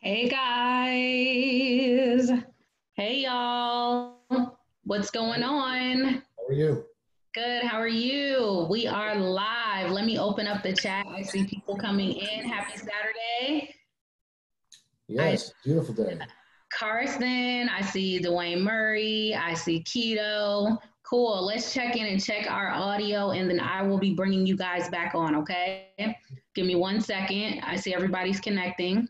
Hey guys. Hey y'all. What's going on? How are you? Good. How are you? We are live. Let me open up the chat. I see people coming in. Happy Saturday. Yes, beautiful day. Carson, I see Dewayne Murray. I see Kito. Cool. Let's check in and check our audio, and then I will be bringing you guys back on, okay? Give me one second. I see everybody's connecting.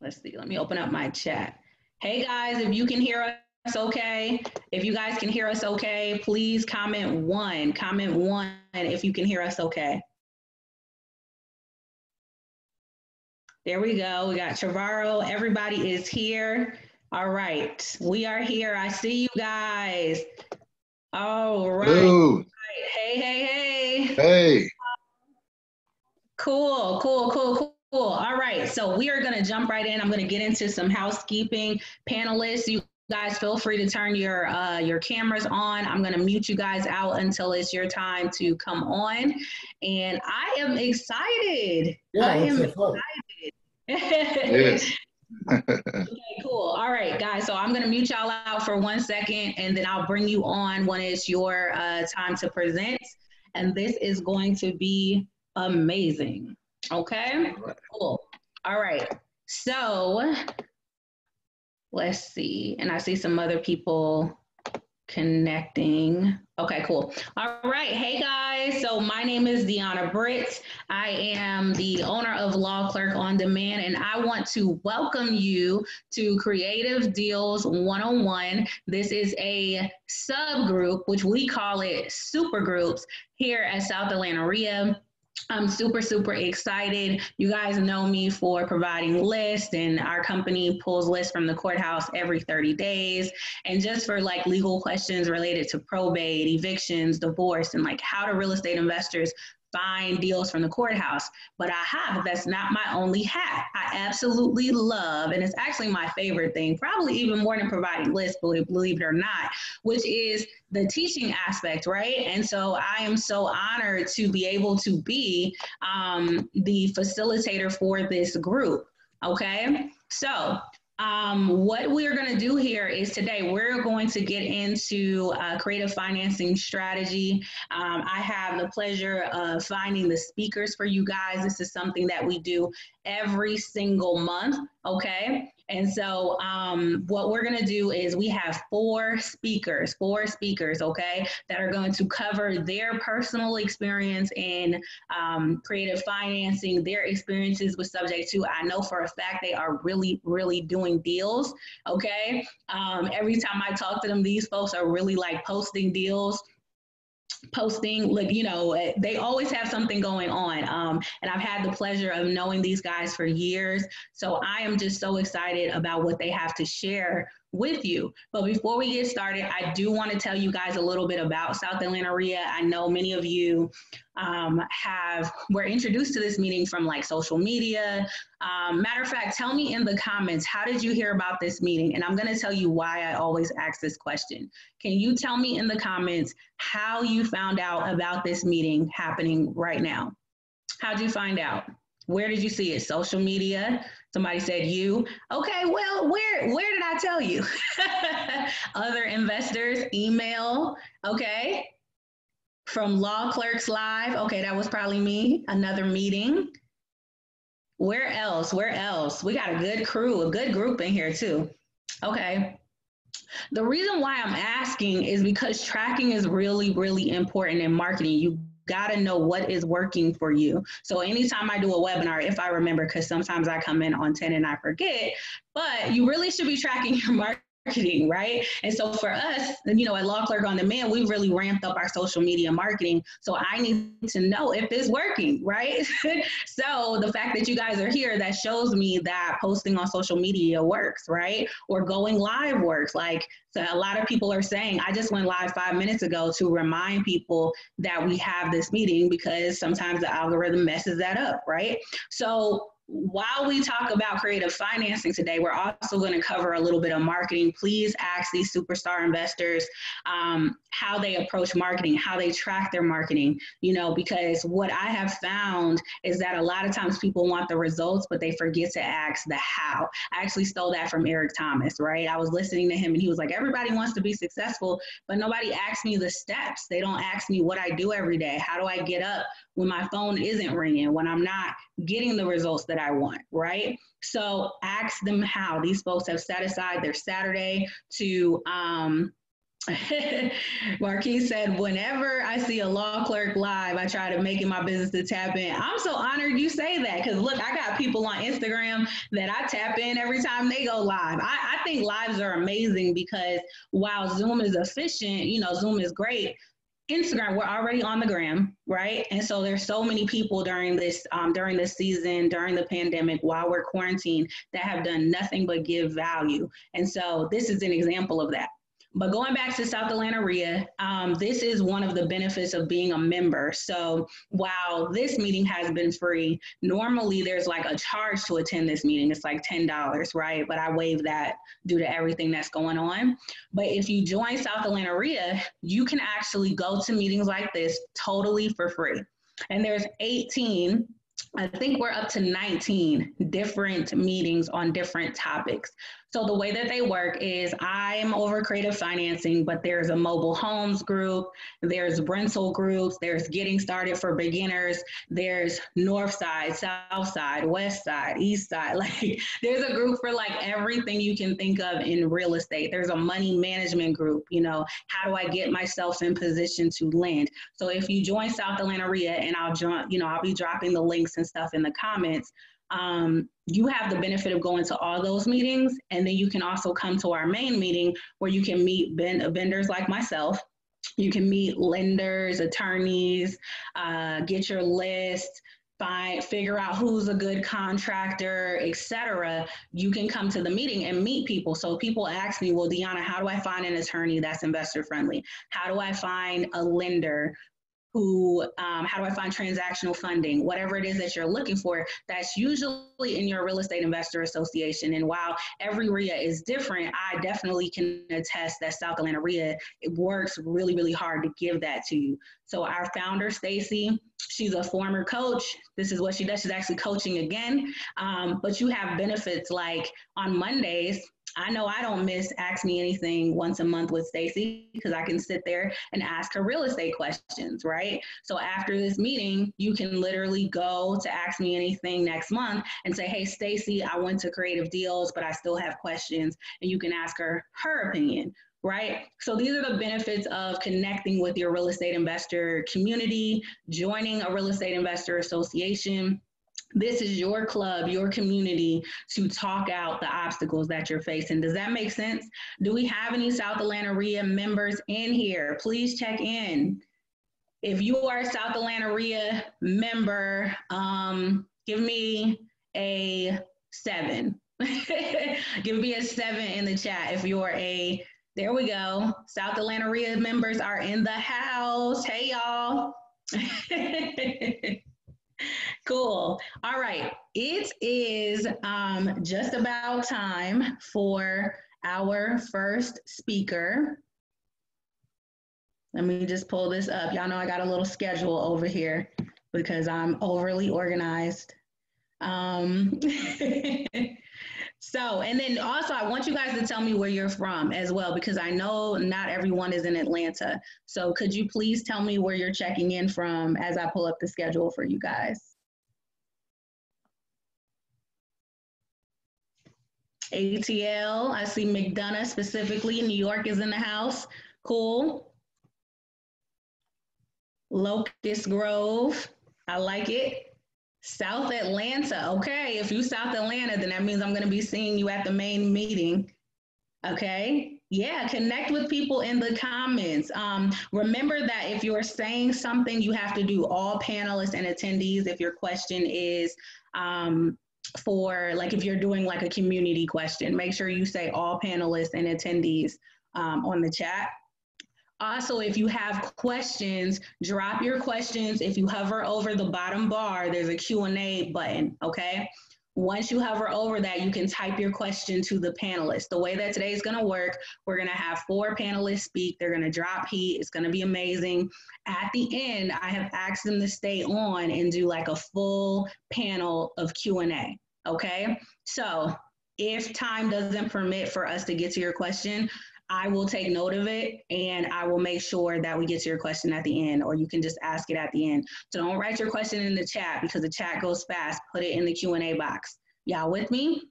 Let's see. Let me open up my chat. Hey guys, if you can hear us okay, if you guys can hear us okay, please comment one. Comment one if you can hear us okay. There we go. We got Trevaro. Everybody is here. All right. We are here. I see you guys. All right. Hello. Hey, hey, hey. Hey. Cool, cool, cool, cool. Cool. All right. So we are going to jump right in. I'm going to get into some housekeeping. Panelists, you guys feel free to turn your uh, your cameras on. I'm going to mute you guys out until it's your time to come on. And I am excited. Yeah, I am let's have fun. excited. Yes. Okay, cool. All right, guys. So I'm going to mute y'all out for one second and then I'll bring you on when it's your uh, time to present. And this is going to be amazing. Okay, cool. All right. So let's see. And I see some other people connecting. Okay, cool. All right. Hey guys. So my name is DeOnna Britt. I am the owner of Law Clerk on Demand, and I want to welcome you to Creative Deals 101. This is a subgroup, which we call it super groups here at South Atlanta REIA. I'm super, super excited. You guys know me for providing lists, and our company pulls lists from the courthouse every 30 days. And just for like legal questions related to probate, evictions, divorce, and like how do real estate investors find deals from the courthouse. But I have, that's not my only hat. I absolutely love, and it's actually my favorite thing, probably even more than providing lists, believe, believe it or not, which is the teaching aspect, right? And so I am so honored to be able to be um, the facilitator for this group. Okay. So um, what we're going to do here is today we're going to get into uh, creative financing strategy. Um, I have the pleasure of finding the speakers for you guys. This is something that we do every single month. Okay. And so, um, what we're going to do is we have four speakers, four speakers, okay, that are going to cover their personal experience in um, creative financing, their experiences with subject to. I know for a fact they are really, really doing deals, okay. Um, every time I talk to them, these folks are really like posting deals posting like you know eh, they always have something going on. Um, and i've had the pleasure of knowing these guys for years. So i am just so excited about what they have to share with you. But before we get started, I do want to tell you guys a little bit about South Atlanta REIA. I know many of you um, have were introduced to this meeting from like social media. Um, matter of fact, tell me in the comments how did you hear about this meeting? And I'm going to tell you why I always ask this question. Can you tell me in the comments how you found out about this meeting happening right now? How'd you find out? Where did you see it? Social media? Somebody said you. Okay, well, where where did I tell you? Other investors, email. Okay. From Law Clerks Live. Okay, that was probably me. Another meeting. Where else? Where else? We got a good crew, a good group in here too. Okay. The reason why I'm asking is because tracking is really, really important in marketing. You got to know what is working for you. So anytime I do a webinar, if I remember, because sometimes I come in on 10 and I forget, but you really should be tracking your marketing marketing, right? And so for us, you know, at Law Clerk on Demand, we really ramped up our social media marketing. So I need to know if it's working, right? so the fact that you guys are here, that shows me that posting on social media works, right? Or going live works. Like so a lot of people are saying, I just went live five minutes ago to remind people that we have this meeting because sometimes the algorithm messes that up, right? So while we talk about creative financing today, we're also going to cover a little bit of marketing. Please ask these superstar investors um, how they approach marketing, how they track their marketing, you know, because what I have found is that a lot of times people want the results, but they forget to ask the how. I actually stole that from Eric Thomas, right? I was listening to him and he was like, everybody wants to be successful, but nobody asks me the steps. They don't ask me what I do every day. How do I get up when my phone isn't ringing, when I'm not getting the results that I want, right? So ask them how. These folks have set aside their Saturday to um, Marquis said, whenever I see a law clerk live, I try to make it my business to tap in. I'm so honored you say that because look, I got people on Instagram that I tap in every time they go live. I, I think lives are amazing because while Zoom is efficient, you know, Zoom is great. Instagram, we're already on the gram, right? And so there's so many people during this um, during this season, during the pandemic, while we're quarantined, that have done nothing but give value. And so this is an example of that. But going back to South Atlanta REIA, um, this is one of the benefits of being a member. So while this meeting has been free, normally there's like a charge to attend this meeting. It's like $10, right? But I waive that due to everything that's going on. But if you join South Atlanta REIA, you can actually go to meetings like this totally for free. And there's 18 I think we're up to 19 different meetings on different topics. So the way that they work is I'm over creative financing, but there's a mobile homes group, there's rental groups, there's getting started for beginners, there's north side, south side, west side, east side. Like there's a group for like everything you can think of in real estate. There's a money management group, you know, how do I get myself in position to lend? So if you join South Atlanta REIA and I'll join, you know, I'll be dropping the links and stuff in the comments um, you have the benefit of going to all those meetings. And then you can also come to our main meeting where you can meet vendors like myself. You can meet lenders, attorneys, uh, get your list, find figure out who's a good contractor etc you can come to the meeting and meet people so people ask me well DeOnna how do i find an attorney that's investor friendly how do i find a lender who, um, how do I find transactional funding, whatever it is that you're looking for, that's usually in your real estate investor association. And while every REIA is different, I definitely can attest that South Atlanta REIA it works really, really hard to give that to you. So our founder, Stacy, she's a former coach. This is what she does. She's actually coaching again. Um, but you have benefits like on Mondays, I know I don't miss Ask Me Anything once a month with Stacy because I can sit there and ask her real estate questions, right? So after this meeting, you can literally go to Ask Me Anything next month and say, hey, Stacy, I went to Creative Deals, but I still have questions. And you can ask her her opinion, right? So these are the benefits of connecting with your real estate investor community, joining a real estate investor association this is your club, your community to talk out the obstacles that you're facing. Does that make sense? Do we have any South Atlanta REIA members in here? Please check in. If you are a South Atlanta REIA member, um, give me a seven. give me a seven in the chat if you're a, there we go. South Atlanta REIA members are in the house. Hey, y'all. cool. All right. It is um, just about time for our first speaker. Let me just pull this up. Y'all know I got a little schedule over here because I'm overly organized. Um, So, and then also, I want you guys to tell me where you're from as well, because I know not everyone is in Atlanta. So, could you please tell me where you're checking in from as I pull up the schedule for you guys? ATL, I see McDonough specifically. New York is in the house. Cool. Locust Grove, I like it. South Atlanta. Okay, if you South Atlanta, then that means I'm going to be seeing you at the main meeting. Okay. Yeah, connect with people in the comments. Um, remember that if you're saying something, you have to do all panelists and attendees. If your question is um, for, like, if you're doing like a community question, make sure you say all panelists and attendees um, on the chat. Also, if you have questions, drop your questions. If you hover over the bottom bar, there's a Q&A button, okay? Once you hover over that, you can type your question to the panelists. The way that today is going to work, we're going to have four panelists speak. They're going to drop heat. It's going to be amazing. At the end, I have asked them to stay on and do like a full panel of Q&A. Okay? So, if time doesn't permit for us to get to your question, I will take note of it and I will make sure that we get to your question at the end, or you can just ask it at the end. So don't write your question in the chat because the chat goes fast. Put it in the Q&A box. Y'all with me?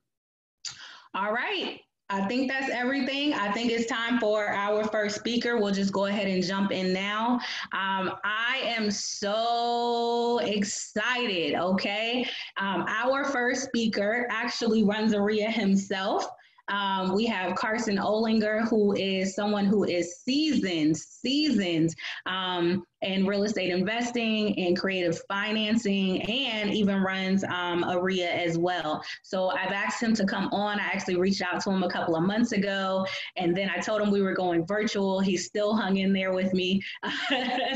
All right. I think that's everything. I think it's time for our first speaker. We'll just go ahead and jump in now. Um, I am so excited, okay? Um, our first speaker actually runs AREIA himself. Um, we have Carson Olinger, who is someone who is seasoned, seasoned um, in real estate investing and creative financing, and even runs um, AREIA as well. So I've asked him to come on. I actually reached out to him a couple of months ago, and then I told him we were going virtual. He still hung in there with me.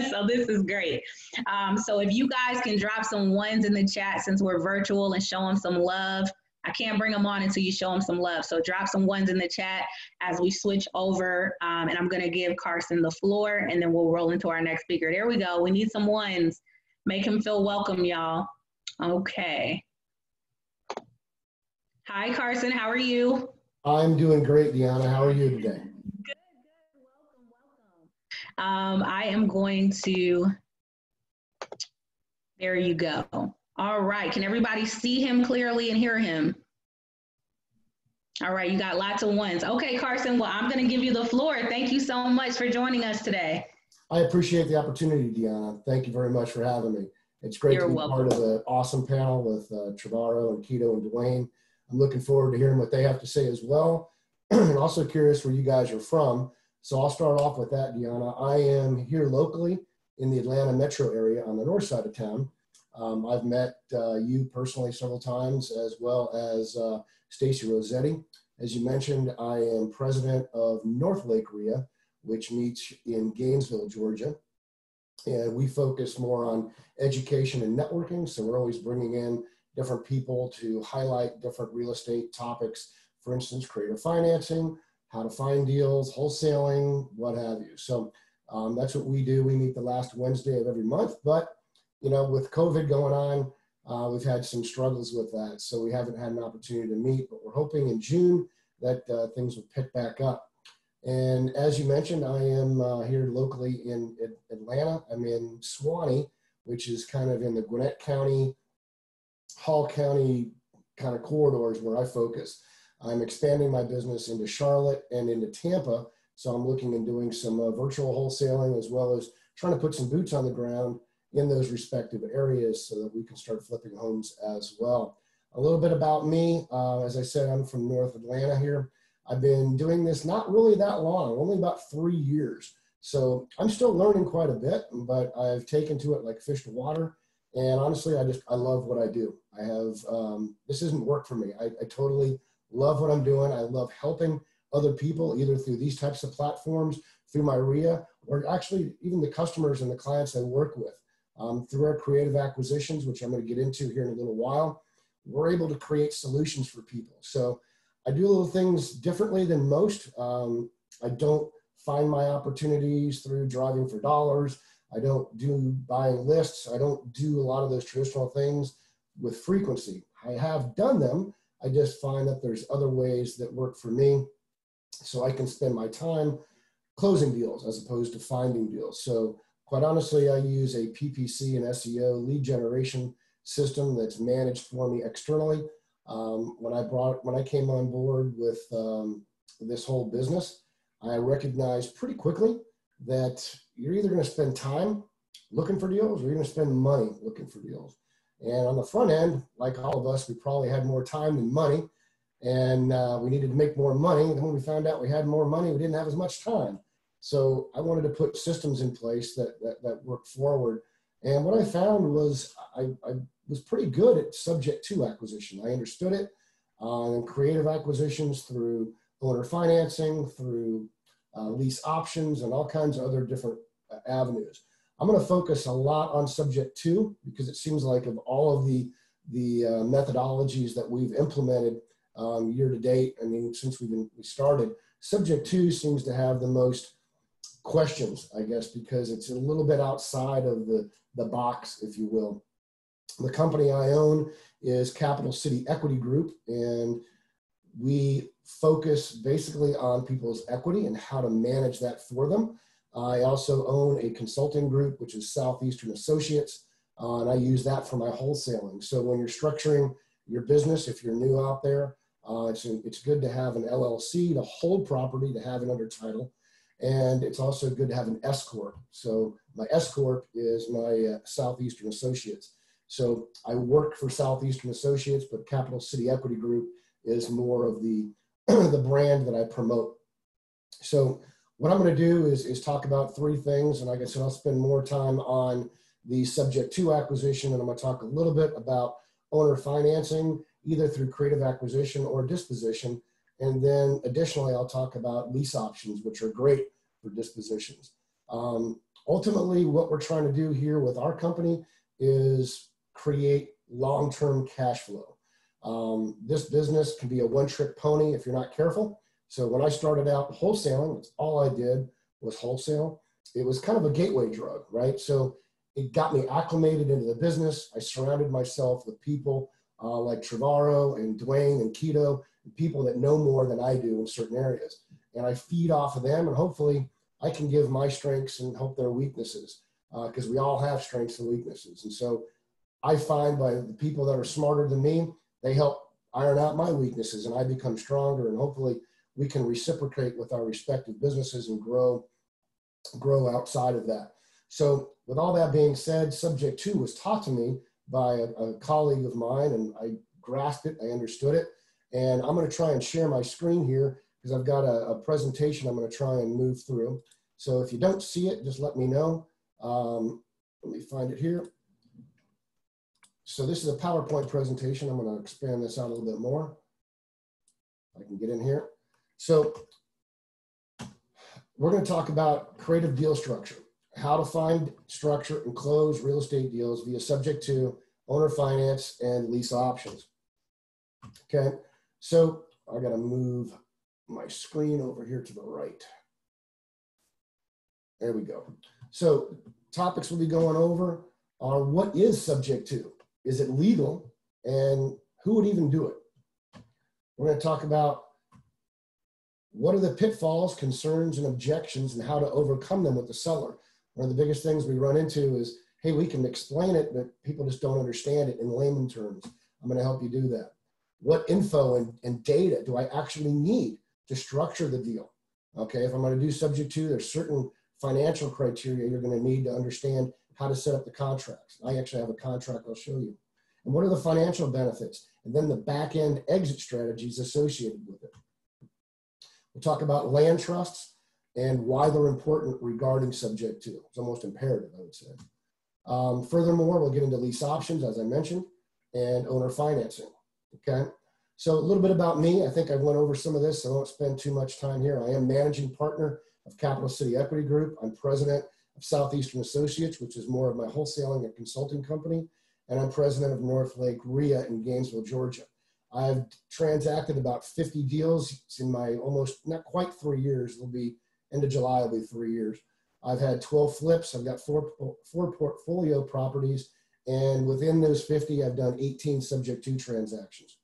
so this is great. Um, so if you guys can drop some ones in the chat since we're virtual and show him some love. I can't bring them on until you show them some love. So drop some ones in the chat as we switch over. Um, and I'm going to give Carson the floor and then we'll roll into our next speaker. There we go. We need some ones. Make him feel welcome, y'all. Okay. Hi, Carson. How are you? I'm doing great, DeOnna. How are you today? Good, good. Welcome, welcome. Um, I am going to, there you go. All right. Can everybody see him clearly and hear him? All right. You got lots of ones. Okay, Carson. Well, I'm going to give you the floor. Thank you so much for joining us today. I appreciate the opportunity, DeOnna. Thank you very much for having me. It's great You're to be welcome. part of the awesome panel with uh, Trevaro and Kito and Dwayne. I'm looking forward to hearing what they have to say as well. and also curious where you guys are from. So I'll start off with that, DeOnna. I am here locally in the Atlanta metro area on the north side of town. Um, I've met uh, you personally several times, as well as uh, Stacy Rossetti. As you mentioned, I am president of North Lake REIA, which meets in Gainesville, Georgia. And we focus more on education and networking. So we're always bringing in different people to highlight different real estate topics. For instance, creative financing, how to find deals, wholesaling, what have you. So um, that's what we do. We meet the last Wednesday of every month, but you know, with COVID going on, uh, we've had some struggles with that. So we haven't had an opportunity to meet, but we're hoping in June that uh, things will pick back up. And as you mentioned, I am uh, here locally in, in, Atlanta. I'm in Suwanee, which is kind of in the Gwinnett County, Hall County kind of corridors where I focus. I'm expanding my business into Charlotte and into Tampa. So I'm looking and doing some uh, virtual wholesaling as well as trying to put some boots on the ground in those respective areas so that we can start flipping homes as well. A little bit about me. Uh, as I said, I'm from North Atlanta here. I've been doing this not really that long, only about three years. So I'm still learning quite a bit, but I've taken to it like fish to water. And honestly, I just, I love what I do. I have, um, this isn't work for me. I, I totally love what I'm doing. I love helping other people either through these types of platforms, through my REIA, or actually even the customers and the clients I work with. Um, through our creative acquisitions, which I'm going to get into here in a little while, we're able to create solutions for people. So I do little things differently than most. Um, I don't find my opportunities through driving for dollars. I don't do buying lists. I don't do a lot of those traditional things with frequency. I have done them. I just find that there's other ways that work for me so I can spend my time closing deals as opposed to finding deals. So Quite honestly, I use a PPC and SEO lead generation system that's managed for me externally. Um, when I brought when I came on board with um, this whole business, I recognized pretty quickly that you're either going to spend time looking for deals or you're going to spend money looking for deals. And on the front end, like all of us, we probably had more time than money, and uh, we needed to make more money. And when we found out we had more money, we didn't have as much time. So I wanted to put systems in place that, that, that work forward. And what I found was I, I was pretty good at subject to acquisition. I understood it uh, and creative acquisitions through owner financing, through uh, lease options, and all kinds of other different uh, avenues. I'm going to focus a lot on subject to because it seems like of all of the the uh, methodologies that we've implemented um, year to date, I mean, since we've been, we started, subject to seems to have the most questions, I guess, because it's a little bit outside of the, the box, if you will. The company I own is Capital City Equity Group, and we focus basically on people's equity and how to manage that for them. I also own a consulting group, which is Southeastern Associates, uh, and I use that for my wholesaling. So when you're structuring your business, if you're new out there, uh, it's, it's good to have an LLC to hold property, to have it under title. And it's also good to have an S Corp. So my S Corp is my uh, Southeastern Associates. So I work for Southeastern Associates, but Capital City Equity Group is more of the, the brand that I promote. So what I'm going to do is, is talk about three things. And like I said, I'll spend more time on the subject to acquisition. And I'm going to talk a little bit about owner financing, either through creative acquisition or disposition. And then additionally, I'll talk about lease options, which are great for dispositions. Um, ultimately, what we're trying to do here with our company is create long-term cash flow. Um, this business can be a one-trick pony if you're not careful. So when I started out wholesaling, that's all I did was wholesale. It was kind of a gateway drug, right? So it got me acclimated into the business. I surrounded myself with people uh, like Trevaro and Dwayne and Kito, people that know more than I do in certain areas. And I feed off of them, and hopefully I can give my strengths and help their weaknesses because uh, we all have strengths and weaknesses. And so I find by the people that are smarter than me, they help iron out my weaknesses and I become stronger and hopefully we can reciprocate with our respective businesses and grow grow outside of that. So with all that being said, subject to was taught to me by a, a colleague of mine and I grasped it, I understood it. And I'm going to try and share my screen here because I've got a, a, presentation I'm going to try and move through. So if you don't see it, just let me know. Um, let me find it here. So this is a PowerPoint presentation. I'm going to expand this out a little bit more. I can get in here. So we're going to talk about creative deal structure, how to find structure and close real estate deals via subject to owner finance and lease options. Okay, so I got to move my screen over here to the right. There we go. So topics we'll be going over are what is subject to? Is it legal? And who would even do it? We're going to talk about what are the pitfalls, concerns, and objections, and how to overcome them with the seller. One of the biggest things we run into is hey, we can explain it, but people just don't understand it in layman terms. I'm going to help you do that. What info and, and data do I actually need to structure the deal? Okay, if I'm going to do subject to, there's certain financial criteria you're going to need to understand how to set up the contracts. I actually have a contract I'll show you. And what are the financial benefits? And then the back end exit strategies associated with it. We'll talk about land trusts and why they're important regarding subject to. It's almost imperative, I would say. Um, furthermore, we'll get into lease options, as I mentioned, and owner financing. Okay. So a little bit about me. I think I've went over some of this. So I won't spend too much time here. I am managing partner of Capital City Equity Group. I'm president of Southeastern Associates, which is more of my wholesaling and consulting company. And I'm president of North Lake REIA in Gainesville, Georgia. I've transacted about 50 deals in my almost, not quite three years. It'll be end of July, it'll be three years. I've had 12 flips. I've got four, four portfolio properties. And within those 50, I've done 18 subject to transactions.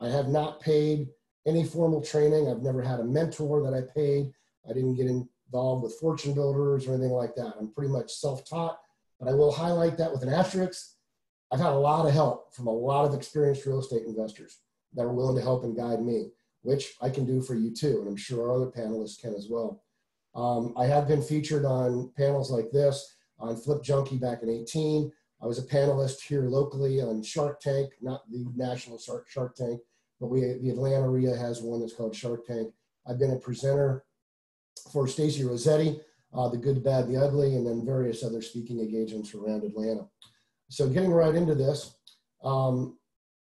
I have not paid any formal training. I've never had a mentor that I paid. I didn't get involved with fortune builders or anything like that. I'm pretty much self taught, but I will highlight that with an asterisk I've had a lot of help from a lot of experienced real estate investors that are willing to help and guide me, which I can do for you too. And I'm sure our other panelists can as well. Um, I have been featured on panels like this on Flip Junkie back in 18. I was a panelist here locally on Shark Tank, not the national Shark, Shark Tank, but we, the Atlanta area has one that's called Shark Tank. I've been a presenter for Stacy Rossetti, uh, The Good, the Bad, the Ugly, and then various other speaking engagements around Atlanta. So getting right into this, um,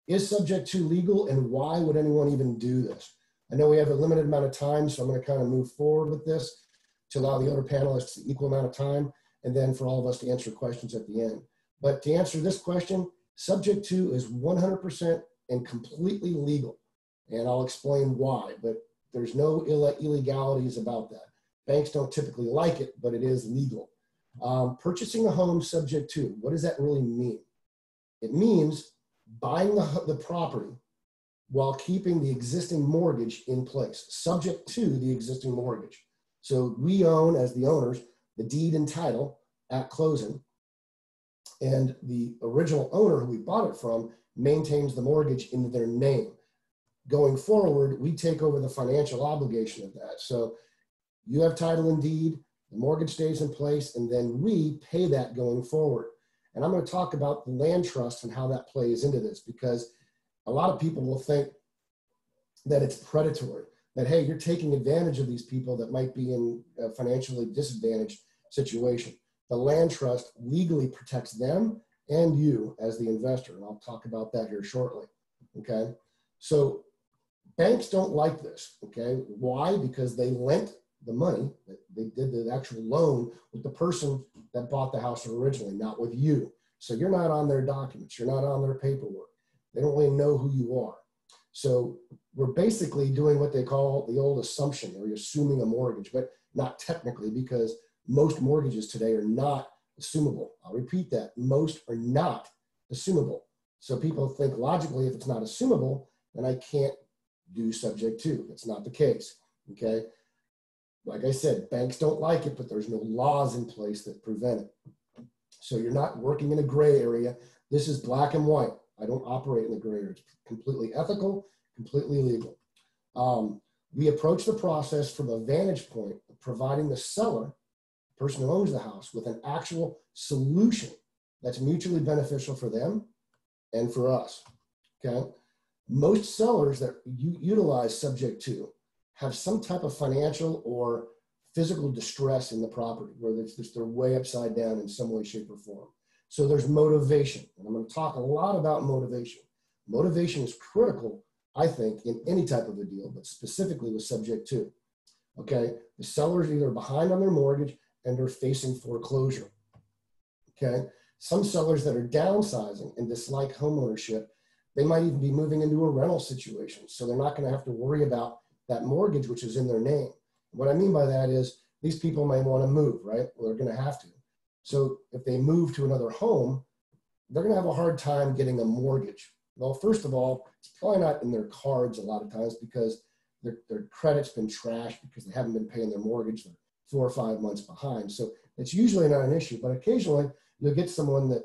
is subject to legal and why would anyone even do this? I know we have a limited amount of time, so I'm going to kind of move forward with this to allow the other panelists equal amount of time and then for all of us to answer questions at the end. But to answer this question, Subject to is 100% and completely legal. And I'll explain why, but there's no Ill- illegalities about that. Banks don't typically like it, but it is legal. Um, purchasing a home subject to, what does that really mean? It means buying the, the property while keeping the existing mortgage in place, subject to the existing mortgage. So we own, as the owners, the deed and title at closing, and the original owner who we bought it from maintains the mortgage in their name. Going forward, we take over the financial obligation of that. So you have title and deed, the mortgage stays in place, and then we pay that going forward. And I'm going to talk about the land trust and how that plays into this because a lot of people will think that it's predatory, that, hey, you're taking advantage of these people that might be in a financially disadvantaged situation. The land trust legally protects them and you as the investor. And I'll talk about that here shortly. Okay. So banks don't like this. Okay. Why? Because they lent the money, they did the actual loan with the person that bought the house originally, not with you. So you're not on their documents, you're not on their paperwork. They don't really know who you are. So we're basically doing what they call the old assumption, or you're assuming a mortgage, but not technically because most mortgages today are not assumable. I'll repeat that. Most are not assumable. So people think logically, if it's not assumable, then I can't do subject to. That's not the case. Okay. Like I said, banks don't like it, but there's no laws in place that prevent it. So you're not working in a gray area. This is black and white. I don't operate in the gray area. It's completely ethical, completely legal. Um, we approach the process from a vantage point of providing the seller person who owns the house with an actual solution that's mutually beneficial for them and for us. Okay. Most sellers that you utilize subject to have some type of financial or physical distress in the property where it's just they're way upside down in some way, shape, or form. So there's motivation. And I'm going to talk a lot about motivation. Motivation is critical, I think, in any type of a deal, but specifically with subject to. Okay. The seller's either behind on their mortgage and are facing foreclosure. Okay. Some sellers that are downsizing and dislike homeownership, they might even be moving into a rental situation. So they're not going to have to worry about that mortgage, which is in their name. What I mean by that is these people may want to move, right? Well, they're going to have to. So if they move to another home, they're going to have a hard time getting a mortgage. Well, first of all, it's probably not in their cards a lot of times because their, their credit's been trashed because they haven't been paying their mortgage. Four or five months behind. So it's usually not an issue, but occasionally you'll get someone that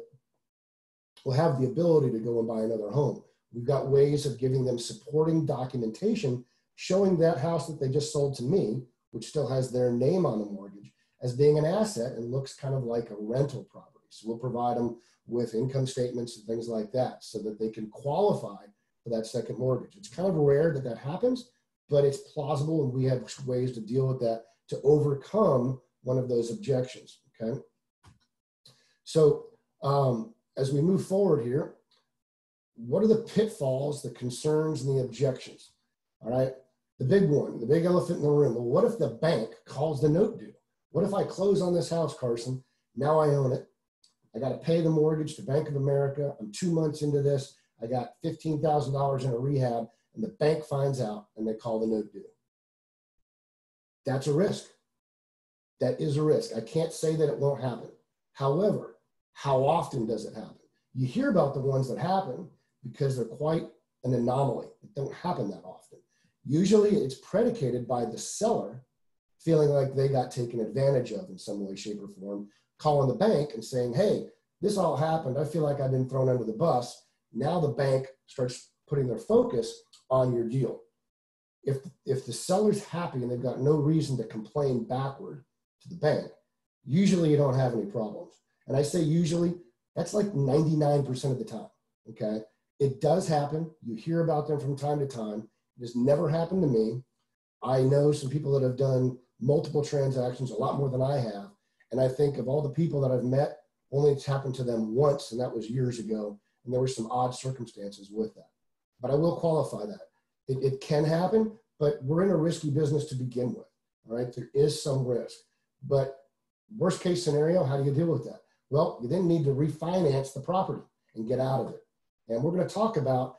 will have the ability to go and buy another home. We've got ways of giving them supporting documentation showing that house that they just sold to me, which still has their name on the mortgage, as being an asset and looks kind of like a rental property. So we'll provide them with income statements and things like that so that they can qualify for that second mortgage. It's kind of rare that that happens, but it's plausible and we have ways to deal with that to overcome one of those objections, okay? So um, as we move forward here, what are the pitfalls, the concerns, and the objections? All right, the big one, the big elephant in the room. Well, what if the bank calls the note due? What if I close on this house, Carson? Now I own it. I got to pay the mortgage to Bank of America. I'm two months into this. I got $15,000 in a rehab, and the bank finds out and they call the note due. That's a risk. That is a risk. I can't say that it won't happen. However, how often does it happen? You hear about the ones that happen because they're quite an anomaly. It don't happen that often. Usually it's predicated by the seller feeling like they got taken advantage of in some way, shape, or form, calling the bank and saying, hey, this all happened. I feel like I've been thrown under the bus. Now the bank starts putting their focus on your deal if if the seller's happy and they've got no reason to complain backward to the bank, usually you don't have any problems. And I say usually, that's like 99% of the time. Okay. It does happen. You hear about them from time to time. It has never happened to me. I know some people that have done multiple transactions, a lot more than I have. And I think of all the people that I've met, only it's happened to them once, and that was years ago. And there were some odd circumstances with that. But I will qualify that. It, it can happen, but we're in a risky business to begin with. All right, there is some risk. But worst case scenario, how do you deal with that? Well, you then need to refinance the property and get out of it. And we're going to talk about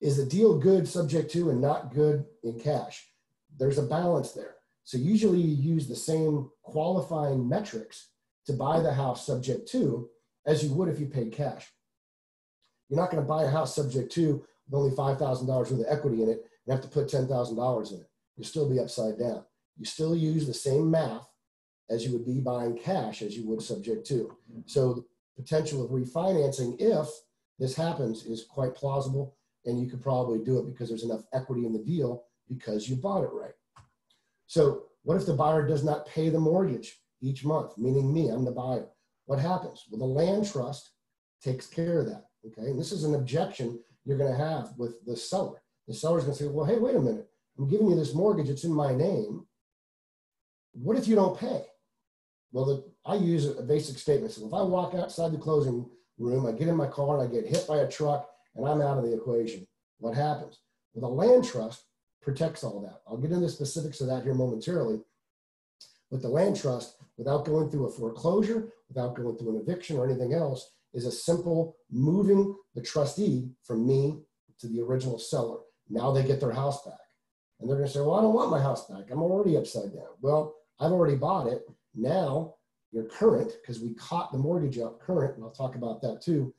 is the deal good subject to and not good in cash? There's a balance there. So usually you use the same qualifying metrics to buy the house subject to as you would if you paid cash. You're not going to buy a house subject to with only $5,000 worth of equity in it and have to put $10,000 in it. You'll still be upside down. You still use the same math as you would be buying cash as you would subject to. So the potential of refinancing if this happens is quite plausible and you could probably do it because there's enough equity in the deal because you bought it right. So what if the buyer does not pay the mortgage each month, meaning me, I'm the buyer? What happens? Well, the land trust takes care of that. Okay. And this is an objection you're going to have with the seller. The seller's going to say, well, hey, wait a minute. I'm giving you this mortgage. It's in my name. What if you don't pay? Well, the, I use a basic statement. So if I walk outside the closing room, I get in my car and I get hit by a truck and I'm out of the equation, what happens? Well, the land trust protects all that. I'll get into the specifics of that here momentarily. But the land trust, without going through a foreclosure, without going through an eviction or anything else, is a simple moving the trustee from me to the original seller. Now they get their house back. And they're going to say, Well, I don't want my house back. I'm already upside down. Well, I've already bought it. Now you're current because we caught the mortgage up current, and I'll talk about that too.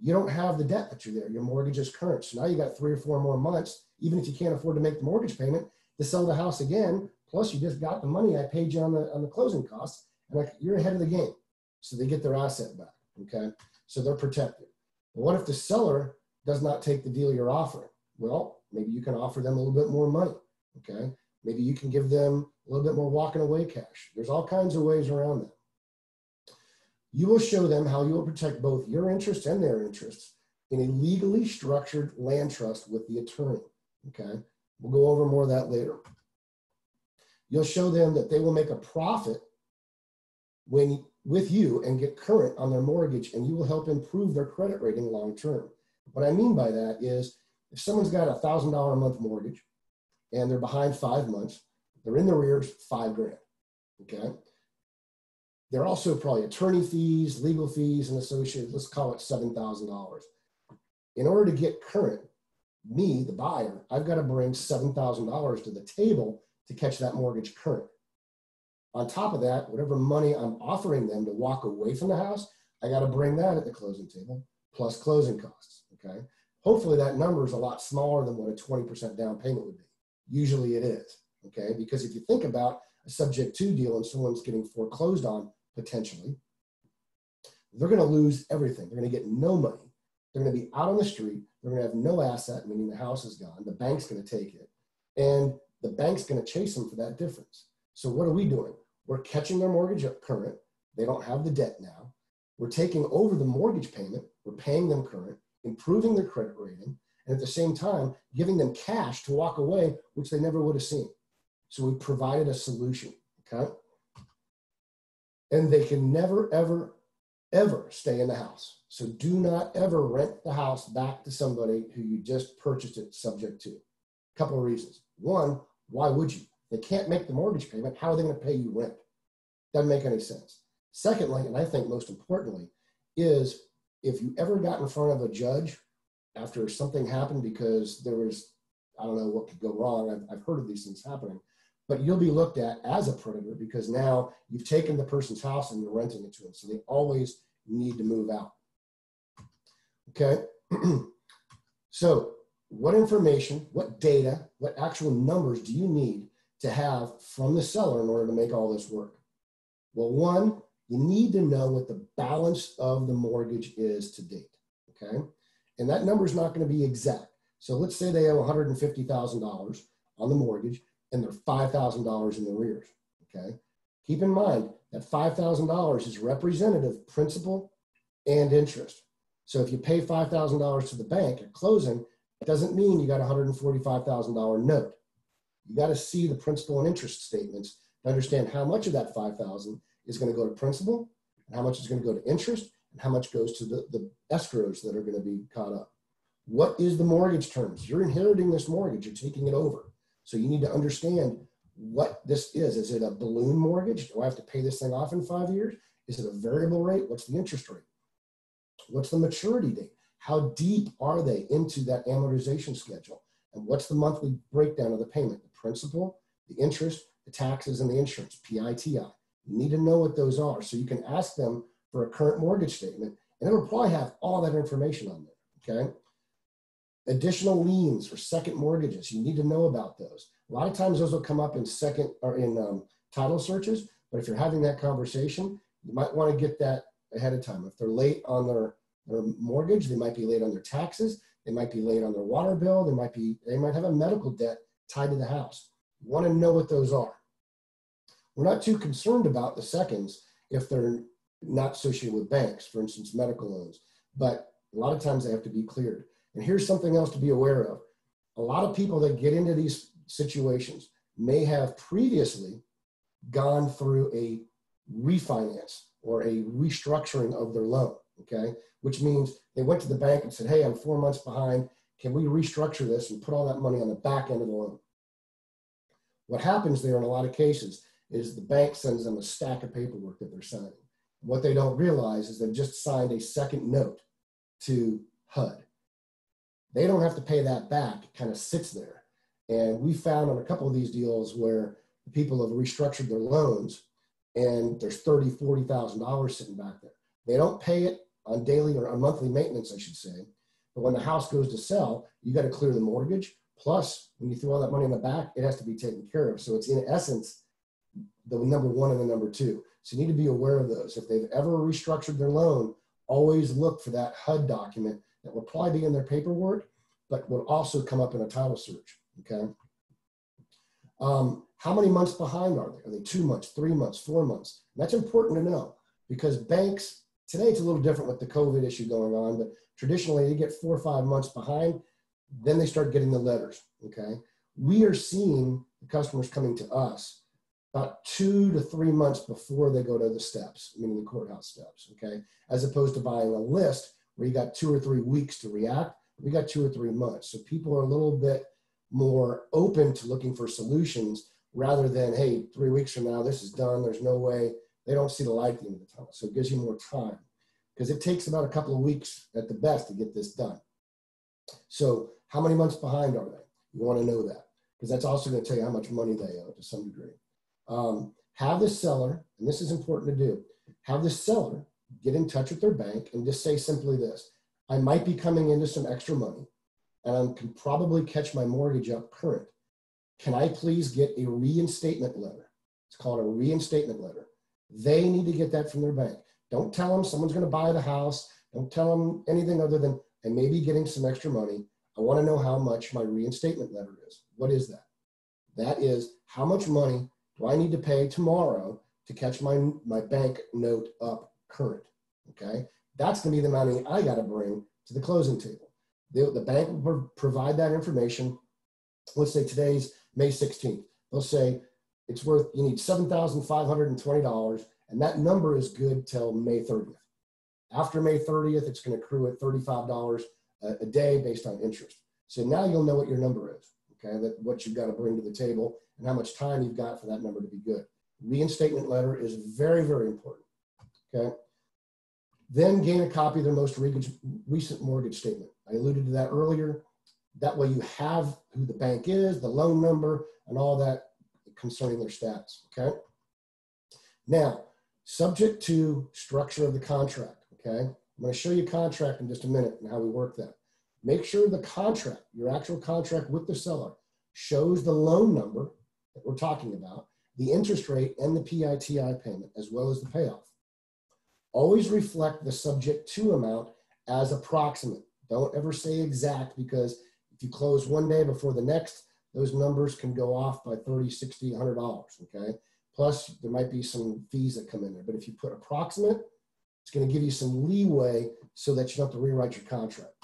You don't have the debt that you're there. Your mortgage is current. So now you got three or four more months, even if you can't afford to make the mortgage payment, to sell the house again. Plus, you just got the money I paid you on the on the closing costs, and you're ahead of the game. So they get their asset back. Okay, so they're protected. What if the seller does not take the deal you're offering? Well, maybe you can offer them a little bit more money. Okay, maybe you can give them a little bit more walking away cash. There's all kinds of ways around that. You will show them how you will protect both your interests and their interests in a legally structured land trust with the attorney. Okay, we'll go over more of that later. You'll show them that they will make a profit when with you and get current on their mortgage, and you will help improve their credit rating long term. What I mean by that is if someone's got a thousand dollar a month mortgage and they're behind five months, they're in the rears five grand. Okay. There are also probably attorney fees, legal fees, and associated, let's call it $7,000. In order to get current, me, the buyer, I've got to bring $7,000 to the table to catch that mortgage current. On top of that, whatever money I'm offering them to walk away from the house, I got to bring that at the closing table plus closing costs. Okay. Hopefully that number is a lot smaller than what a 20% down payment would be. Usually it is. Okay. Because if you think about a subject to deal and someone's getting foreclosed on potentially, they're going to lose everything. They're going to get no money. They're going to be out on the street. They're going to have no asset, meaning the house is gone. The bank's going to take it. And the bank's going to chase them for that difference. So what are we doing? We're catching their mortgage up current. They don't have the debt now. We're taking over the mortgage payment. We're paying them current, improving their credit rating, and at the same time, giving them cash to walk away, which they never would have seen. So we provided a solution, okay? And they can never, ever, ever stay in the house. So do not ever rent the house back to somebody who you just purchased it subject to. A couple of reasons. One, why would you? They can't make the mortgage payment. How are they going to pay you rent? Doesn't make any sense. Secondly, and I think most importantly, is if you ever got in front of a judge after something happened because there was, I don't know what could go wrong. I've, I've heard of these things happening, but you'll be looked at as a predator because now you've taken the person's house and you're renting it to them. So they always need to move out. Okay. so what information, what data, what actual numbers do you need to have from the seller in order to make all this work? Well, one, you need to know what the balance of the mortgage is to date. Okay. And that number is not going to be exact. So let's say they owe $150,000 on the mortgage and they're $5,000 in the rears. Okay. Keep in mind that $5,000 is representative principal and interest. So if you pay $5,000 to the bank at closing, it doesn't mean you got a $145,000 note. You got to see the principal and interest statements to understand how much of that 5,000 is going to go to principal and how much is going to go to interest and how much goes to the, the escrows that are going to be caught up. What is the mortgage terms? You're inheriting this mortgage, you're taking it over. So you need to understand what this is. Is it a balloon mortgage? Do I have to pay this thing off in five years? Is it a variable rate? What's the interest rate? What's the maturity date? How deep are they into that amortization schedule? And what's the monthly breakdown of the payment? Principal, the interest, the taxes, and the insurance, PITI. You need to know what those are. So you can ask them for a current mortgage statement, and it'll probably have all that information on there. Okay. Additional liens or second mortgages, you need to know about those. A lot of times those will come up in second or in um, title searches, but if you're having that conversation, you might want to get that ahead of time. If they're late on their, their mortgage, they might be late on their taxes, they might be late on their water bill, they might be they might have a medical debt tied to the house. Want to know what those are. We're not too concerned about the seconds if they're not associated with banks, for instance, medical loans, but a lot of times they have to be cleared. And here's something else to be aware of. A lot of people that get into these situations may have previously gone through a refinance or a restructuring of their loan, okay? Which means they went to the bank and said, hey, I'm four months behind. Can we restructure this and put all that money on the back end of the loan? What happens there in a lot of cases is the bank sends them a stack of paperwork that they're signing. What they don't realize is they've just signed a second note to HUD. They don't have to pay that back, it kind of sits there. And we found on a couple of these deals where people have restructured their loans and there's thirty, forty thousand dollars sitting back there. They don't pay it on daily or on monthly maintenance, I should say. But when the house goes to sell, you got to clear the mortgage. Plus, when you throw all that money in the back, it has to be taken care of. So it's in essence the number one and the number two. So you need to be aware of those. If they've ever restructured their loan, always look for that HUD document that will probably be in their paperwork, but will also come up in a title search. Okay. Um, how many months behind are they? Are they two months, three months, four months? And that's important to know because banks, today it's a little different with the COVID issue going on, but traditionally they get four or five months behind, then they start getting the letters. Okay. We are seeing the customers coming to us about two to three months before they go to the steps, meaning the courthouse steps. Okay. As opposed to buying a list where you got two or three weeks to react, we got two or three months. So people are a little bit more open to looking for solutions rather than, hey, three weeks from now, this is done. There's no way. They don't see the light at the end of the tunnel. So it gives you more time because it takes about a couple of weeks at the best to get this done. So how many months behind are they? You want to know that because that's also going to tell you how much money they owe to some degree. Um, have the seller, and this is important to do, have the seller get in touch with their bank and just say simply this I might be coming into some extra money and I can probably catch my mortgage up current. Can I please get a reinstatement letter? It's called a reinstatement letter. They need to get that from their bank. Don't tell them someone's going to buy the house. Don't tell them anything other than I may be getting some extra money. I want to know how much my reinstatement letter is. What is that? That is how much money do I need to pay tomorrow to catch my, my bank note up current? Okay. That's going to be the money I got to bring to the closing table. The, the bank will provide that information. Let's say today's May 16th. They'll say it's worth, you need $7,520, and that number is good till May 30th. After May 30th, it's going to accrue at $35 a, day based on interest. So now you'll know what your number is, okay, that what you've got to bring to the table and how much time you've got for that number to be good. Reinstatement letter is very, very important, okay? Then gain a copy of their most recent mortgage statement. I alluded to that earlier. That way you have who the bank is, the loan number, and all that concerning their status, okay? Now, subject to structure of the contract, okay? I'm gonna show you contract in just a minute and how we work that. Make sure the contract, your actual contract with the seller, shows the loan number that we're talking about, the interest rate and the PITI payment, as well as the payoff. Always reflect the subject to amount as approximate. Don't ever say exact because if you close one day before the next, those numbers can go off by 30, 60, $100, okay? Plus, there might be some fees that come in there. But if you put approximate, it's going to give you some leeway so that you don't have to rewrite your contract.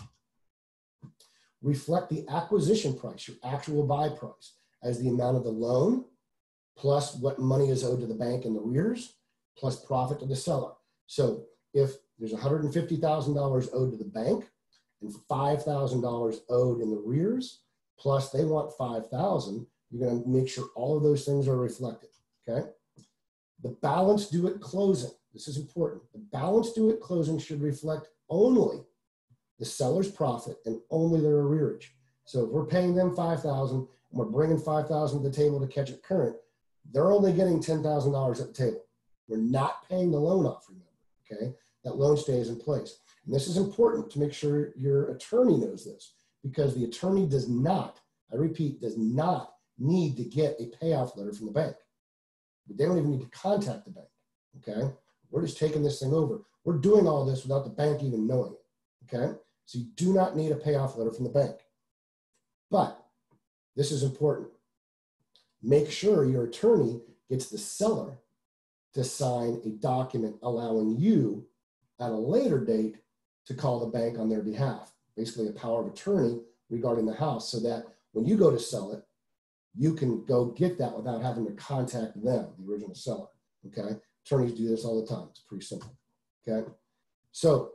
Reflect the acquisition price, your actual buy price, as the amount of the loan plus what money is owed to the bank in the rears, plus profit to the seller. So if there's $150,000 owed to the bank, and $5,000 owed in the rears, plus they want 5,000, you're going to make sure all of those things are reflected, okay? The balance due at closing, this is important. The balance due at closing should reflect only the seller's profit and only their arrearage. So if we're paying them 5000 and we're bringing 5000 to the table to catch it current, they're only getting $10,000 at the table. We're not paying the loan off, remember, okay? That loan stays in place. And this is important to make sure your attorney knows this because the attorney does not, I repeat, does not need to get a payoff letter from the bank. They don't even need to contact the bank, okay? We're just taking this thing over. We're doing all this without the bank even knowing it, okay? So you do not need a payoff letter from the bank. But this is important. Make sure your attorney gets the seller to sign a document allowing you at a later date to call the bank on their behalf, basically a power of attorney regarding the house, so that when you go to sell it, you can go get that without having to contact them, the original seller. Okay. Attorneys do this all the time. It's pretty simple. Okay. So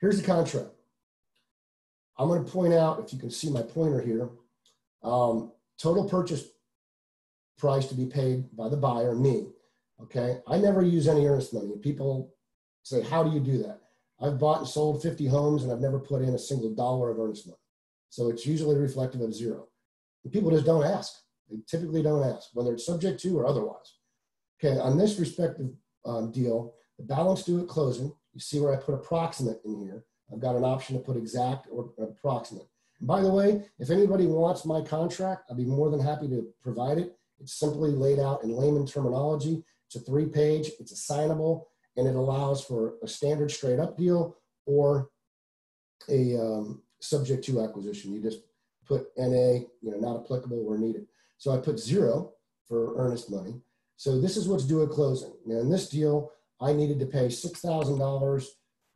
here's the contract. I'm going to point out, if you can see my pointer here, um, total purchase price to be paid by the buyer, me. Okay. I never use any earnest money. People say, How do you do that? I've bought and sold 50 homes and I've never put in a single dollar of earnest money. So it's usually reflective of zero. And people just don't ask. They typically don't ask, whether it's subject to or otherwise. Okay, on this respective um, deal, the balance due at closing, you see where I put approximate in here. I've got an option to put exact or approximate. And by the way, if anybody wants my contract, I'd be more than happy to provide it. It's simply laid out in layman terminology. It's a three page, it's assignable, and it allows for a standard straight up deal or a um, subject to acquisition. You just put NA, you know, not applicable where needed. So I put zero for earnest money. So this is what's due at closing. Now in this deal, I needed to pay $6,000,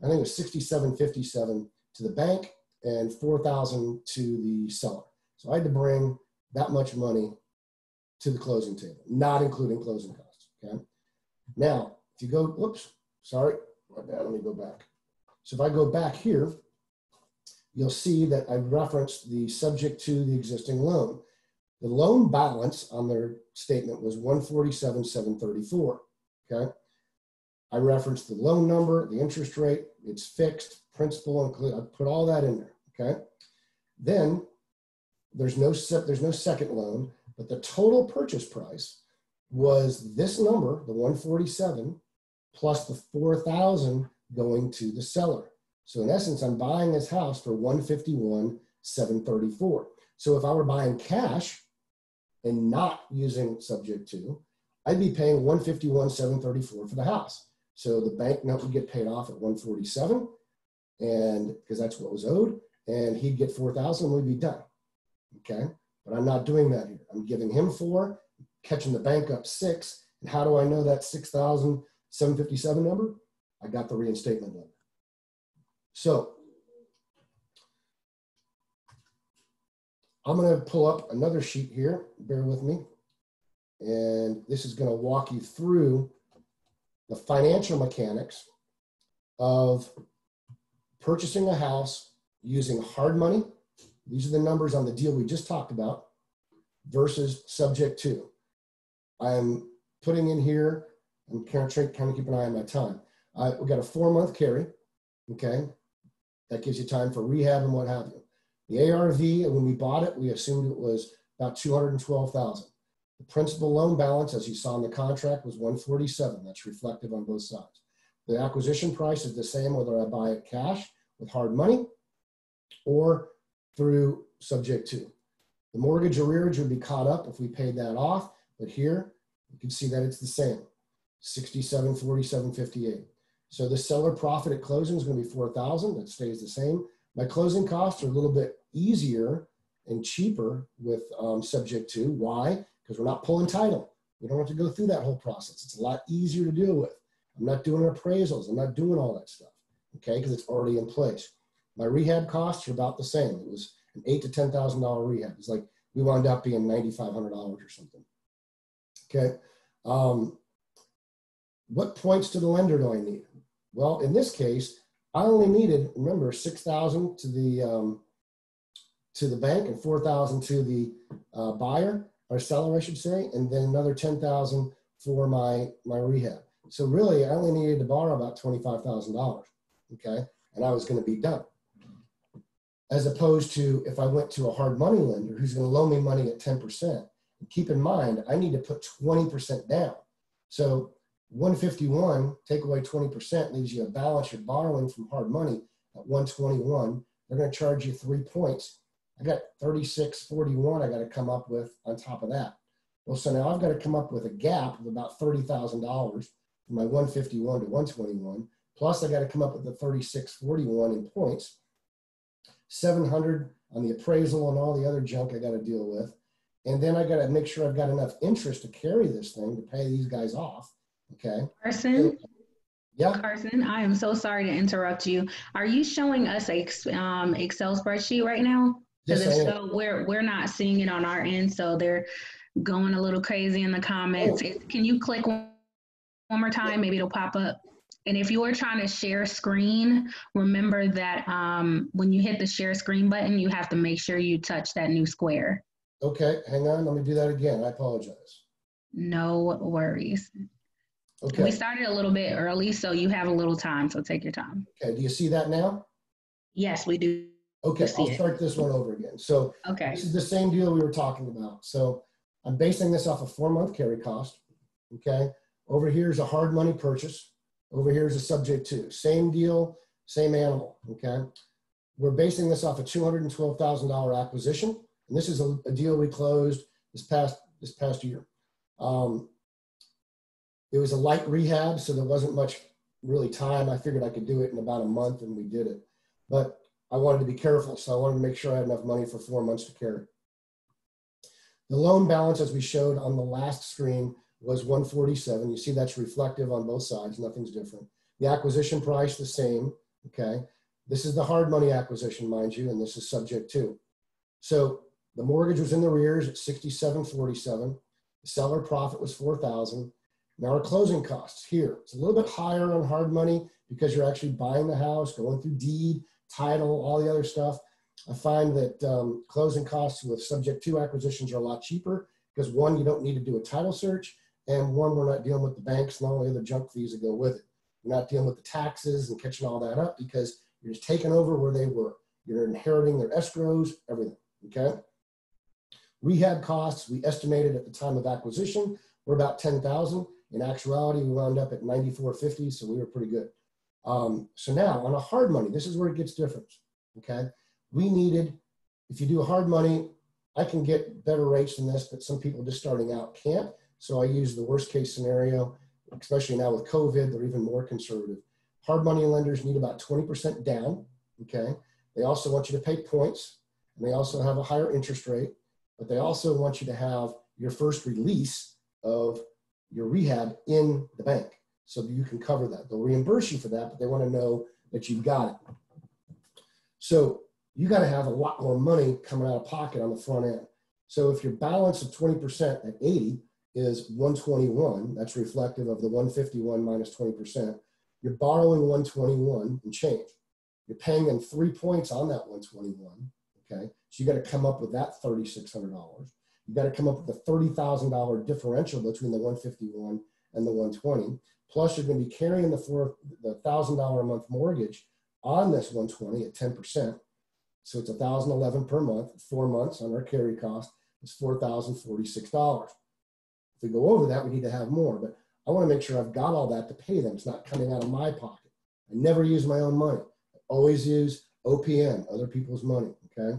I think it was 6757 to the bank and 4,000 to the seller. So I had to bring that much money to the closing table, not including closing costs, okay? Now, if you go, whoops, sorry, let me go back. So if I go back here, you'll see that I referenced the subject to the existing loan. The loan balance on their statement was 147,734. Okay. I referenced the loan number, the interest rate, it's fixed, principal, include. I put all that in there. Okay. Then there's no there's no second loan, but the total purchase price was this number, the 147, plus the 4,000 going to the seller. So in essence, I'm buying this house for 151, 734. So if I were buying cash and not using subject to, I'd be paying 151, 734 for the house. So the bank note would get paid off at 147 and because that's what was owed and he'd get 4,000 and we'd be done. Okay. But I'm not doing that here. I'm giving him four, catching the bank up six. And how do I know that 6,757 number? I got the reinstatement letter. So I'm going to pull up another sheet here. Bear with me. And this is going to walk you through the financial mechanics of purchasing a house using hard money. These are the numbers on the deal we just talked about versus subject to. I'm putting in here, I'm kind of, kind of keep an eye on my time. Uh, we got a four month carry, okay? That gives you time for rehab and what have you. The ARV, when we bought it, we assumed it was about 212,000. The principal loan balance, as you saw in the contract, was 147. That's reflective on both sides. The acquisition price is the same whether I buy it cash with hard money or through subject to. The mortgage arrearage would be caught up if we paid that off, but here you can see that it's the same, 67, 47, 58. So the seller profit at closing is going to be 4,000. That stays the same. My closing costs are a little bit easier and cheaper with um, subject to. Why? Because we're not pulling title. We don't have to go through that whole process. It's a lot easier to deal with. I'm not doing appraisals. I'm not doing all that stuff. Okay, because it's already in place. My rehab costs are about the same. It was an eight to ten thousand dollar rehab. It's like we wound up being ninety five hundred dollars or something. Okay. Um, what points to the lender do I need? Well, in this case, I only needed, remember, 6,000 to the, um, to the bank and 4,000 to the uh, buyer or seller, I should say, and then another 10,000 for my, my rehab. So really, I only needed to borrow about $25,000, okay? and I was going to be done. As opposed to if I went to a hard money lender who's going to loan me money at 10%. keep in mind, I need to put 20% down. So 151, take away 20%, leaves you a balance you're borrowing from hard money at 121. They're going to charge you three points. I got 3641 I got to come up with on top of that. Well, so now I've got to come up with a gap of about $30,000 from my 151 to 121. Plus, I got to come up with the 3641 in points, 700 on the appraisal and all the other junk I got to deal with. And then I got to make sure I've got enough interest to carry this thing to pay these guys off. Okay. Carson. Yeah. Carson, I am so sorry to interrupt you. Are you showing us a um, Excel spreadsheet right now? Because yes, if so, we're we're not seeing it on our end, so they're going a little crazy in the comments. Oh. Can you click one, one more time? Maybe it'll pop up. And if you are trying to share screen, remember that um, when you hit the share screen button, you have to make sure you touch that new square. Okay, hang on. Let me do that again. I apologize. No worries. Okay. We started a little bit early, so you have a little time, so take your time. Okay, do you see that now? Yes, we do. Okay, I'll start this one over again. So okay. this is the same deal we were talking about. So I'm basing this off a four month carry cost. Okay. Over here is a hard money purchase. Over here is a subject to. Same deal, same animal. Okay. We're basing this off a $212,000 acquisition. And this is a, a, deal we closed this past, this past year. Um, it was a light rehab, so there wasn't much really time. I figured I could do it in about a month and we did it. But I wanted to be careful, so I wanted to make sure I had enough money for four months to carry. The loan balance, as we showed on the last screen, was 147. You see that's reflective on both sides, nothing's different. The acquisition price, the same, okay? This is the hard money acquisition, mind you, and this is subject to. So the mortgage was in the rears at 6747. The seller profit was 4,000. Now our closing costs here, it's a little bit higher on hard money because you're actually buying the house, going through deed, title, all the other stuff. I find that um, closing costs with subject to acquisitions are a lot cheaper because one, you don't need to do a title search, and one, we're not dealing with the banks and all the other junk fees that go with it. You're not dealing with the taxes and catching all that up because you're just taking over where they were. You're inheriting their escrows, everything. Okay. Rehab costs we estimated at the time of acquisition were about 10,000. In actuality, we wound up at 94.50, so we were pretty good. Um, so now on a hard money, this is where it gets different. Okay we needed, if you do hard money, I can get better rates than this, but some people just starting out can't. So I use the worst case scenario, especially now with COVID, they're even more conservative. Hard money lenders need about 20% down. Okay. They also want you to pay points and they also have a higher interest rate, but they also want you to have your first release of your rehab in the bank so that you can cover that. They'll reimburse you for that, but they want to know that you've got it. So you got to have a lot more money coming out of pocket on the front end. So if your balance of 20% at 80 is 121, that's reflective of the 151 minus 20%, you're borrowing 121 and change. You're paying them three points on that 121. Okay. So you got to come up with that $3,600. You got to come up with a $30,000 differential between the 151 and the 120. Plus, you're going to be carrying the four, the thousand dollar a month mortgage on this 120 at 10%. So it's 1011 per month, four months on our carry cost is $4,046. If we go over that, we need to have more, but I want to make sure I've got all that to pay them. It's not coming out of my pocket. I never use my own money. I always use OPM, other people's money, okay?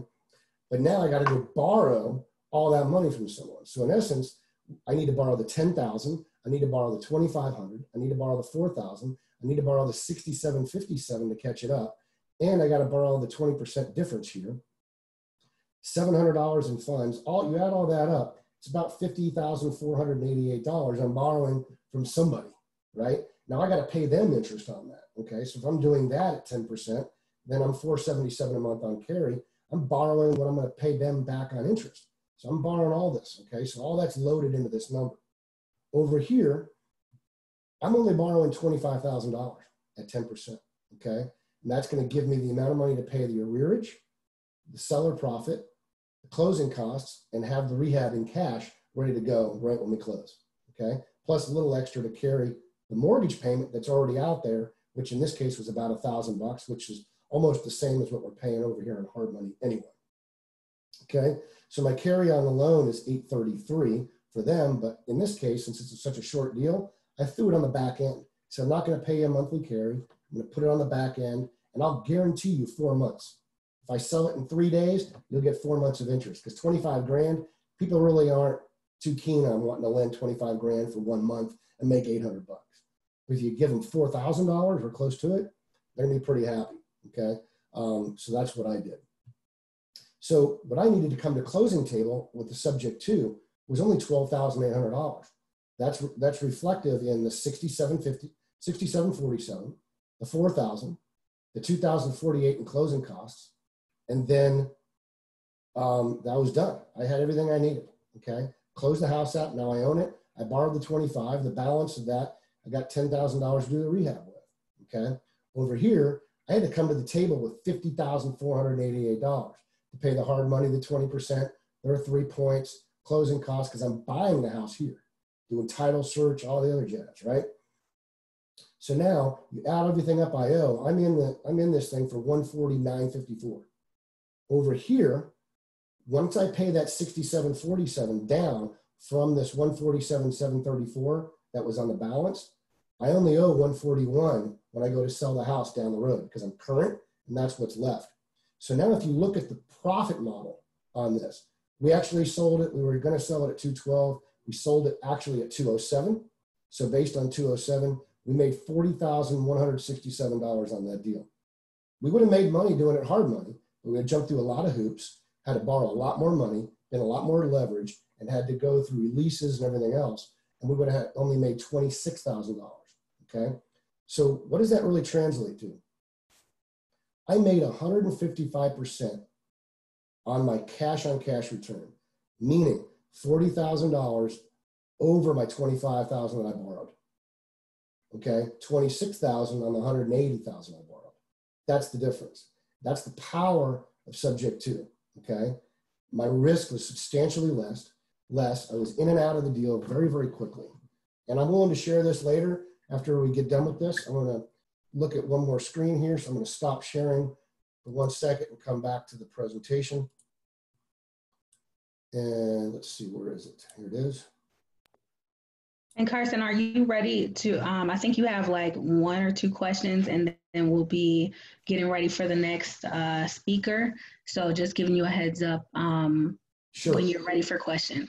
But now I got to go borrow all that money from someone. So in essence, I need to borrow the 10,000, I need to borrow the 2,500, I need to borrow the 4,000, I need to borrow the 6757 to catch it up. And I got to borrow the 20% difference here. $700 in funds. All you add all that up, it's about $50,488 I'm borrowing from somebody, right? Now I got to pay them interest on that. Okay. So if I'm doing that at 10%, then I'm 477 a month on carry. I'm borrowing what I'm going to pay them back on interest. So I'm borrowing all this. Okay. So all that's loaded into this number. Over here, I'm only borrowing $25,000 at 10%. Okay. And that's going to give me the amount of money to pay the arrearage, the seller profit, the closing costs, and have the rehab in cash ready to go right when we close. Okay. Plus a little extra to carry the mortgage payment that's already out there which in this case was about a thousand bucks, which is almost the same as what we're paying over here on hard money anyway. Okay, so my carry on the loan is 833 for them, but in this case, since it's such a short deal, I threw it on the back end. So I'm not going to pay a monthly carry. I'm going to put it on the back end, and I'll guarantee you four months. If I sell it in three days, you'll get four months of interest because 25 grand, people really aren't too keen on wanting to lend 25 grand for one month and make 800 bucks. If you give them $4,000 or close to it, they're gonna be pretty happy, okay? Um, so that's what I did. So what I needed to come to closing table with the subject to was only $12,800. That's, that's reflective in the 6750, 6747, the 4,000, the 2,048 in closing costs, and then um, that was done. I had everything I needed. Okay, closed the house out. Now I own it. I borrowed the 25. The balance of that, I got $10,000 to do the rehab with. Okay, over here, I had to come to the table with $50,488 to pay the hard money, the 20%. There are three points, closing costs, because I'm buying the house here, doing title search, all the other jazz, right? So now you add everything up I owe. I'm in the I'm in this thing for 149.54. Over here, once I pay that 67.47 down from this 147.734 that was on the balance, I only owe 141 when I go to sell the house down the road because I'm current and that's what's left. So now if you look at the profit model on this, we actually sold it. We were going to sell it at 212. We sold it actually at 207. So based on 207, we made $40,167 on that deal. We would have made money doing it hard money, but we had jumped through a lot of hoops, had to borrow a lot more money, been a lot more leverage, and had to go through releases and everything else. And we would have only made $26,000. Okay. So what does that really translate to? I made 155% on my cash on cash return, meaning $40,000 over my 25,000 that I borrowed. Okay. 26,000 on the 180,000 I borrowed. That's the difference. That's the power of subject to. Okay. My risk was substantially less. Less. I was in and out of the deal very, very quickly. And I'm willing to share this later after we get done with this. I'm going to look at one more screen here. So I'm going to stop sharing for one second and come back to the presentation. And let's see, where is it? Here it is. And Carson, are you ready to? Um, I think you have like one or two questions, and then we'll be getting ready for the next uh, speaker. So just giving you a heads up um, sure. when you're ready for questions.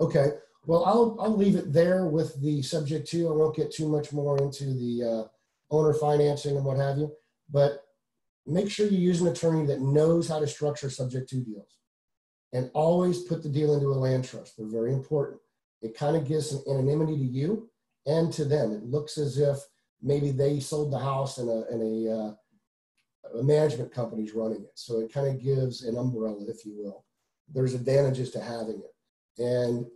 Okay. Well, I'll I'll leave it there with the subject to. I won't get too much more into the uh, owner financing and what have you. But make sure you use an attorney that knows how to structure subject to deals, and always put the deal into a land trust. They're very important it kind of gives some anonymity to you and to them. It looks as if maybe they sold the house and a, and a, uh, a management company's running it. So it kind of gives an umbrella, if you will. There's advantages to having it. And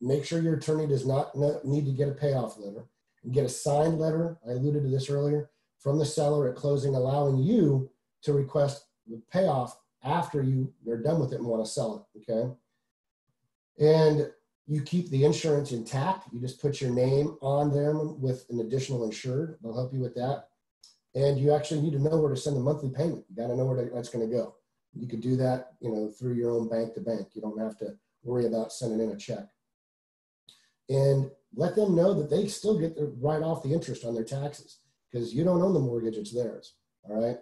make sure your attorney does not need to get a payoff letter and get a signed letter. I alluded to this earlier from the seller at closing, allowing you to request the payoff after you are done with it and want to sell it. Okay. And you keep the insurance intact. You just put your name on them with an additional insured. They'll help you with that. And you actually need to know where to send the monthly payment. You got to know where that's going to go. You could do that, you know, through your own bank to bank. You don't have to worry about sending in a check. And let them know that they still get to write off the interest on their taxes because you don't own the mortgage, it's theirs. All right.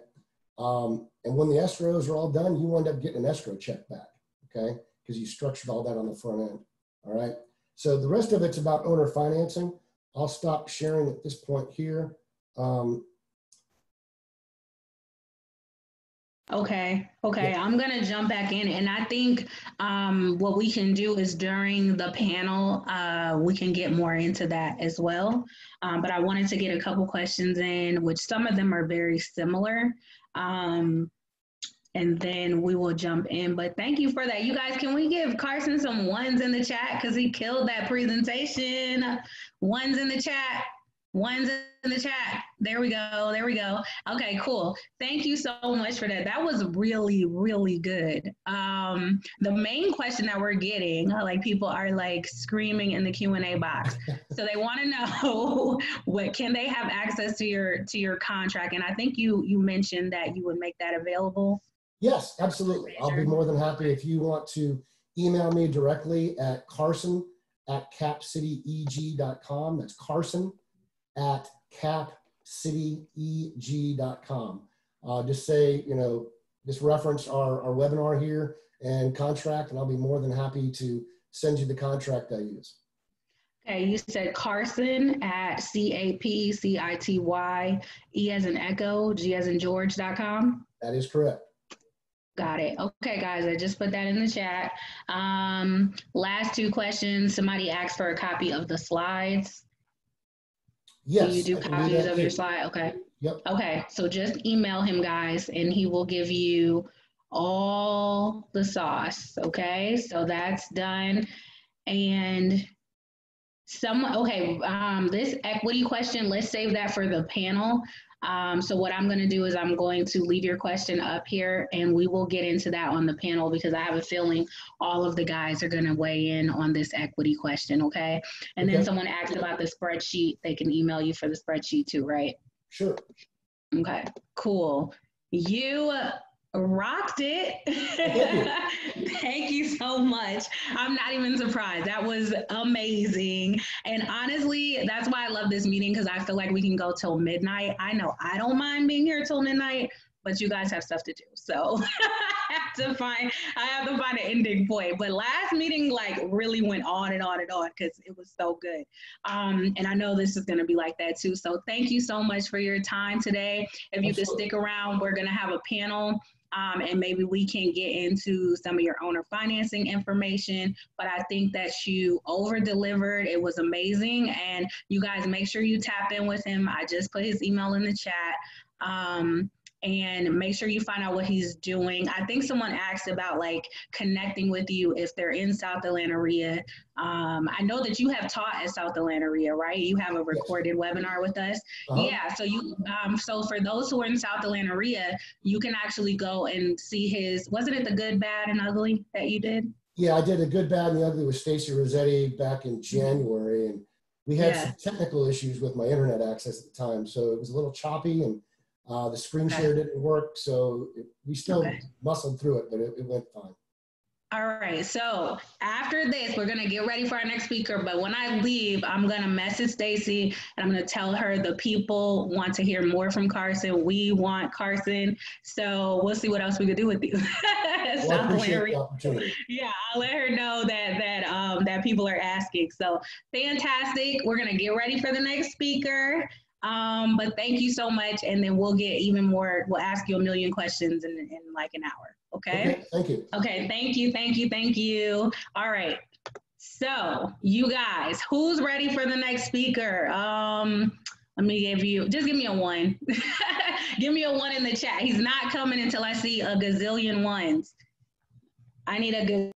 Um, and when the escrows are all done, you end up getting an escrow check back. Okay. Because you structured all that on the front end. All right. So the rest of it's about owner financing. I'll stop sharing at this point here. Um, Okay. Okay. Yeah. I'm going to jump back in. And I think um, what we can do is during the panel, uh, we can get more into that as well. Um, but I wanted to get a couple questions in, which some of them are very similar. Um, and then we will jump in. But thank you for that. You guys, can we give Carson some ones in the chat? Because he killed that presentation. Ones in the chat. One's in the chat. There we go. There we go. Okay, cool. Thank you so much for that. That was really, really good. Um, the main question that we're getting, like people are like screaming in the Q and A box, so they want to know what can they have access to your to your contract? And I think you you mentioned that you would make that available. Yes, absolutely. I'll be more than happy if you want to email me directly at Carson at capcityeg.com. That's Carson at capcityeg.com. Uh, just say, you know, just reference our, our webinar here and contract, and I'll be more than happy to send you the contract I use. Okay, you said Carson at C A P C I T Y E as in Echo, G as in George.com. That is correct. Got it. Okay, guys, I just put that in the chat. Um, last two questions. Somebody asked for a copy of the slides. Yes. Do you do copies of your slide? Okay. Yep. Okay, so just email him, guys, and he will give you all the sauce. Okay, so that's done. And some okay, um, this equity question, let's save that for the panel. Um, so what I'm going to do is I'm going to leave your question up here and we will get into that on the panel because I have a feeling all of the guys are going to weigh in on this equity question. Okay. And okay. then someone asked about the spreadsheet. They can email you for the spreadsheet too, right? Sure. Okay, cool. You rocked it. Thank you so much. I'm not even surprised. That was amazing. And honestly, that's why I love this meeting because I feel like we can go till midnight. I know I don't mind being here till midnight, but you guys have stuff to do. So I have to find I have to find an ending point. But last meeting like really went on and on and on because it was so good. Um, and I know this is gonna be like that too. So thank you so much for your time today. If you could stick around, we're gonna have a panel um, and maybe we can get into some of your owner financing information. But I think that you over delivered. It was amazing. And you guys make sure you tap in with him. I just put his email in the chat. Um, and make sure you find out what he's doing. I think someone asked about like connecting with you if they're in South Atlanta REIA. Um, I know that you have taught at South Atlanta REIA, right? You have a recorded yes. webinar with us. Uh-huh. Yeah. So you, um, so for those who are in South Atlanta REIA, you can actually go and see his. Wasn't it the good, bad, and ugly that you did? Yeah, I did a good, bad, and the ugly with Stacey Rossetti back in January, and we had yeah. some technical issues with my internet access at the time, so it was a little choppy and uh, the screen okay. share didn't work, so it, we still okay. muscled through it, but it, it went fine. All right. So after this, we're gonna get ready for our next speaker. But when I leave, I'm gonna message Stacey and I'm gonna tell her the people want to hear more from Carson. We want Carson. So we'll see what else we can do with you. well, appreciate the opportunity. Yeah, I'll let her know that that um, that people are asking. So fantastic. We're gonna get ready for the next speaker. Um, but thank you so much. And then we'll get even more, we'll ask you a million questions in, in like an hour. Okay? okay? Thank you. Okay. Thank you. Thank you. Thank you. All right. So you guys, who's ready for the next speaker? Um, let me give you, just give me a one. give me a one in the chat. He's not coming until I see a gazillion ones. I need a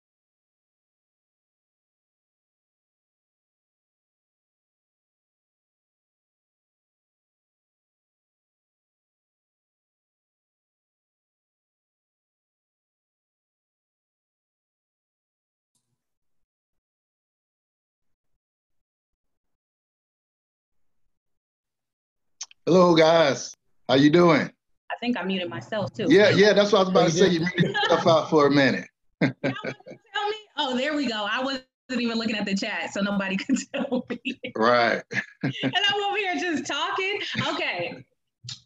Hello, guys. How you doing? I think I muted myself too. Yeah, yeah, that's what I was about to say. You muted yourself out for a minute. tell me? Oh, there we go. I wasn't even looking at the chat, so nobody could tell me. Right. and I'm over here just talking. Okay.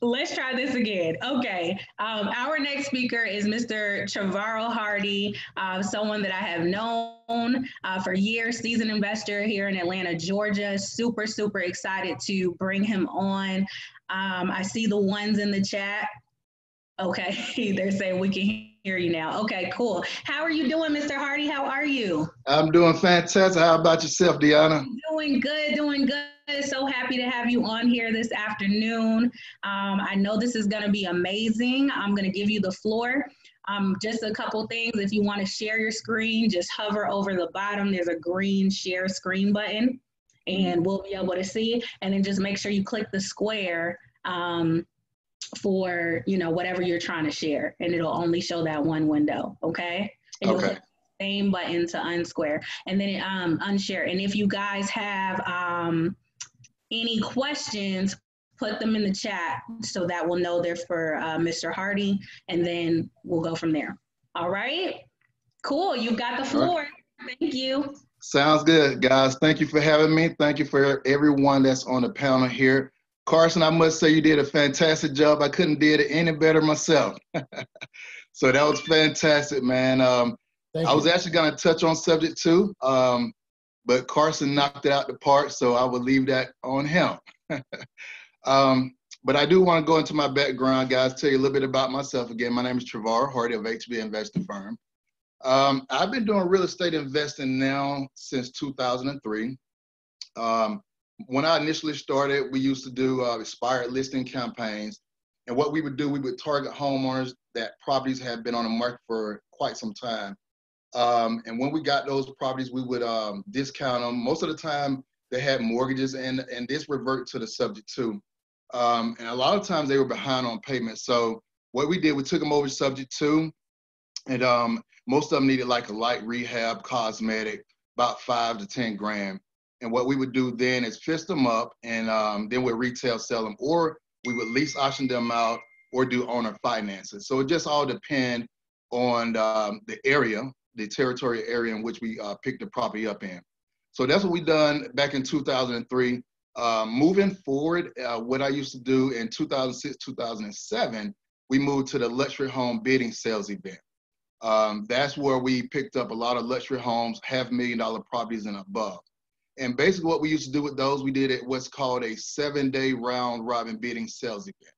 Let's try this again. Okay. Um, our next speaker is Mr. Trevaro Hardy, uh, someone that I have known uh, for years, seasoned investor here in Atlanta, Georgia. Super, super excited to bring him on. Um, I see the ones in the chat. Okay. They're saying we can hear you now. Okay, cool. How are you doing, Mr. Hardy? How are you? I'm doing fantastic. How about yourself, DeOnna? Doing good, doing good so happy to have you on here this afternoon. Um, I know this is going to be amazing. I'm going to give you the floor. Um, just a couple things. If you want to share your screen, just hover over the bottom. There's a green share screen button. and we'll be able to see. And then just make sure you click the square um, for you know whatever you're trying to share, and it'll only show that one window. Okay. And okay. Same button to unsquare and then um, unshare. And if you guys have um, any questions, put them in the chat so that we'll know they're for uh, Mr. Hardy, and then we'll go from there. All right. Cool. You got the floor. Right. Thank you. Sounds good, guys. Thank you for having me. Thank you for everyone that's on the panel here. Carson, I must say you did a fantastic job. I couldn't did it any better myself. so that was fantastic, man. Um, I was actually going to touch on subject to, um, but Carson knocked it out the park, so I will leave that on him. um, but I do want to go into my background, guys, tell you a little bit about myself. Again, my name is Trevaro Hardy of HB Investor Firm. Um, I've been doing real estate investing now since 2003. Um, when I initially started, we used to do uh, expired listing campaigns. And what we would do, we would target homeowners that properties had been on the market for quite some time. Um, and when we got those properties, we would um, discount them. Most of the time, they had mortgages, and and this revert to the subject to. Um, and a lot of times they were behind on payments. So what we did, we took them over to subject to, and um, most of them needed like a light rehab, cosmetic, about five to 10 grand. And what we would do then is fist them up and um, then we'd retail sell them or we would lease option them out or do owner finances. So it just all depend on um, the area, the territory area in which we uh, picked the property up in. So that's what we done back in 2003. Uh, moving forward, uh, what I used to do in 2006, 2007, we moved to the luxury home bidding sales event. Um, that's where we picked up a lot of luxury homes, half million dollar properties and above. And basically, what we used to do with those, we did it what's called a seven day round robin bidding sales event.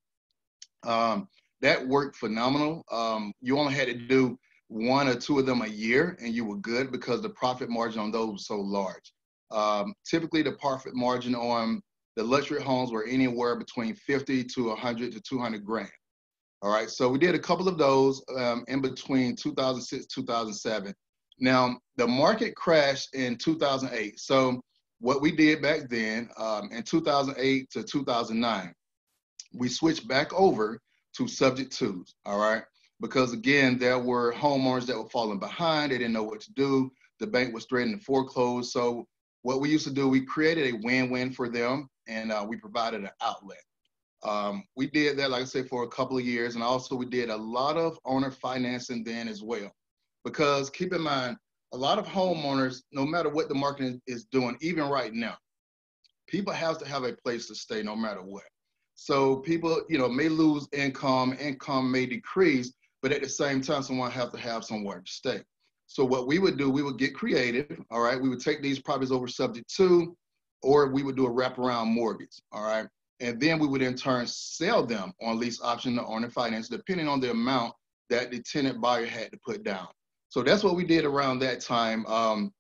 Um, that worked phenomenal. Um, you only had to do one or two of them a year, and you were good because the profit margin on those was so large. Um, typically, the profit margin on the luxury homes were anywhere between 50 to 100 to 200 grand. All right, so we did a couple of those um, in between 2006 2007. Now the market crashed in 2008. So what we did back then um, in 2008 to 2009, we switched back over to subject twos. All right, because again there were homeowners that were falling behind. They didn't know what to do. The bank was threatening to foreclose. So what we used to do, we created a win-win for them, and uh, we provided an outlet. Um, we did that, like I said, for a couple of years, and also we did a lot of owner financing then as well. Because keep in mind, a lot of homeowners, no matter what the market is doing, even right now, people have to have a place to stay no matter what. So people, you know, may lose income, income may decrease, but at the same time, someone has to have somewhere to stay. So what we would do, we would get creative, all right? We would take these properties over subject to, or we would do a wraparound mortgage, all right? And then we would in turn sell them on lease option to owner finance, depending on the amount that the tenant buyer had to put down. So that's what we did around that time. Um,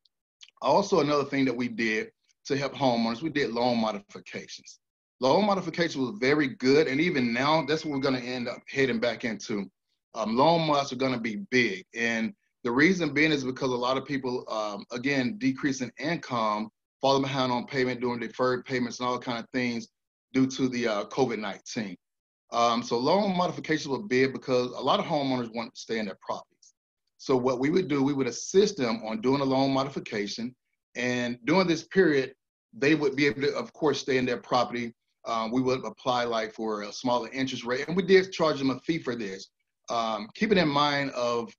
also, another thing that we did to help homeowners, we did loan modifications. Loan modification was very good, and even now, that's what we're going to end up heading back into. Um, loan mods are going to be big, and the reason being is because a lot of people, um, again, decreasing income, falling behind on payment, doing deferred payments, and all kind of things due to the uh, COVID-19. Um, so loan modifications were big because a lot of homeowners want to stay in their properties. So what we would do, we would assist them on doing a loan modification. And during this period, they would be able to, of course, stay in their property. Um, we would apply like for a smaller interest rate. And we did charge them a fee for this, um, keeping in mind of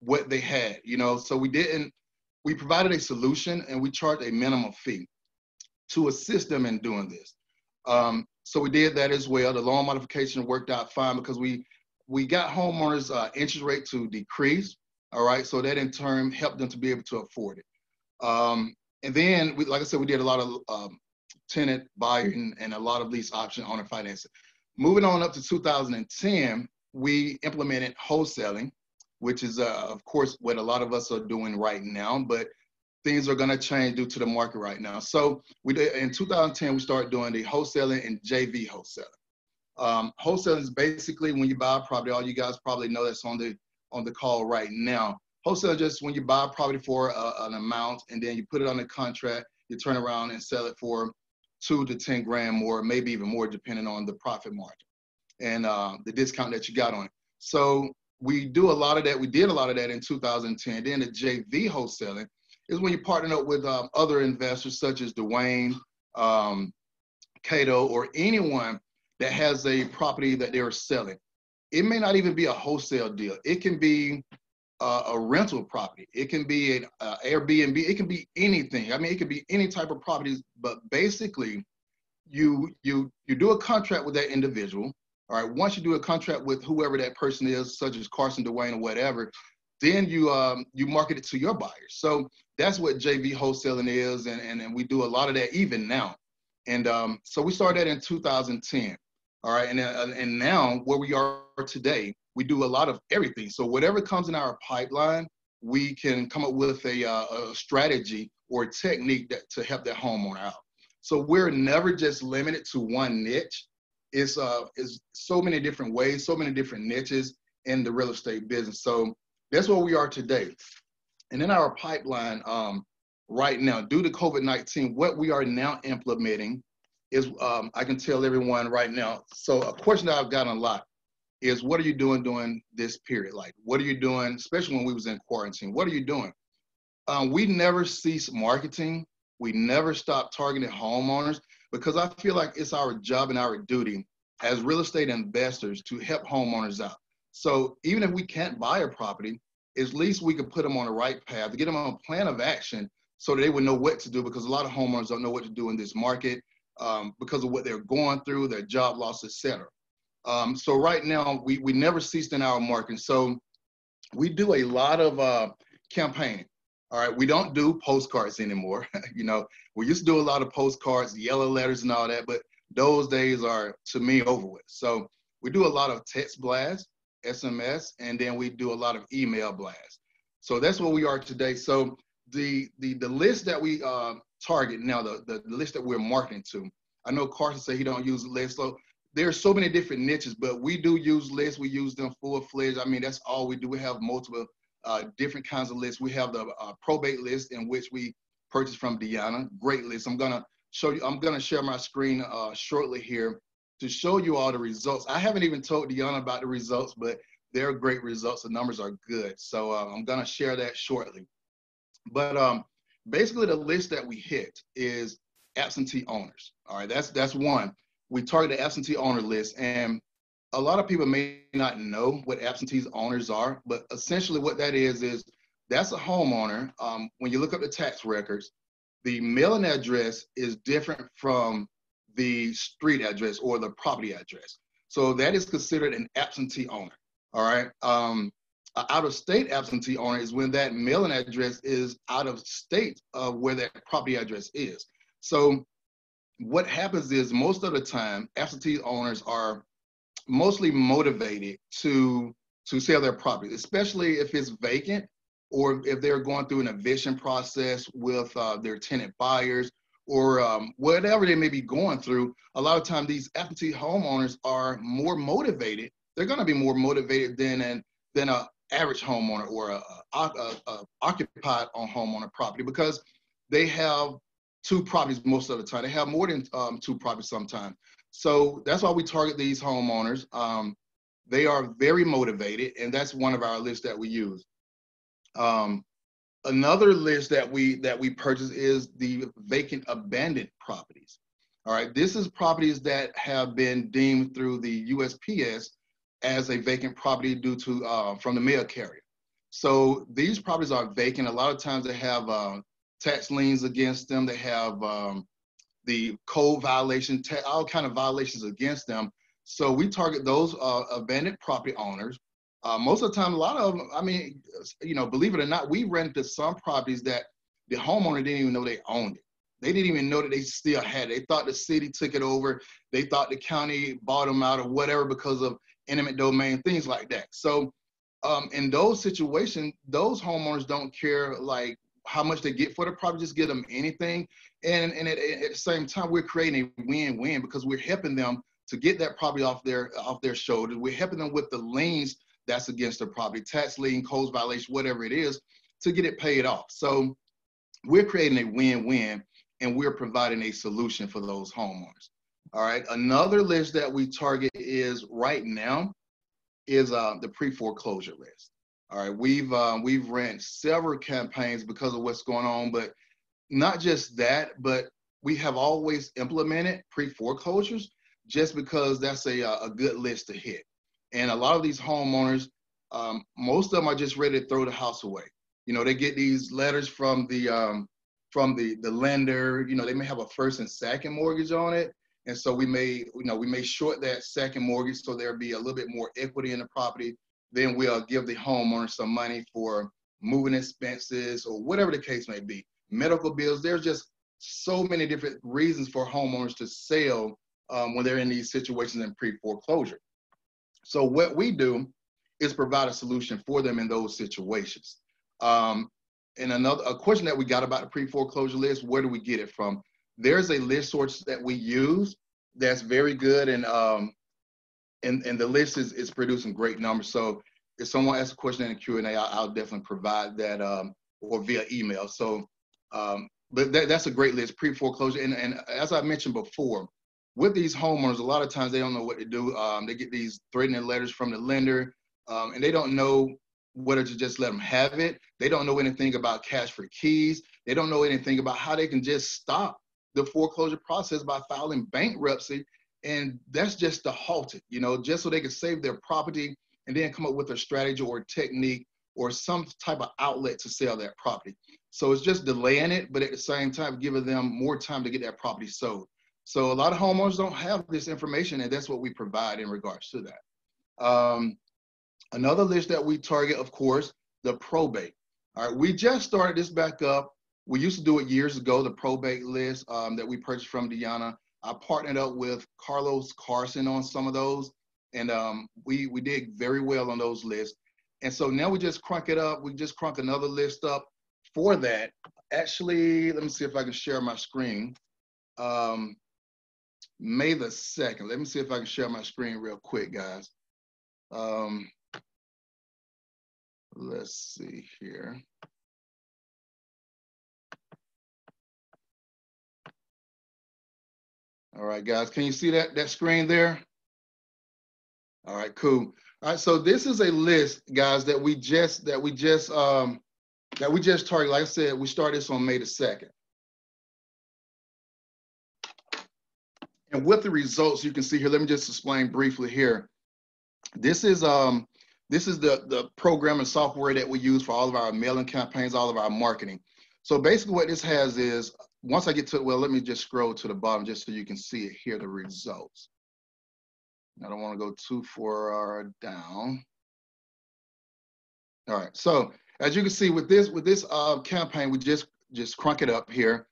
what they had, you know, so we didn't, we provided a solution and we charged a minimum fee to assist them in doing this. Um, so we did that as well. The loan modification worked out fine because we we got homeowners' uh, interest rate to decrease. All right, so that in turn helped them to be able to afford it. Um, and then, we, like I said, we did a lot of um, tenant buying and a lot of lease option owner financing. Moving on up to 2010, we implemented wholesaling, which is, uh, of course, what a lot of us are doing right now. But things are going to change due to the market right now. So we did in 2010 we started doing the wholesaling and JV wholesaling. Um, wholesaling is basically when you buy a property. All you guys probably know that's on the on the call right now. Wholesale just when you buy a property for a, an amount and then you put it on a contract you turn around and sell it for two to 10 grand more, maybe even more, depending on the profit margin and uh, the discount that you got on it. So we do a lot of that. We did a lot of that in 2010. Then the JV wholesaling is when you partner up with um, other investors such as Dewayne, um, Kito, or anyone that has a property that they're selling. It may not even be a wholesale deal. It can be uh, a rental property. It can be an uh, Airbnb. It can be anything. I mean, it can be any type of properties. But basically, you you you do a contract with that individual. All right. Once you do a contract with whoever that person is, such as Carson Dewayne or whatever, then you um, you market it to your buyers. So that's what JV wholesaling is, and, and, and we do a lot of that even now. And um, so we started that in 2010. All right, and uh, and now where we are today, we do a lot of everything. So whatever comes in our pipeline, we can come up with a, uh, a strategy or a technique that to help that homeowner out. So we're never just limited to one niche. It's uh is so many different ways, so many different niches in the real estate business. So that's where we are today. And in our pipeline, um, right now, due to COVID-19, what we are now implementing is um, I can tell everyone right now. So a question that I've gotten a lot is what are you doing during this period? Like, what are you doing, especially when we was in quarantine? What are you doing? Um, we never cease marketing. We never stop targeting homeowners because I feel like it's our job and our duty as real estate investors to help homeowners out. So even if we can't buy a property, at least we could put them on the right path to get them on a plan of action so they would know what to do because a lot of homeowners don't know what to do in this market um, because of what they're going through, their job loss, etc. Um, so right now, we, we never ceased in our marketing. So we do a lot of uh, campaigning. All right, we don't do postcards anymore. you know, we used to do a lot of postcards, yellow letters, and all that, but those days are to me over with. So we do a lot of text blasts, SMS, and then we do a lot of email blasts. So that's where we are today. So the the the list that we uh, target now, the, the list that we're marketing to. I know Carson said he don't use lists. So there's so many different niches, but we do use lists. We use them full fledged. I mean, that's all we do. We have multiple uh, different kinds of lists. We have the uh, probate list in which we purchased from DeOnna. Great list. I'm gonna show you. I'm gonna share my screen uh, shortly here to show you all the results. I haven't even told DeOnna about the results, but they're great results. The numbers are good. So uh, I'm gonna share that shortly. But um, basically, the list that we hit is absentee owners. All right, that's that's one we target the absentee owner list and a lot of people may not know what absentee owners are, but essentially what that is is that's a homeowner. Um, when you look up the tax records, the mailing address is different from the street address or the property address. So that is considered an absentee owner. All right. Um, out of state absentee owner is when that mailing address is out of state of where that property address is. So what happens is most of the time absentee owners are mostly motivated to to sell their property, especially if it's vacant or if they're going through an eviction process with uh, their tenant buyers or um, whatever they may be going through. A lot of times, these absentee homeowners are more motivated. They're going to be more motivated than an than a average homeowner or a, a, a, a occupied on homeowner property because they have two properties most of the time. They have more than um, two properties sometimes. So that's why we target these homeowners. Um, they are very motivated, and that's one of our lists that we use. Um, another list that we that we purchase is the vacant abandoned properties. All right, this is properties that have been deemed through the USPS as a vacant property due to uh, from the mail carrier. So these properties are vacant. A lot of times they have uh, tax liens against them. They have um, the code violation, all kind of violations against them. So we target those uh, abandoned property owners. Uh, most of the time, a lot of them, I mean, you know, believe it or not, we rented some properties that the homeowner didn't even know they owned it. They didn't even know that they still had it. They thought the city took it over. They thought the county bought them out or whatever because of eminent domain, things like that. So um, in those situations, those homeowners don't care like how much they get for the property, just give them anything. And, and at, at the same time, we're creating a win-win because we're helping them to get that property off their off their shoulders. We're helping them with the liens that's against the property, tax lien, codes violation, whatever it is, to get it paid off. So we're creating a win-win. and we're providing a solution for those homeowners. All right. Another list that we target is right now is uh, the pre-foreclosure list. All right, we've uh, we've ran several campaigns because of what's going on, but not just that, but we have always implemented pre-foreclosures just because that's a a good list to hit. And a lot of these homeowners, um, most of them are just ready to throw the house away. You know, they get these letters from the um, from the the lender. You know, they may have a first and second mortgage on it, and so we may you know we may short that second mortgage so there'll be a little bit more equity in the property then we'll give the homeowner some money for moving expenses or whatever the case may be. Medical bills, there's just so many different reasons for homeowners to sell um, when they're in these situations in pre-foreclosure. So what we do is provide a solution for them in those situations. Um, and another a question that we got about the pre-foreclosure list, where do we get it from? There's a list source that we use that's very good and um, and and the list is is producing great numbers. So if someone asks a question in the Q and A, I'll, I'll definitely provide that um, or via email. So, um, but that, that's a great list pre foreclosure. And and as I mentioned before, with these homeowners, a lot of times they don't know what to do. Um, they get these threatening letters from the lender, um, and they don't know whether to just let them have it. They don't know anything about cash for keys. They don't know anything about how they can just stop the foreclosure process by filing bankruptcy and that's just to halt it, you know, just so they can save their property and then come up with a strategy or technique or some type of outlet to sell that property. So it's just delaying it, but at the same time, giving them more time to get that property sold. So a lot of homeowners don't have this information, and that's what we provide in regards to that. Um, another list that we target, of course, the probate. All right, we just started this back up. We used to do it years ago, the probate list um, that we purchased from DeOnna. I partnered up with Carlos Carson on some of those, and um, we we did very well on those lists. And so now we just crunk it up. We just crunk another list up for that. Actually, let me see if I can share my screen. Um, May the 2nd. Let me see if I can share my screen real quick, guys. Um, let's see here. All right, guys, can you see that, that screen there? All right, cool. All right, so this is a list, guys, that we just that we just um that we just target. Like I said, we started this on May the 2nd. And with the results you can see here, let me just explain briefly here. This is um this is the the program and software that we use for all of our mailing campaigns, all of our marketing. So basically what this has is once I get to, well, let me just scroll to the bottom just so you can see it here, the results. I don't want to go too far down. All right, so as you can see with this with this uh, campaign, we just just crunk it up here.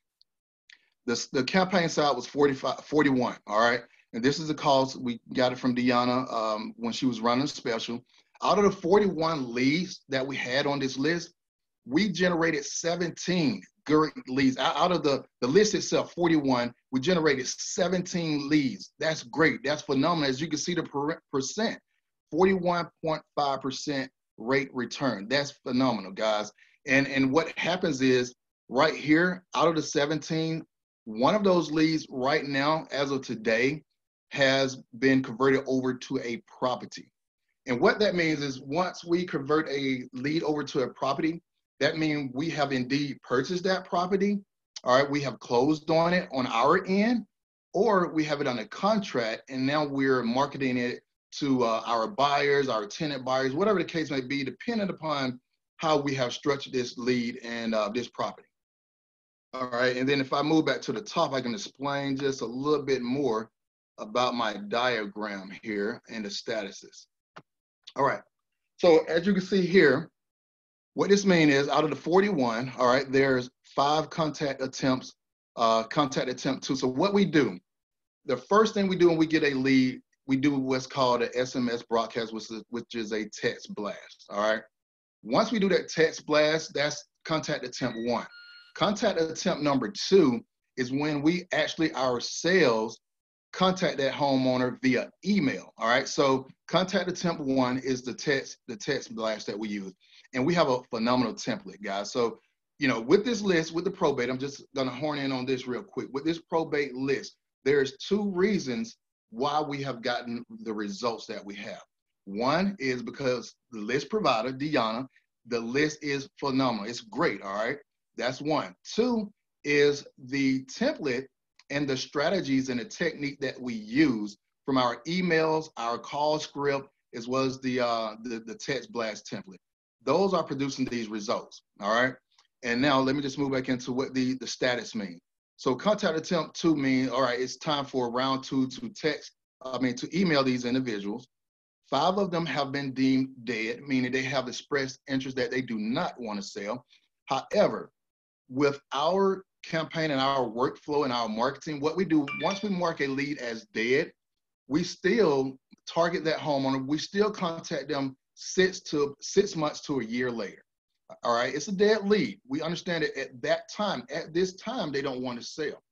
This, the campaign side was 45, 41, all right? And this is the cost, we got it from DeOnna um, when she was running special. Out of the 41 leads that we had on this list, we generated 17 good leads. Out of the, the list itself, 41, we generated 17 leads. That's great. That's phenomenal. As you can see the per percent, 41.5% rate return. That's phenomenal, guys. And, and what happens is right here, out of the 17, one of those leads right now, as of today, has been converted over to a property. And what that means is once we convert a lead over to a property, that means we have indeed purchased that property. All right, we have closed on it on our end, or we have it on a contract and now we're marketing it to uh, our buyers, our tenant buyers, whatever the case may be, depending upon how we have structured this lead and uh, this property. All right, and then if I move back to the top, I can explain just a little bit more about my diagram here and the statuses. All right, so as you can see here, what this means is out of the 41, all right, there's five contact attempts, uh, contact attempt two. So what we do, the first thing we do when we get a lead, we do what's called an SMS broadcast, which is, which is a text blast, all right? Once we do that text blast, that's contact attempt one. Contact attempt number two is when we actually ourselves contact that homeowner via email. All right. So contact attempt one is the text, the text blast that we use and we have a phenomenal template, guys. So you know, with this list, with the probate, I'm just gonna horn in on this real quick. With this probate list, there's two reasons why we have gotten the results that we have. One is because the list provider, DeOnna, the list is phenomenal. It's great, all right? That's one. Two is the template and the strategies and the technique that we use from our emails, our call script, as well as the, uh, the, the text blast template. Those are producing these results, all right? And now let me just move back into what the, the status means. So contact attempt two means, all right, it's time for round two to text, I mean, to email these individuals. Five of them have been deemed dead, meaning they have expressed interest that they do not want to sell. However, with our campaign and our workflow and our marketing, what we do, once we mark a lead as dead, we still target that homeowner. We still contact them six to six months to a year later. All right, it's a dead lead. We understand it at that time, at this time, they don't want to sell.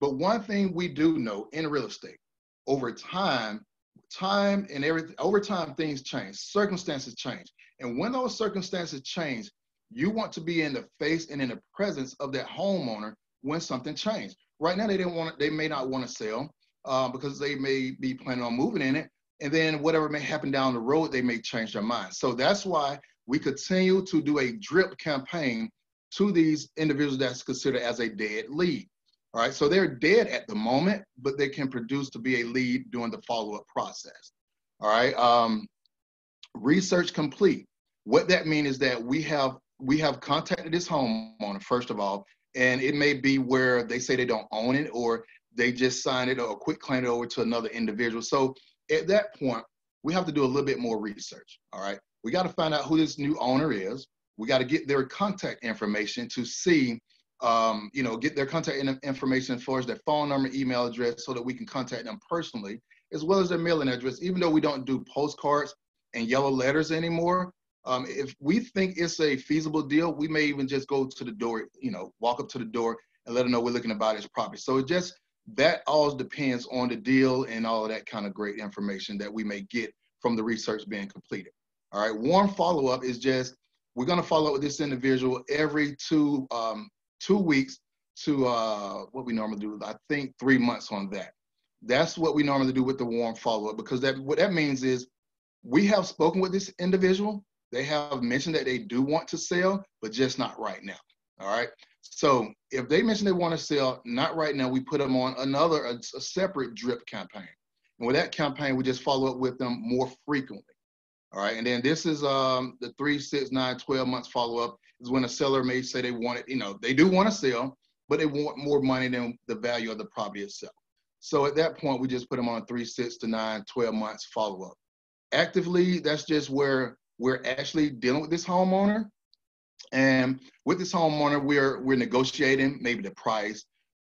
But one thing we do know in real estate, over time, time and everything, over time, things change, circumstances change. And when those circumstances change, you want to be in the face and in the presence of that homeowner when something changed. Right now, they didn't want, they may not want to sell uh, because they may be planning on moving in it. And then whatever may happen down the road, they may change their mind. So that's why we continue to do a drip campaign to these individuals that's considered as a dead lead. All right, so they're dead at the moment, but they can produce to be a lead during the follow-up process. All right, um, research complete. What that means is that we have we have contacted this homeowner first of all, and it may be where they say they don't own it or they just signed it or quitclaim it over to another individual. So at that point, we have to do a little bit more research. All right, we got to find out who this new owner is. We got to get their contact information to see um, you know, get their contact information as far as their phone number, email address, so that we can contact them personally, as well as their mailing address. Even though we don't do postcards and yellow letters anymore, um, if we think it's a feasible deal, we may even just go to the door, you know, walk up to the door and let them know we're looking to buy this property. So it just that all depends on the deal and all of that kind of great information that we may get from the research being completed. All right, warm follow up is just we're going to follow up with this individual every two um, two weeks to uh, what we normally do. I think three months on that. That's what we normally do with the warm follow up because that what that means is we have spoken with this individual. They have mentioned that they do want to sell, but just not right now. All right. So if they mention they want to sell, not right now, we put them on another a, a separate drip campaign. And with that campaign, we just follow up with them more frequently. All right. And then this is um, the three, six, nine, 12 months follow up is when a seller may say they want it, you know, they do want to sell, but they want more money than the value of the property itself. So at that point, we just put them on three, six to nine, 12 months follow up. Actively, that's just where we're actually dealing with this homeowner. And with this homeowner, we're we're negotiating maybe the price.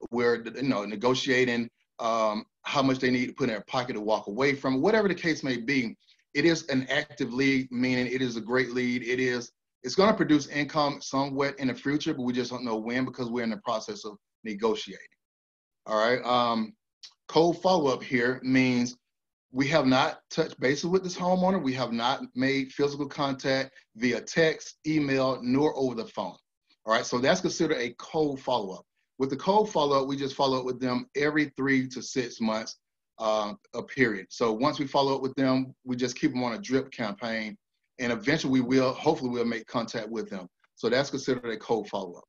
We're you know negotiating um, how much they need to put in their pocket to walk away from, whatever the case may be it is an active lead, meaning it is a great lead. It is it's going to produce income somewhat in the future, but we just don't know when because we're in the process of negotiating. All right. Um, cold follow up here means we have not touched bases with this homeowner. We have not made physical contact via text, email, nor over the phone. All right. So that's considered a cold follow up. With the cold follow up, we just follow up with them every three to six months uh, a period. So once we follow up with them, we just keep them on a drip campaign, and eventually we will, hopefully, we'll make contact with them. So that's considered a cold follow up.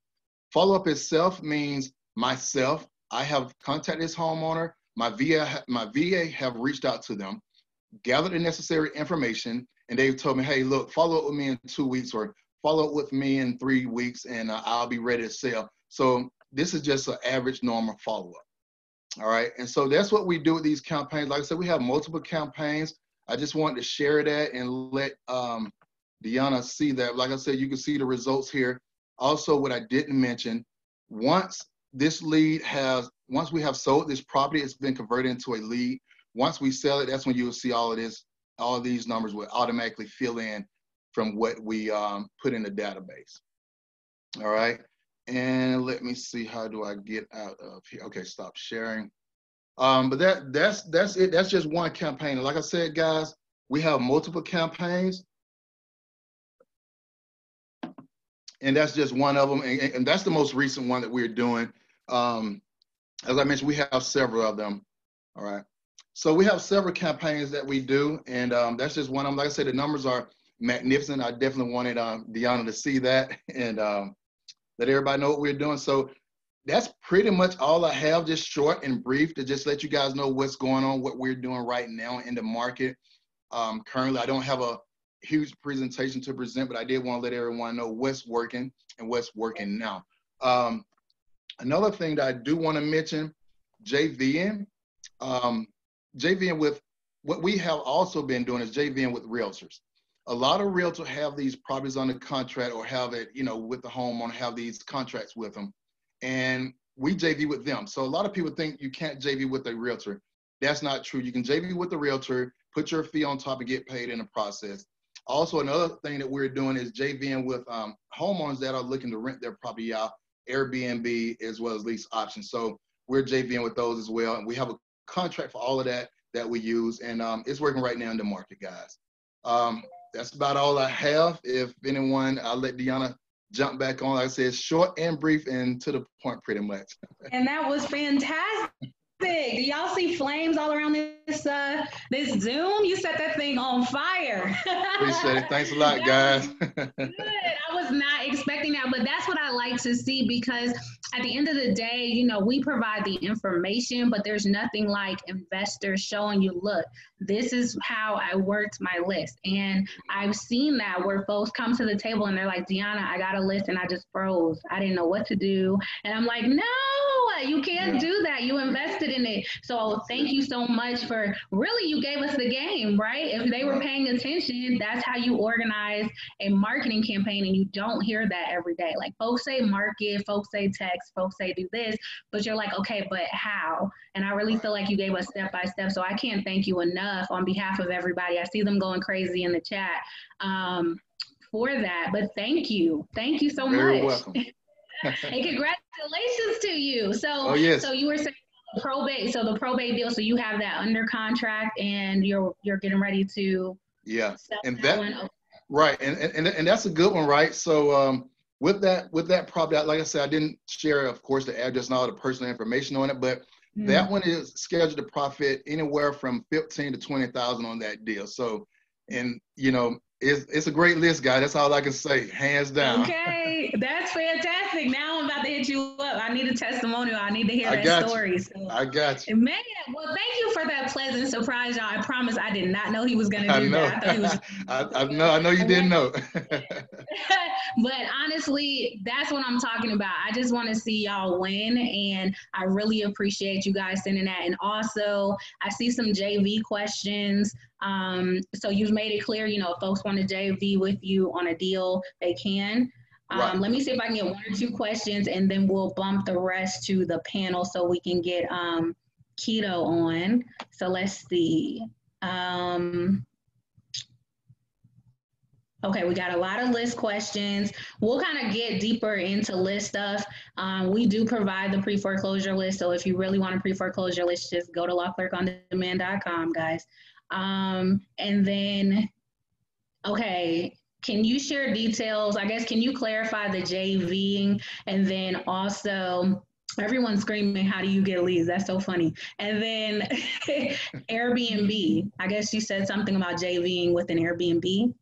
Follow up itself means myself. I have contacted this homeowner. My VA, my VA have reached out to them, gathered the necessary information, and they've told me, hey, look, follow up with me in two weeks or follow up with me in three weeks, and uh, I'll be ready to sell. So this is just an average normal follow up. All right. And so that's what we do with these campaigns. Like I said, we have multiple campaigns. I just wanted to share that and let um, DeOnna see that. Like I said, you can see the results here. Also, what I didn't mention, once this lead has, once we have sold this property, it's been converted into a lead. Once we sell it, that's when you will see all of this, all of these numbers will automatically fill in from what we um, put in the database. All right. And let me see, how do I get out of here? Okay, stop sharing. Um, but that that's that's it. That's just one campaign. Like I said, guys, we have multiple campaigns. and that's just one of them, and, and that's the most recent one that we're doing. Um, as I mentioned, we have several of them. All right. So we have several campaigns that we do, and um, that's just one of them. Like I said, the numbers are magnificent. I definitely wanted um, DeOnna to see that and um, let everybody know what we're doing. So that's pretty much all I have, just short and brief to just let you guys know what's going on, what we're doing right now in the market. Um, currently, I don't have a huge presentation to present, but I did want to let everyone know what's working and what's working now. Um, another thing that I do want to mention, JVing. Um, JVing with what we have also been doing is JVing with realtors. A lot of realtors have these properties under contract or have it, you know, with the homeowner, have these contracts with them and we JV with them. So a lot of people think you can't JV with a realtor. That's not true. You can JV with the realtor, put your fee on top and get paid in the process. Also, another thing that we're doing is JVing with um, homeowners that are looking to rent their property out, Airbnb as well as lease options. So we're JVing with those as well. And we have a contract for all of that that we use. And um, it's working right now in the market, guys. Um, that's about all I have. If anyone, I'll let DeOnna jump back on. Like I said, short and brief and to the point pretty much. and that was fantastic. Do y'all see flames all around this uh this Zoom? You set that thing on fire. Appreciate it. Thanks a lot, guys. good. I was not expecting that, but that's what I like to see because at the end of the day, you know, we provide the information, but there's nothing like investors showing you, look, this is how I worked my list. And I've seen that where folks come to the table and they're like, DeOnna, I got a list and I just froze. I didn't know what to do. And I'm like, no, you can't do that. You invested in it. So thank you so much for really, you gave us the game, right? If they were paying attention, that's how you organize a marketing campaign. And you don't hear that every day. Like folks say market, folks say text, folks say do this, but you're like, okay, but how? And I really feel like you gave us step by step. So I can't thank you enough on behalf of everybody. I see them going crazy in the chat. Um, for that, but thank you. Thank you so Very much. welcome. and congratulations to you. So, oh, yes. so you were saying probate. So the probate deal. So you have that under contract, and you're you're getting ready to. Yeah, and that, that right, and, and and that's a good one, right? So um, with that with that property, like I said, I didn't share, of course, the address and all the personal information on it, but mm. that one is scheduled to profit anywhere from fifteen to twenty thousand on that deal. So, and you know, it's, it's a great list, guy. That's all I can say, hands down. Okay, that's fantastic. Now I'm about to hit you up. I need a testimonial. I need to hear I that story. So, I got you. Man, well, thank you for that pleasant surprise, y'all. I promise I did not know he was going to do I that. I, was... I, I, know. I know you didn't know. but honestly, that's what I'm talking about. I just want to see y'all win, and I really appreciate you guys sending that. And also, I see some JV questions. Um, so you've made it clear, you know, if folks want to JV with you on a deal, they can. Um, right. Let me see if I can get one or two questions and then we'll bump the rest to the panel so we can get um, Kito on. So let's see. Um, Okay, we got a lot of list questions. We'll kind of get deeper into list stuff. Um, we do provide the pre-foreclosure list. So if you really want a pre-foreclosure list, just go to lawclerkondemand.com, guys. Um, and then, okay, can you share details? I guess, can you clarify the JVing? And then also, everyone's screaming, how do you get leads? That's so funny. And then Airbnb, I guess you said something about JVing with an Airbnb.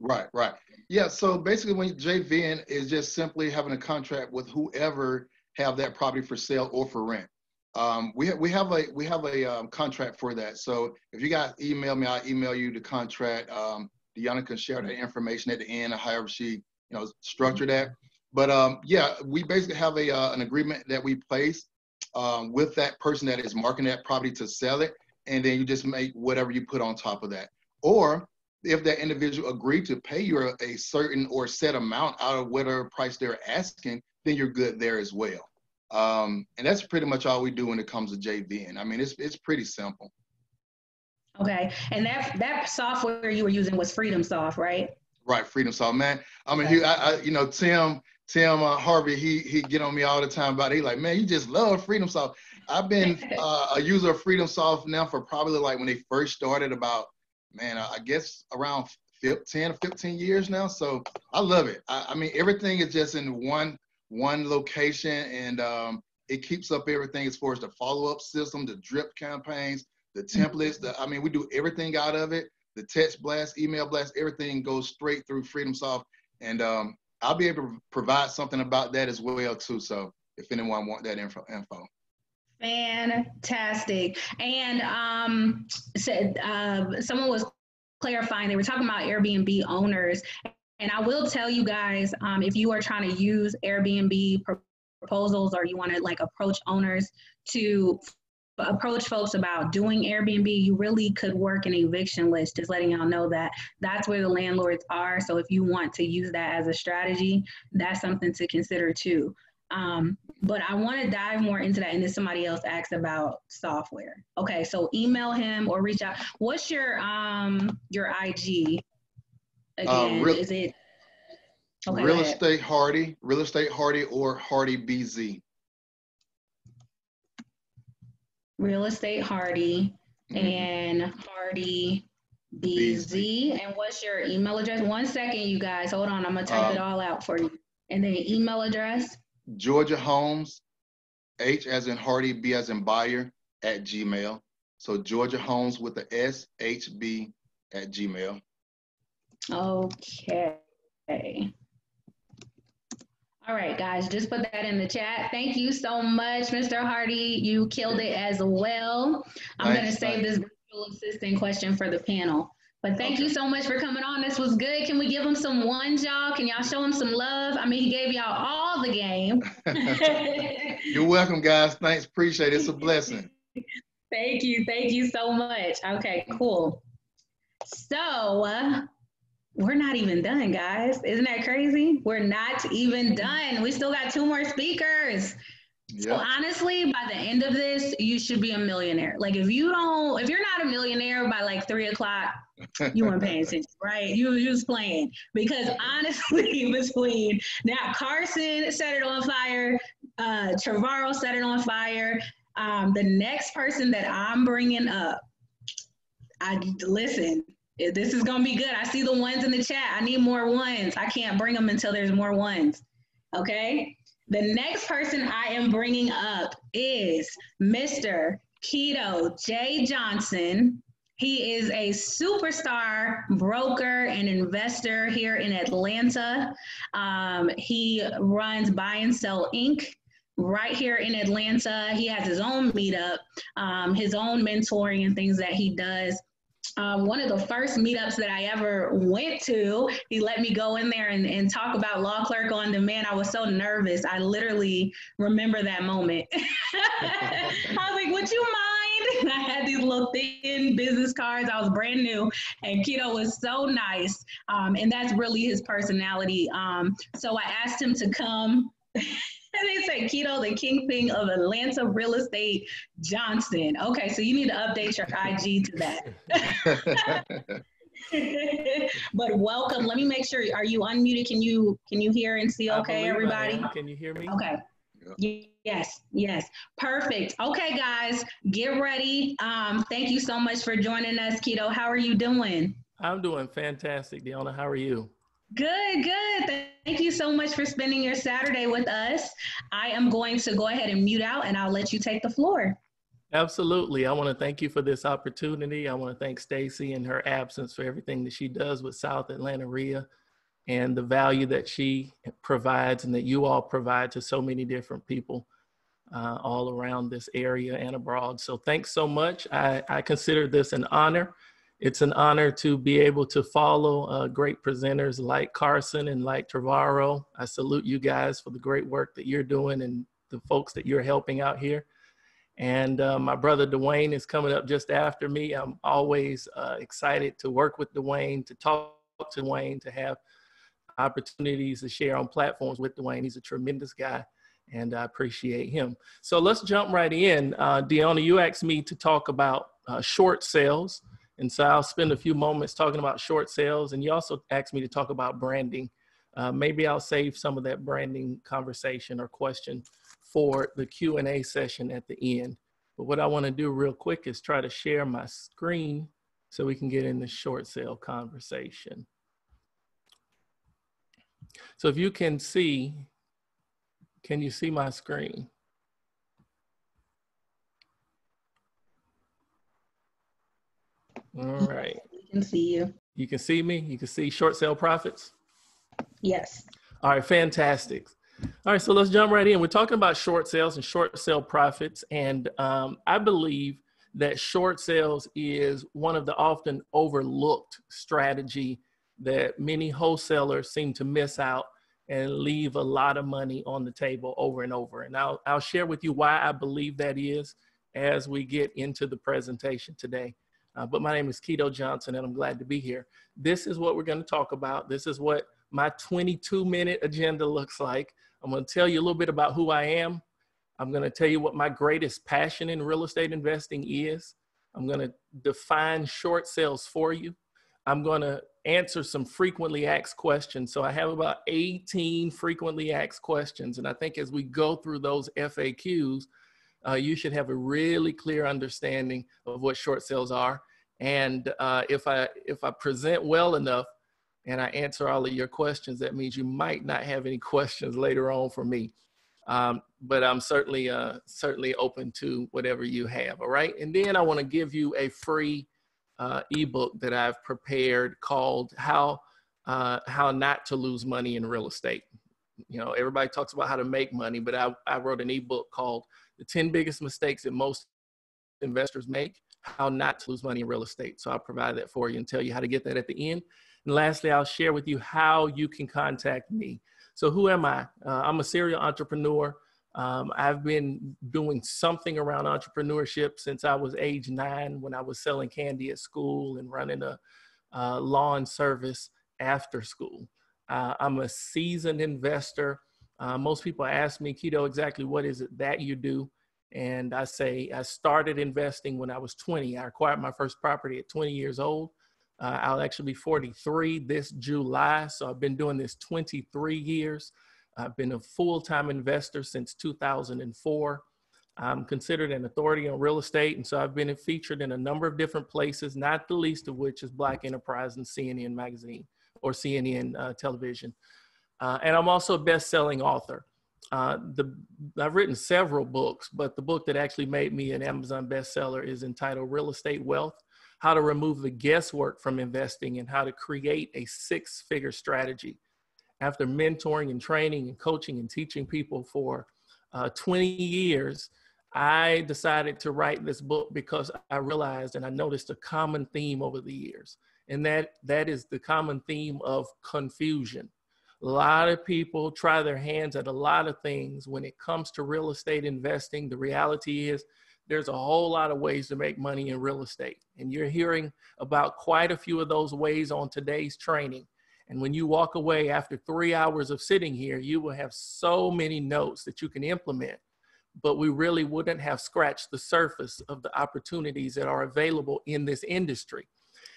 Right, right. Yeah, so basically when JVing is just simply having a contract with whoever have that property for sale or for rent. Um, we, we have a we have a um, contract for that. So if you guys email me, I'll email you the contract. Um, DeOnna can share the information at the end, or however she you know structure that. But um, yeah, we basically have a uh, an agreement that we place um, with that person that is marketing that property to sell it, and then you just make whatever you put on top of that. Or if that individual agreed to pay you a certain or set amount out of whatever price they're asking, then you're good there as well. Um, and that's pretty much all we do when it comes to JVing. I mean, it's it's pretty simple. Okay, and that that software you were using was Freedom Soft, right? Right, Freedom Soft, man. I mean, okay. he, I, I, you know, Tim Tim uh, Harvey, he he get on me all the time about it. He like, man, you just love Freedom Soft. I've been uh, a user of Freedom Soft now for probably like when they first started about, man, I guess around 10 or 15 years now. So I love it. I, I mean, everything is just in one one location and um, it keeps up everything as far as the follow-up system, the drip campaigns, the templates, the I mean, we do everything out of it. The text blast, email blast, everything goes straight through FreedomSoft. And um, I'll be able to provide something about that as well too. So if anyone want that info, info. Fantastic. And um, said uh, someone was clarifying they were talking about Airbnb owners, and I will tell you guys um, if you are trying to use Airbnb proposals or you want to like approach owners to approach folks about doing Airbnb, you really could work an eviction list, just letting y'all know that that's where the landlords are. So if you want to use that as a strategy, that's something to consider too. Um, but I want to dive more into that. And then somebody else asked about software. Okay, so email him or reach out. What's your um your IG? Again, uh, real, is it okay, Real Estate Hardy, Real Estate Hardy, or Hardy BZ? Real Estate Hardy mm-hmm. and Hardy BZ. BZ. And what's your email address? One second, you guys. Hold on. I'm going to type it um, all out for you. And then email address? Georgia Homes, H as in Hardy, B as in buyer at Gmail. So Georgia Homes with the S, H, B at Gmail. Okay. All right, guys, just put that in the chat. Thank you so much, Mr. Hardy. You killed it as well. I'm going to save this virtual assistant question for the panel. But thank okay. you so much for coming on. This was good. Can we give him some ones, y'all? Can y'all show him some love? I mean, he gave y'all all the game. You're welcome, guys. Thanks. Appreciate it. It's a blessing. thank you. Thank you so much. Okay, cool. So, uh, we're not even done, guys. Isn't that crazy? We're not even done. We still got two more speakers. Yep. So honestly, by the end of this, you should be a millionaire. Like if you don't, if you're not a millionaire by like three o'clock, you weren't paying attention, right? You, you was playing because honestly, between now Carson set it on fire, uh, Trevaro set it on fire. Um, the next person that I'm bringing up, I listen. This is gonna be good. I see the ones in the chat. I need more ones. I can't bring them until there's more ones. Okay. The next person I am bringing up is Mr. Kito J. Johnson. He is a superstar broker and investor here in Atlanta. Um, he runs Buy and Sell Inc. right here in Atlanta. He has his own meetup, um, his own mentoring and things that he does um, one of the first meetups that I ever went to, he let me go in there and, and talk about law clerk on demand. I was so nervous. I literally remember that moment. I was like, would you mind? And I had these little thin business cards. I was brand new, and Kito was so nice. Um, and that's really his personality. Um, so I asked him to come. they say Kito, the kingpin of Atlanta real estate, Johnson. Okay, so you need to update your IG to that. but welcome. Let me make sure. Are you unmuted? Can you can you hear and see? Okay, everybody. Can you hear me? Okay. Yes, yes, perfect. Okay, guys, get ready. Um, thank you so much for joining us, Kito. How are you doing? I'm doing fantastic, DeOnna. How are you? Good, good. Thank you so much for spending your Saturday with us. I am going to go ahead and mute out and I'll let you take the floor. Absolutely. I want to thank you for this opportunity. I want to thank Stacey in her absence for everything that she does with South Atlanta REIA and the value that she provides and that you all provide to so many different people uh, all around this area and abroad. So thanks so much. I, I consider this an honor it's an honor to be able to follow uh, great presenters like Carson and like Trevaro. I salute you guys for the great work that you're doing and the folks that you're helping out here. And uh, my brother Dewayne is coming up just after me. I'm always uh, excited to work with Dewayne, to talk to Dewayne, to have opportunities to share on platforms with Dewayne. He's a tremendous guy and I appreciate him. So let's jump right in. Uh, you asked me to talk about uh, short sales. And so I'll spend a few moments talking about short sales. And you also asked me to talk about branding. Uh, maybe I'll save some of that branding conversation or question for the Q&A session at the end. But what I want to do real quick is try to share my screen so we can get in the short sale conversation. So if you can see, can you see my screen? All right. We can see you. You can see me. You can see short sale profits. Yes. All right, fantastic. All right, so let's jump right in. We're talking about short sales and short sale profits. And um, I believe that short sales is one of the often overlooked strategy that many wholesalers seem to miss out and leave a lot of money on the table over and over. And I'll, I'll share with you why I believe that is as we get into the presentation today. Uh, but my name is Kito Johnson, and I'm glad to be here. This is what we're going to talk about. This is what my 22 minute agenda looks like. I'm going to tell you a little bit about who I am. I'm going to tell you what my greatest passion in real estate investing is. I'm going to define short sales for you. I'm going to answer some frequently asked questions. So I have about 18 frequently asked questions. And I think as we go through those FAQs, uh, you should have a really clear understanding of what short sales are. And uh, if I if I present well enough and I answer all of your questions, that means you might not have any questions later on for me. Um, but I'm certainly uh, certainly open to whatever you have. All right, and then I want to give you a free uh, ebook that I've prepared called "How uh, How Not to Lose Money in Real Estate." You know, everybody talks about how to make money, but I, I wrote an ebook called "The 10 Biggest Mistakes That Most Investors Make: How Not to Lose Money in Real Estate." So I'll provide that for you and tell you how to get that at the end. And lastly, I'll share with you how you can contact me. So who am I? Uh, I'm a serial entrepreneur. Um, I've been doing something around entrepreneurship since I was age nine when I was selling candy at school and running a uh, lawn service after school. Uh, I'm a seasoned investor. Uh, most people ask me, Kito, exactly what is it that you do? And I say, I started investing when I was 20. I acquired my first property at 20 years old. Uh, I'll actually be 43 this July. So I've been doing this 23 years. I've been a full time investor since 2004. I'm considered an authority on real estate. And so I've been featured in a number of different places, not the least of which is Black Enterprise and CNN Magazine or CNN uh, television. Uh, and I'm also a best selling author. Uh, the, I've written several books, but the book that actually made me an Amazon bestseller is entitled Real Estate Wealth How to Remove the Guesswork from Investing and How to Create a Six Figure Strategy after mentoring and training and coaching and teaching people for uh, 20 years, I decided to write this book because I realized and I noticed a common theme over the years. And that, that is the common theme of confusion. A lot of people try their hands at a lot of things. When it comes to real estate investing, the reality is there's a whole lot of ways to make money in real estate. And you're hearing about quite a few of those ways on today's training. And when you walk away after three hours of sitting here, you will have so many notes that you can implement. But we really wouldn't have scratched the surface of the opportunities that are available in this industry.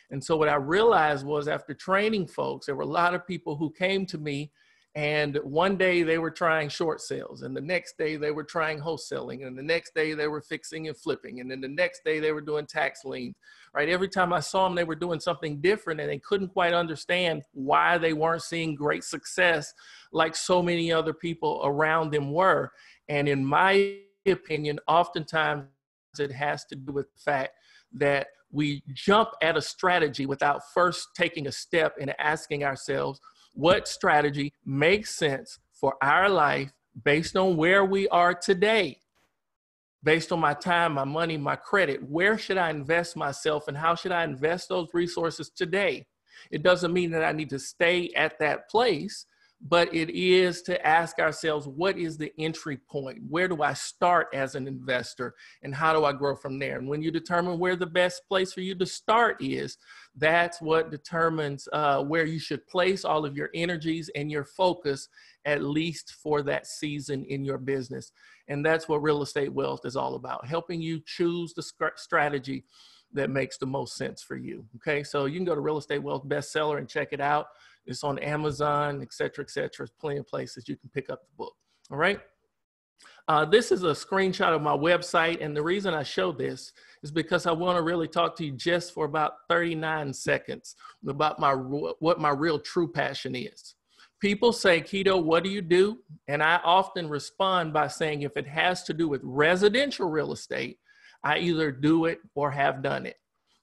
And so, what I realized was after training folks, there were a lot of people who came to me and one day they were trying short sales, and the next day they were trying wholesaling, and the next day they were fixing and flipping, and then the next day they were doing tax liens. Right? Every time I saw them, they were doing something different, and they couldn't quite understand why they weren't seeing great success like so many other people around them were. And in my opinion, oftentimes it has to do with the fact that we jump at a strategy without first taking a step and asking ourselves, what strategy makes sense for our life based on where we are today, based on my time, my money, my credit. Where should I invest myself and how should I invest those resources today? It doesn't mean that I need to stay at that place, but it is to ask ourselves what is the entry point? Where do I start as an investor and how do I grow from there? And when you determine where the best place for you to start is, that's what determines uh, where you should place all of your energies and your focus, at least for that season in your business. And that's what real estate wealth is all about helping you choose the strategy that makes the most sense for you. Okay, so you can go to Real Estate Wealth Bestseller and check it out. It's on Amazon, et cetera, et cetera. There's plenty of places you can pick up the book. All right. Uh, this is a screenshot of my website, and the reason I show this is because I want to really talk to you just for about 39 seconds about my what my real true passion is. People say, Kito, what do you do? And I often respond by saying, if it has to do with residential real estate, I either do it or have done it.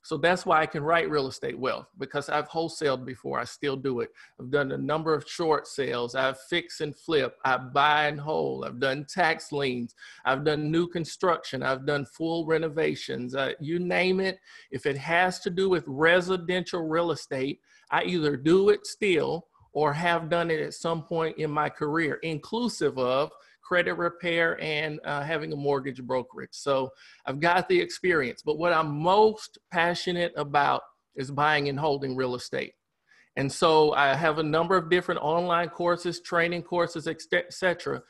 So that's why I can write real estate wealth because I've wholesaled before. I still do it. I've done a number of short sales. I've fix and flip. I buy and hold. I've done tax liens. I've done new construction. I've done full renovations. Uh, you name it. If it has to do with residential real estate, I either do it still or have done it at some point in my career, inclusive of credit repair and uh, having a mortgage brokerage. So I've got the experience, but what I'm most passionate about is buying and holding real estate. And so I have a number of different online courses, training courses, etc.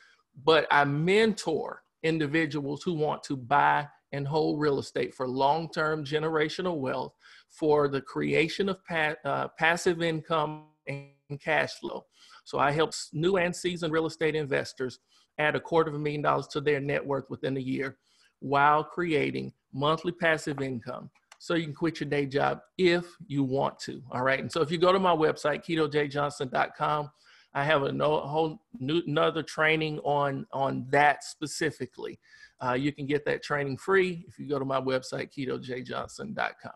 But I mentor individuals who want to buy and hold real estate for long-term generational wealth, for the creation of pa- uh, passive income and cash flow. So I help new and seasoned real estate investors add a quarter of a million dollars to their net worth within a year while creating monthly passive income so you can quit your day job if you want to. All right. And so if you go to my website, kitojjohnson.com, I have a, no, whole new, another training on, on that specifically. Uh, you can get that training free if you go to my website, kitojjohnson.com.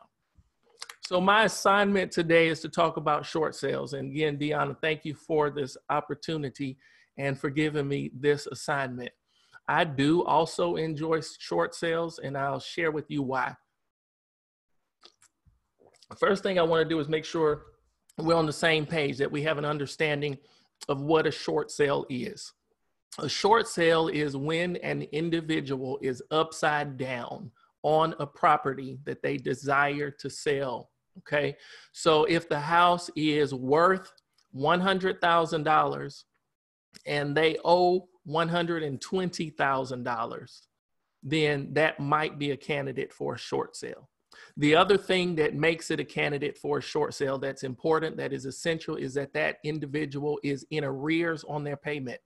So my assignment today is to talk about short sales. And again, DeOnna, thank you for this opportunity and for giving me this assignment. I do also enjoy short sales, and I'll share with you why. First thing I want to do is make sure we're on the same page, that we have an understanding of what a short sale is. A short sale is when an individual is upside down on a property that they desire to sell. Okay. So if the house is worth $100,000 and they owe $120,000, then that might be a candidate for a short sale. The other thing that makes it a candidate for a short sale that's important, that is essential, is that that individual is in arrears on their payment.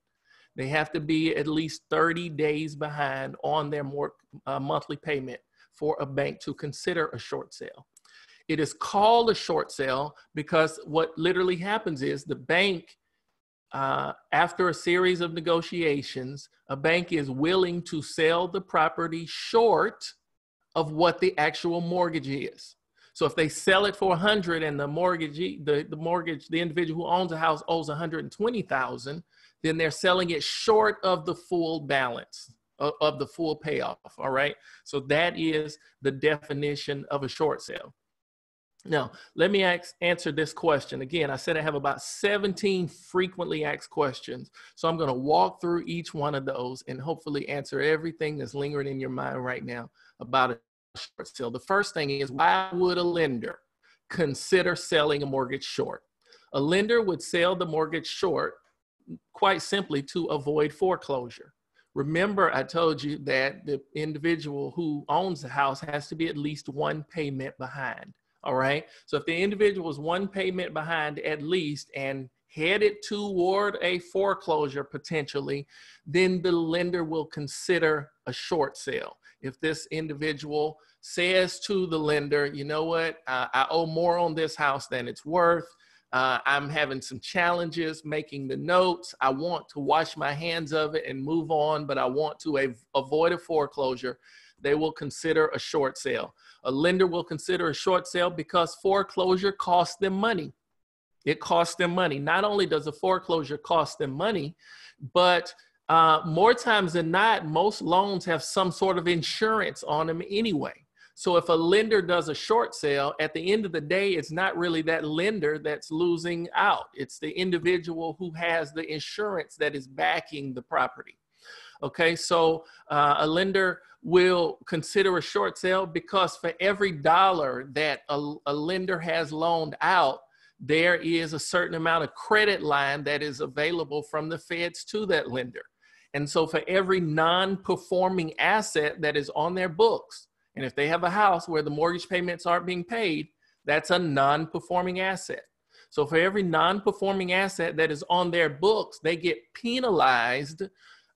They have to be at least 30 days behind on their more, uh, monthly payment for a bank to consider a short sale. It is called a short sale because what literally happens is the bank uh, after a series of negotiations, a bank is willing to sell the property short of what the actual mortgage is. So if they sell it for 100 and the mortgage, the, the mortgage, the individual who owns the house owes 120,000, then they're selling it short of the full balance of, of the full payoff. All right. So that is the definition of a short sale. Now, let me ask, answer this question. Again, I said I have about 17 frequently asked questions. So I'm going to walk through each one of those and hopefully answer everything that's lingering in your mind right now about a short sale. The first thing is why would a lender consider selling a mortgage short? A lender would sell the mortgage short quite simply to avoid foreclosure. Remember, I told you that the individual who owns the house has to be at least one payment behind. All right. So if the individual is one payment behind at least and headed toward a foreclosure potentially, then the lender will consider a short sale. If this individual says to the lender, you know what, uh, I owe more on this house than it's worth. Uh, I'm having some challenges making the notes. I want to wash my hands of it and move on, but I want to av- avoid a foreclosure. They will consider a short sale. A lender will consider a short sale because foreclosure costs them money. It costs them money. Not only does a foreclosure cost them money, but uh, more times than not, most loans have some sort of insurance on them anyway. So if a lender does a short sale, at the end of the day, it's not really that lender that's losing out. It's the individual who has the insurance that is backing the property. Okay, so uh, a lender will consider a short sale because for every dollar that a, a, lender has loaned out, there is a certain amount of credit line that is available from the feds to that lender. And so for every non performing asset that is on their books, and if they have a house where the mortgage payments aren't being paid, that's a non performing asset. So for every non performing asset that is on their books, they get penalized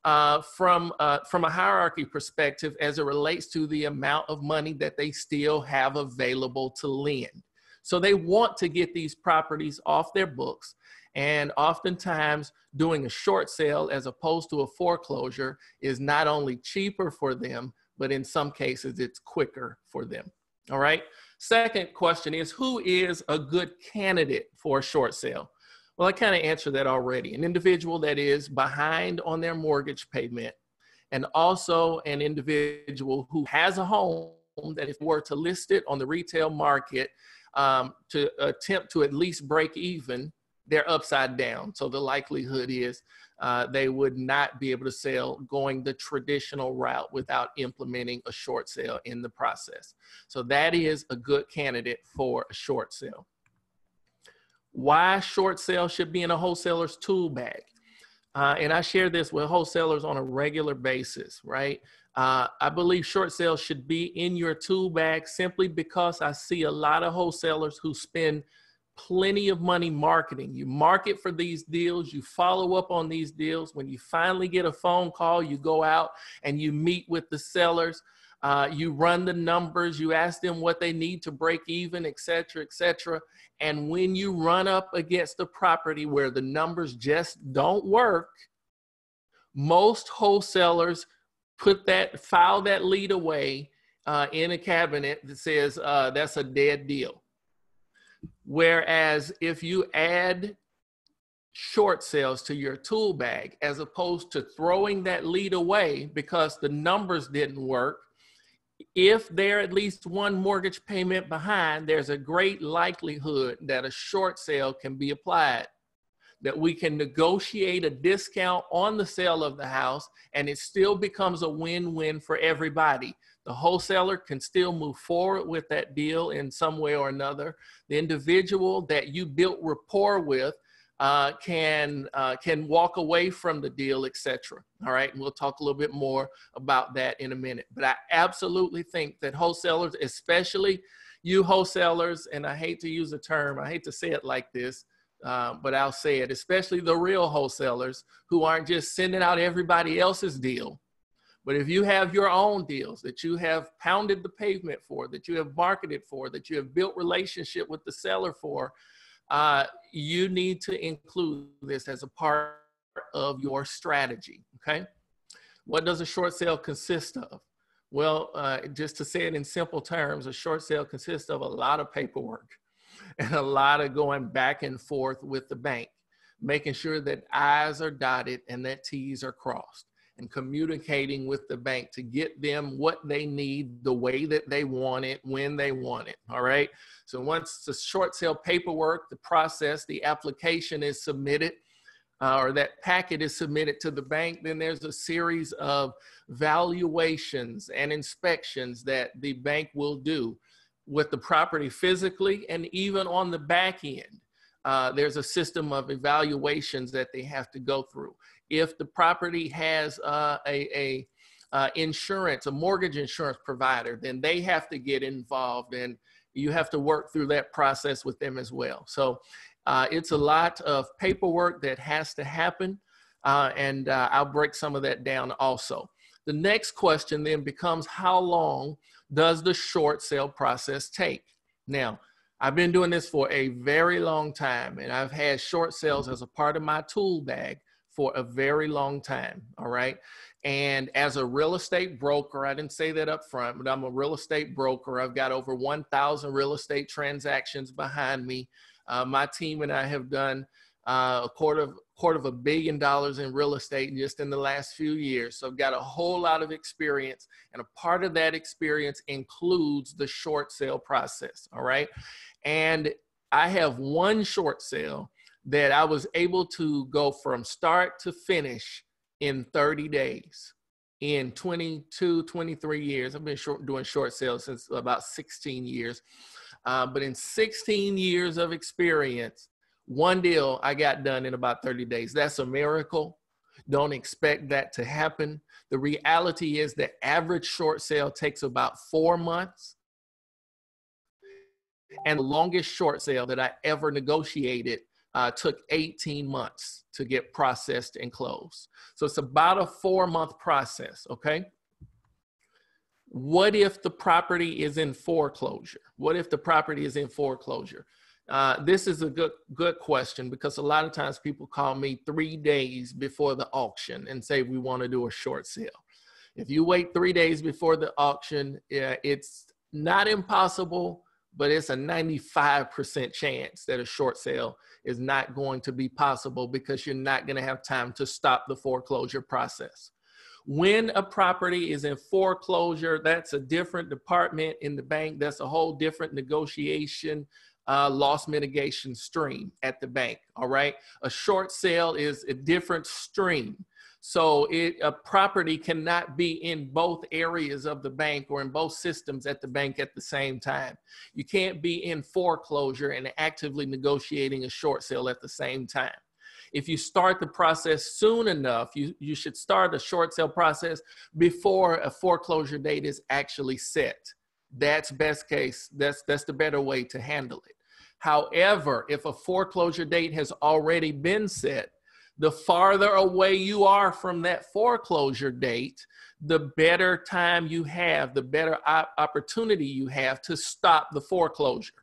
uh, from uh, from a hierarchy perspective as it relates to the amount of money that they still have available to lend. So they want to get these properties off their books, And oftentimes, doing a short sale as opposed to a foreclosure is not only cheaper for them, but in some cases, it's quicker for them. All right. Second question is Who is a good candidate for a short sale? Well, I kind of answered that already. An individual that is behind on their mortgage payment, and also an individual who has a home that if were to list it on the retail market um, to attempt to at least break even, they're upside down. So the likelihood is uh, they would not be able to sell going the traditional route without implementing a short sale in the process. So that is a good candidate for a short sale. Why short sale should be in a wholesaler's tool bag? Uh, and I share this with wholesalers on a regular basis, right? Uh, I believe short sales should be in your tool bag simply because I see a lot of wholesalers who spend plenty of money marketing. You market for these deals, you follow up on these deals. When you finally get a phone call, you go out and you meet with the sellers. Uh, you run the numbers, you ask them what they need to break even, et cetera, et cetera. And when you run up against a property where the numbers just don't work, most wholesalers put that, file that lead away uh, in a cabinet that says uh, that's a dead deal. Whereas if you add short sales to your tool bag, as opposed to throwing that lead away because the numbers didn't work, if they're at least one mortgage payment behind, there's a great likelihood that a short sale can be applied. That we can negotiate a discount on the sale of the house and it still becomes a win win for everybody. The wholesaler can still move forward with that deal in some way or another. The individual that you built rapport with uh, can uh, can walk away from the deal, etc. All right, and we'll talk a little bit more about that in a minute. But I absolutely think that wholesalers, especially you wholesalers, and I hate to use a term, I hate to say it like this, uh, but I'll say it, especially the real wholesalers who aren't just sending out everybody else's deal. But if you have your own deals that you have pounded the pavement for, that you have marketed for, that you have built relationship with the seller for, uh, you need to include this as a part of your strategy. Okay. What does a short sale consist of? Well, uh, just to say it in simple terms, a short sale consists of a lot of paperwork and a lot of going back and forth with the bank, making sure that I's are dotted and that T's are crossed and communicating with the bank to get them what they need the way that they want it when they want it all right? So once the short sale paperwork the process the application is submitted uh, or that packet is submitted to the bank then there's a series of valuations and inspections that the bank will do with the property physically and even on the back end. Uh, there's a system of evaluations that they have to go through if the property has uh, a, a uh, insurance, a mortgage insurance provider, then they have to get involved and you have to work through that process with them as well. So uh, it's a lot of paperwork that has to happen. Uh, and uh, I'll break some of that down also. The next question then becomes how long does the short sale process take? Now, I've been doing this for a very long time and I've had short sales as a part of my tool bag for a very long time. All right. And as a real estate broker, I didn't say that up front, but I'm a real estate broker. I've got over 1,000 real estate transactions behind me. Uh, my team and I have done uh, a quarter of quarter of a billion dollars in real estate just in the last few years. So I've got a whole lot of experience, and a part of that experience includes the short sale process. All right, and I have one short sale that I was able to go from start to finish in 30 days. In 22, 23 years, I've been short, doing short sales since about 16 years. Uh, but in 16 years of experience, one deal I got done in about 30 days. That's a miracle. Don't expect that to happen. The reality is the average short sale takes about four months. And the longest short sale that I ever negotiated uh, took 18 months to get processed and closed. So it's about a four month process, okay? What if the property is in foreclosure? What if the property is in foreclosure? Uh, this is a good good question because a lot of times people call me three days before the auction and say we want to do a short sale. If you wait three days before the auction, uh, it's not impossible, but it's a 95% chance that a short sale is not going to be possible because you're not going to have time to stop the foreclosure process. When a property is in foreclosure, that's a different department in the bank. That's a whole different negotiation, uh, loss mitigation stream at the bank. All right. A short sale is a different stream. So it, a property cannot be in both areas of the bank or in both systems at the bank at the same time. You can't be in foreclosure and actively negotiating a short sale at the same time if you start the process soon enough, you, you should start a short sale process before a foreclosure date is actually set. That's best case. That's that's the better way to handle it. However, if a foreclosure date has already been set, the farther away you are from that foreclosure date, the better time you have, the better op- opportunity you have to stop the foreclosure.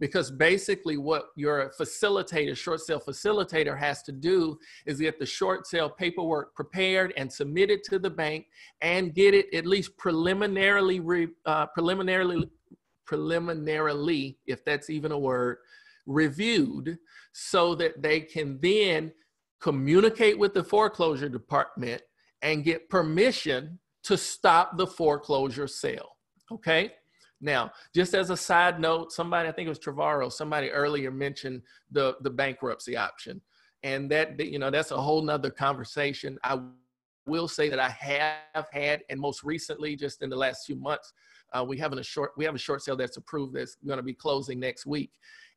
Because basically what your facilitator, short sale facilitator has to do is get the short sale paperwork prepared and submitted to the bank and get it at least preliminarily, re, uh, preliminarily, preliminarily, if that's even a word, reviewed so that they can then communicate with the foreclosure department and get permission to stop the foreclosure sale. Okay. Now, just as a side note, somebody, I think it was Trevaro, somebody earlier mentioned the, the bankruptcy option. And that, you know, that's a whole nother conversation. I will say that I have had, and most recently, just in the last few months, uh, we have a short, we have a short sale that's approved that's going to be closing next week.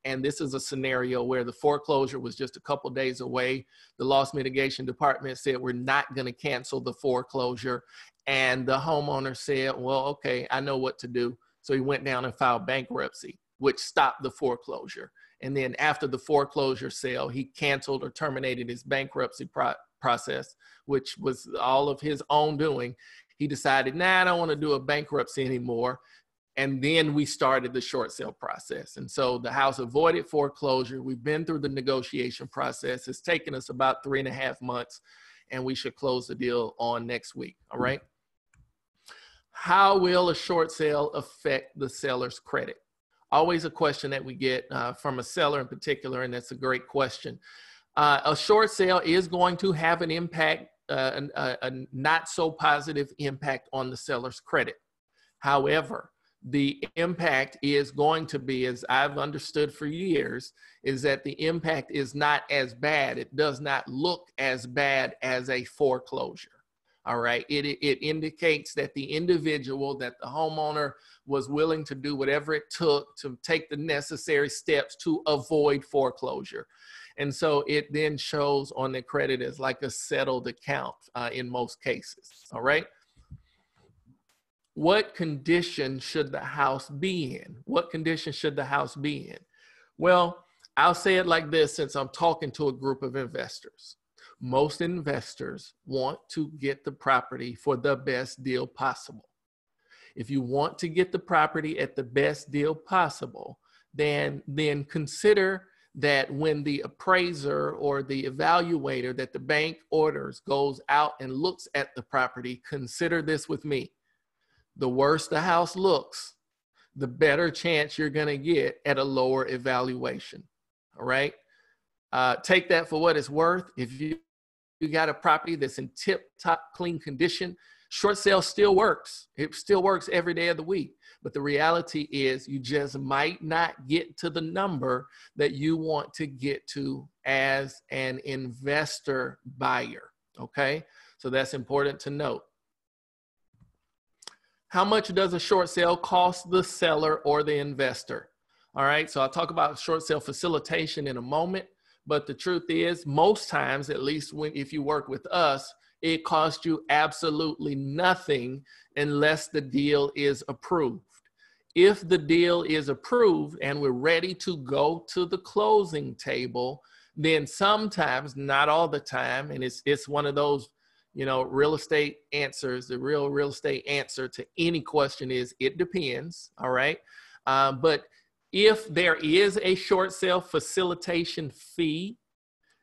And this is a scenario where the foreclosure was just a couple days away. The loss mitigation department said we're not going to cancel the foreclosure. And the homeowner said, well, okay, I know what to do. So he went down and filed bankruptcy, which stopped the foreclosure. And then after the foreclosure sale, he canceled or terminated his bankruptcy pro- process, which was all of his own doing. He decided, nah, I don't want to do a bankruptcy anymore. And then we started the short sale process. And so the house avoided foreclosure. We've been through the negotiation process. It's taken us about three and a half months, and we should close the deal on next week. All right. How will a short sale affect the seller's credit? Always a question that we get uh, from a seller in particular, and that's a great question. Uh, a short sale is going to have an impact, uh, a, a not so positive impact on the seller's credit. However, the impact is going to be, as I've understood for years, is that the impact is not as bad. It does not look as bad as a foreclosure. All right. It, it indicates that the individual, that the homeowner was willing to do whatever it took to take the necessary steps to avoid foreclosure. And so it then shows on the credit as like a settled account uh, in most cases. All right. What condition should the house be in? What condition should the house be in? Well, I'll say it like this since I'm talking to a group of investors most investors want to get the property for the best deal possible. If you want to get the property at the best deal possible, then, then consider that when the appraiser or the evaluator that the bank orders goes out and looks at the property, consider this with me. The worse the house looks, the better chance you're going to get at a lower evaluation. All right. Uh, take that for what it's worth. If you you got a property that's in tip top clean condition, short sale still works. It still works every day of the week. But the reality is, you just might not get to the number that you want to get to as an investor buyer. Okay. So that's important to note. How much does a short sale cost the seller or the investor? All right. So I'll talk about short sale facilitation in a moment. But the truth is, most times, at least when if you work with us, it costs you absolutely nothing unless the deal is approved. If the deal is approved and we're ready to go to the closing table, then sometimes, not all the time, and it's it's one of those, you know, real estate answers. The real real estate answer to any question is it depends. All right, uh, but if there is a short sale facilitation fee,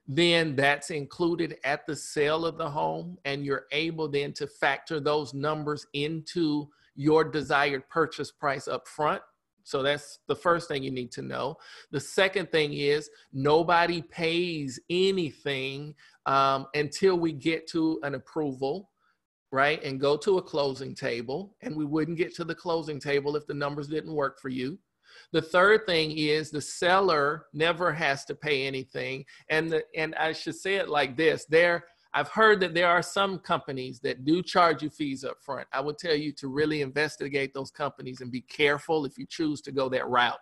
then that's included at the sale of the home, and you're able then to factor those numbers into your desired purchase price up front. So that's the first thing you need to know. The second thing is nobody pays anything um, until we get to an approval, right? And go to a closing table. And we wouldn't get to the closing table if the numbers didn't work for you. The third thing is the seller never has to pay anything. And the, and I should say it like this: there, I've heard that there are some companies that do charge you fees up front. I would tell you to really investigate those companies and be careful if you choose to go that route.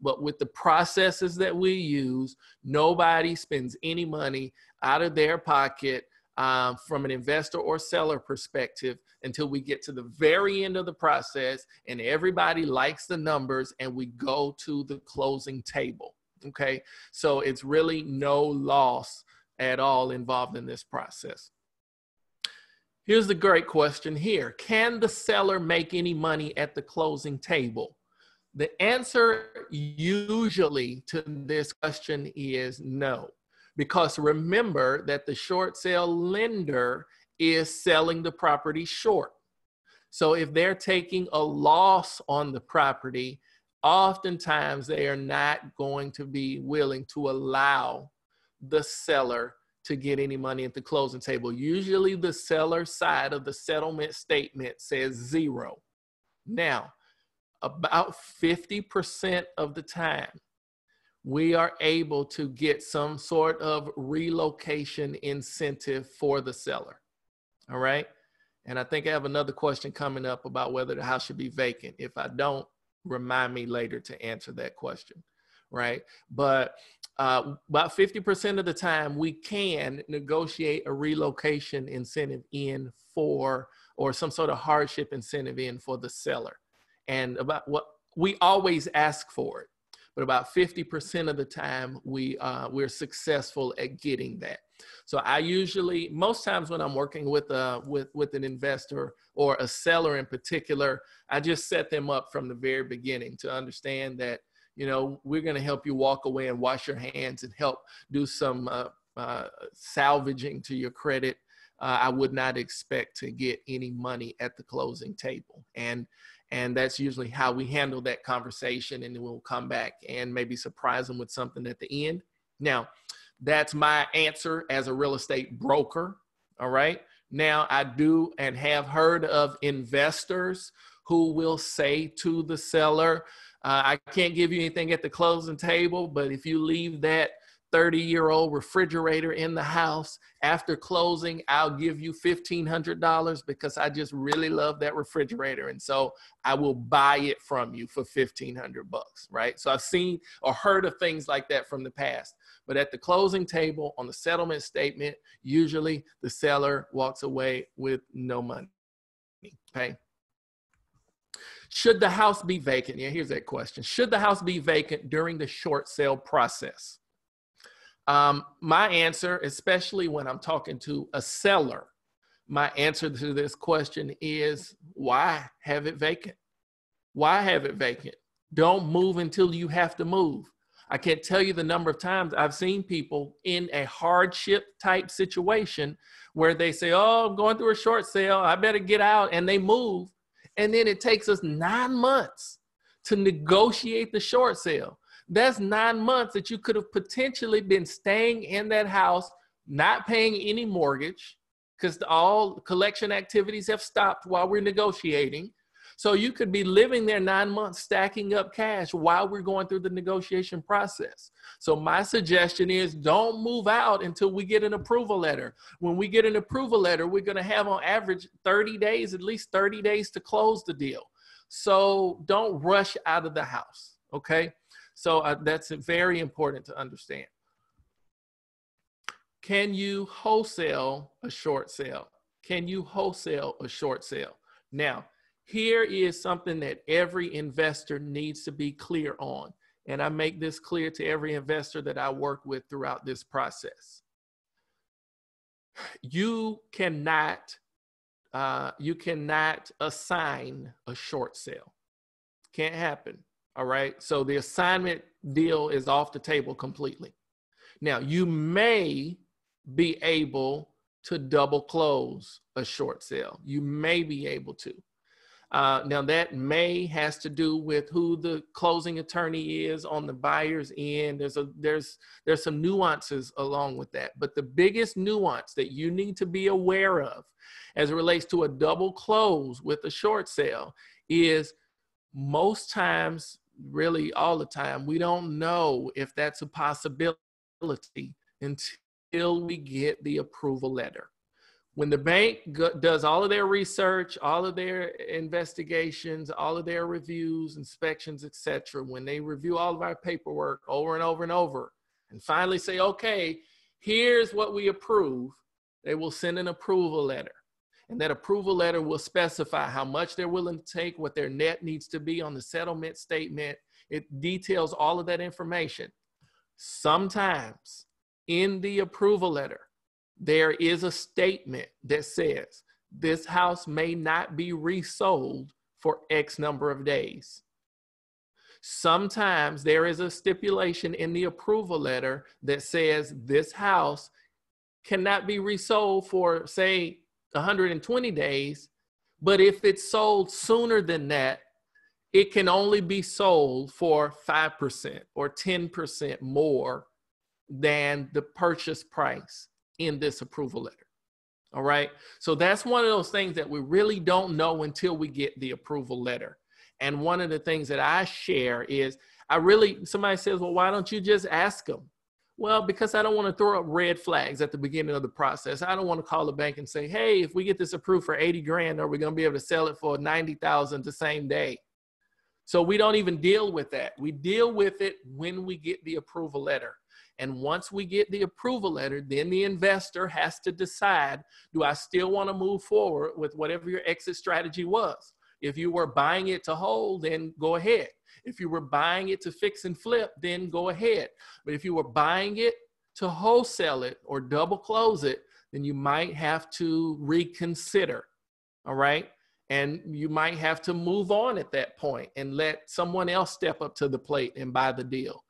But with the processes that we use, nobody spends any money out of their pocket um, from an investor or seller perspective until we get to the very end of the process and everybody likes the numbers and we go to the closing table. Okay, so it's really no loss at all involved in this process. Here's the great question here Can the seller make any money at the closing table? The answer usually to this question is no, because remember that the short sale lender is selling the property short. So if they're taking a loss on the property, oftentimes they are not going to be willing to allow the seller to get any money at the closing table. Usually the seller side of the settlement statement says zero. Now, about 50% of the time, we are able to get some sort of relocation incentive for the seller. All right. And I think I have another question coming up about whether the house should be vacant. If I don't, remind me later to answer that question. Right. But uh, about 50% of the time, we can negotiate a relocation incentive in for, or some sort of hardship incentive in for the seller. And about what we always ask for it but about 50% of the time we uh, we're successful at getting that. So I usually, most times when I'm working with a uh, with with an investor or a seller in particular, I just set them up from the very beginning to understand that you know we're going to help you walk away and wash your hands and help do some uh, uh, salvaging to your credit. Uh, I would not expect to get any money at the closing table, and and that's usually how we handle that conversation and then we'll come back and maybe surprise them with something at the end. Now that's my answer as a real estate broker all right? Now i do and have heard of investors who will say to the seller uh, i can't give you anything at the closing table but if you leave that 30 year old refrigerator in the house. After closing, I'll give you $1,500 because I just really love that refrigerator. And so I will buy it from you for 1500 bucks, right? So I've seen or heard of things like that from the past. But at the closing table on the settlement statement, usually the seller walks away with no money. Okay. Should the house be vacant? Yeah, here's that question. Should the house be vacant during the short sale process? Um, my answer, especially when I'm talking to a seller, my answer to this question is why have it vacant? Why have it vacant? Don't move until you have to move. I can't tell you the number of times I've seen people in a hardship type situation where they say, Oh, I'm going through a short sale. I better get out. And they move. And then it takes us nine months to negotiate the short sale that's nine months that you could have potentially been staying in that house, not paying any mortgage, because all collection activities have stopped while we're negotiating. So you could be living there nine months stacking up cash while we're going through the negotiation process. So my suggestion is don't move out until we get an approval letter. When we get an approval letter, we're going to have on average 30 days, at least 30 days to close the deal. So don't rush out of the house. Okay. So uh, that's very important to understand. Can you wholesale a short sale? Can you wholesale a short sale? Now, here is something that every investor needs to be clear on. And I make this clear to every investor that I work with throughout this process. You cannot, uh, you cannot assign a short sale. Can't happen. All right. So the assignment deal is off the table completely. Now, you may be able to double close a short sale. You may be able to. Uh, now that may has to do with who the closing attorney is on the buyer's end. There's a there's there's some nuances along with that, but the biggest nuance that you need to be aware of, as it relates to a double close with a short sale, is most times, really all the time, we don't know if that's a possibility until we get the approval letter when the bank go- does all of their research all of their investigations all of their reviews inspections etc when they review all of our paperwork over and over and over and finally say okay here's what we approve they will send an approval letter. And that approval letter will specify how much they're willing to take what their net needs to be on the settlement statement. It details all of that information. Sometimes in the approval letter there is a statement that says this house may not be resold for X number of days. Sometimes there is a stipulation in the approval letter that says this house cannot be resold for, say, 120 days, but if it's sold sooner than that, it can only be sold for 5% or 10% more than the purchase price in this approval letter. All right. So that's one of those things that we really don't know until we get the approval letter. And one of the things that I share is I really, somebody says, well, why don't you just ask them? Well, because I don't want to throw up red flags at the beginning of the process. I don't want to call the bank and say, hey, if we get this approved for 80 grand, are we going to be able to sell it for 90,000 the same day? So we don't even deal with that. We deal with it when we get the approval letter. And once we get the approval letter, then the investor has to decide do I still want to move forward with whatever your exit strategy was? If you were buying it to hold, then go ahead. If you were buying it to fix and flip, then go ahead. But if you were buying it to wholesale it or double close it, then you might have to reconsider. All right. And you might have to move on at that point and let someone else step up to the plate and buy the deal.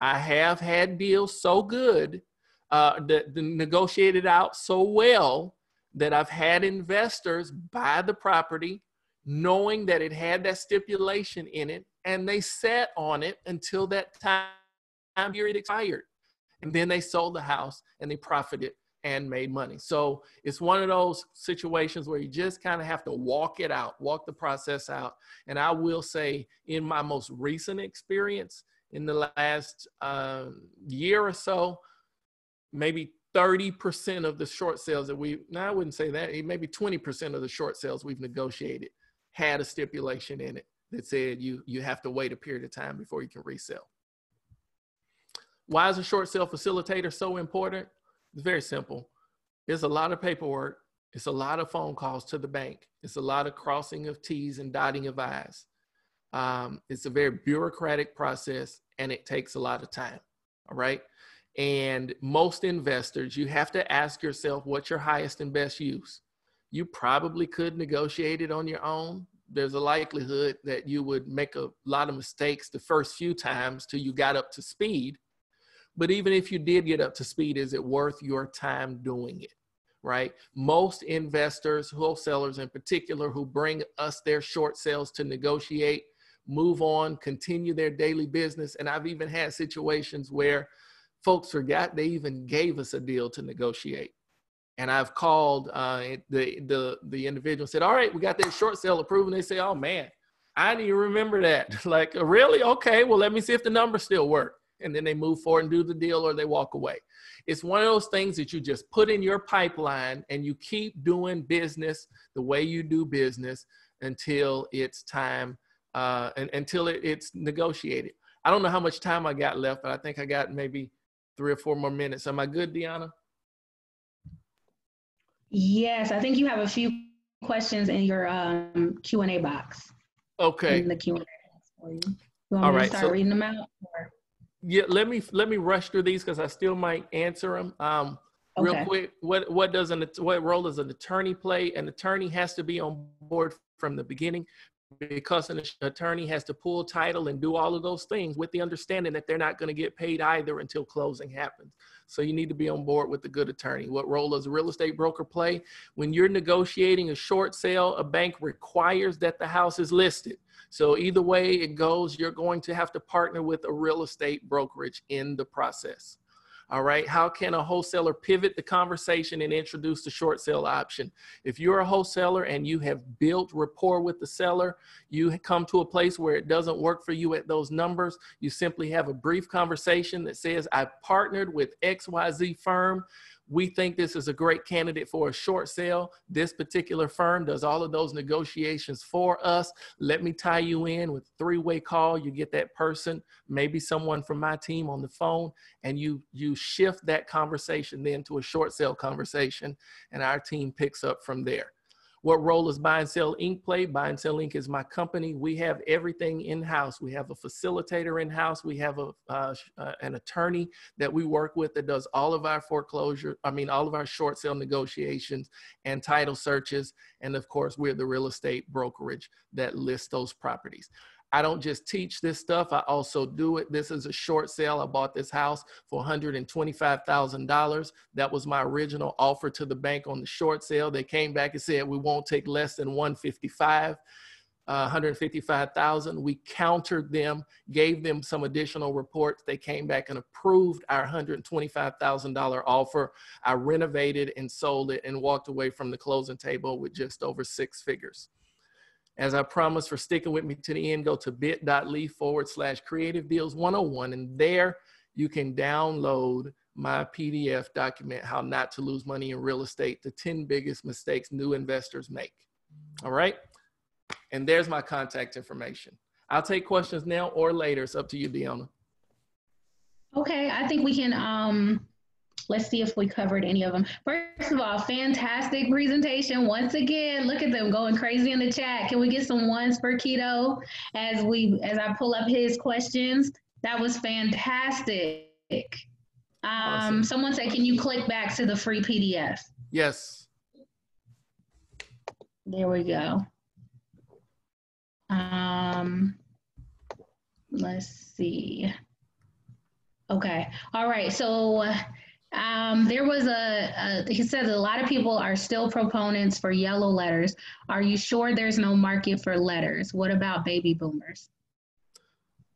I have had deals so good uh, that negotiated out so well that I've had investors buy the property knowing that it had that stipulation in it and they sat on it until that time period expired. And then they sold the house and they profited and made money. So it's one of those situations where you just kind of have to walk it out, walk the process out. And I will say, in my most recent experience, in the last uh, year or so, maybe 30% of the short sales that we, now I wouldn't say that, maybe 20% of the short sales we've negotiated had a stipulation in it that said you, you have to wait a period of time before you can resell. Why is a short sale facilitator so important? It's very simple. It's a lot of paperwork. It's a lot of phone calls to the bank. It's a lot of crossing of T's and dotting of I's. Um, it's a very bureaucratic process and it takes a lot of time. All right. And most investors, you have to ask yourself what's your highest and best use. You probably could negotiate it on your own. There's a likelihood that you would make a lot of mistakes the first few times till you got up to speed. But even if you did get up to speed, is it worth your time doing it? Right? Most investors, wholesalers in particular, who bring us their short sales to negotiate, move on, continue their daily business. And I've even had situations where folks forgot they even gave us a deal to negotiate. And I've called uh, the, the, the individual said, all right, we got that short sale approved. And they say, oh man, I didn't even remember that. like, really? Okay, well, let me see if the numbers still work. And then they move forward and do the deal or they walk away. It's one of those things that you just put in your pipeline and you keep doing business the way you do business until it's time uh, and, until it, it's negotiated. I don't know how much time I got left, but I think I got maybe three or four more minutes. Am I good, DeOnna? Yes, I think you have a few questions in your um, Q and A box. Okay. In the Q and A box for you. You want All me right, to start so, reading them out? Or? Yeah, let me let me rush through these because I still might answer them. Um, okay. Real quick, what what does an what role does an attorney play? An attorney has to be on board from the beginning because an attorney has to pull title and do all of those things with the understanding that they're not going to get paid either until closing happens. So you need to be on board with the good attorney. What role does a real estate broker play? When you're negotiating a short sale, a bank requires that the house is listed. So either way it goes, you're going to have to partner with a real estate brokerage in the process. All right. How can a wholesaler pivot the conversation and introduce the short sale option? If you're a wholesaler and you have built rapport with the seller, you come to a place where it doesn't work for you at those numbers, you simply have a brief conversation that says, I partnered with XYZ firm we think this is a great candidate for a short sale. This particular firm does all of those negotiations for us. Let me tie you in with three-way call. You get that person, maybe someone from my team on the phone, and you you shift that conversation then to a short sale conversation, and our team picks up from there. What role does Buy and Sell Inc. play? Buy and Sell Inc. is my company. We have everything in house. We have a facilitator in house. We have a uh, uh, an attorney that we work with that does all of our foreclosure. I mean, all of our short sale negotiations and title searches. And of course, we're the real estate brokerage that lists those properties. I don't just teach this stuff, I also do it. This is a short sale. I bought this house for $125,000. That was my original offer to the bank on the short sale. They came back and said, we won't take less than 155. Uh, 155,000. We countered them, gave them some additional reports. They came back and approved our $125,000 offer. I renovated and sold it and walked away from the closing table with just over six figures. As I promised for sticking with me to the end, go to bit.ly forward slash creative deals 101. And there you can download my PDF document, How Not to Lose Money in Real Estate, the 10 biggest mistakes new investors make. All right. And there's my contact information. I'll take questions now or later. It's up to you, DeOnna. Okay. I think we can um Let's see if we covered any of them. First of all, fantastic presentation. Once again, look at them going crazy in the chat. Can we get some ones for Kito as we as I pull up his questions? That was fantastic. Um, awesome. Someone said, can you click back to the free PDF? Yes. There we go. Um, let's see. Okay. All right. So um, there was a, a, he says a lot of people are still proponents for yellow letters. Are you sure there's no market for letters? What about baby boomers?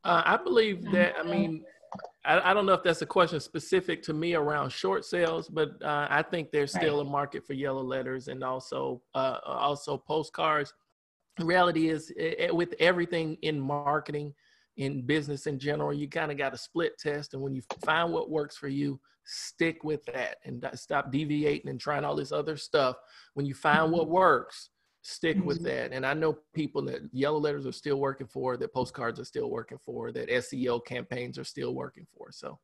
Uh, I believe that, I mean, I, I, don't know if that's a question specific to me around short sales, but uh, I think there's still right. a market for yellow letters and also uh, also postcards. The reality is, it, it, with everything in marketing, in business in general, you kind of got a split test, and when you find what works for you, stick with that and stop deviating and trying all this other stuff. When you find what mm-hmm. works, stick with mm-hmm. that. And I know people that yellow letters are still working for, that postcards are still working for, that SEO campaigns are still working for. So,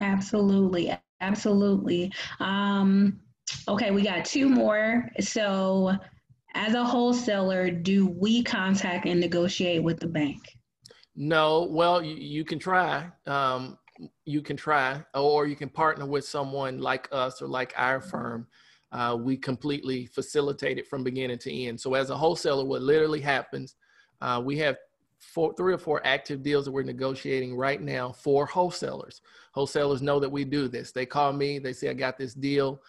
absolutely, absolutely. Um, okay, we got two more. So, as a wholesaler, do we contact and negotiate with the bank? No, well, you, you can try. Um, you can try, or you can partner with someone like us or like our firm. Uh, we completely facilitate it from beginning to end. So as a wholesaler, what literally happens, uh, we have four, three or four active deals that we're negotiating right now for wholesalers. Wholesalers know that we do this. They call me, they say, I got this deal.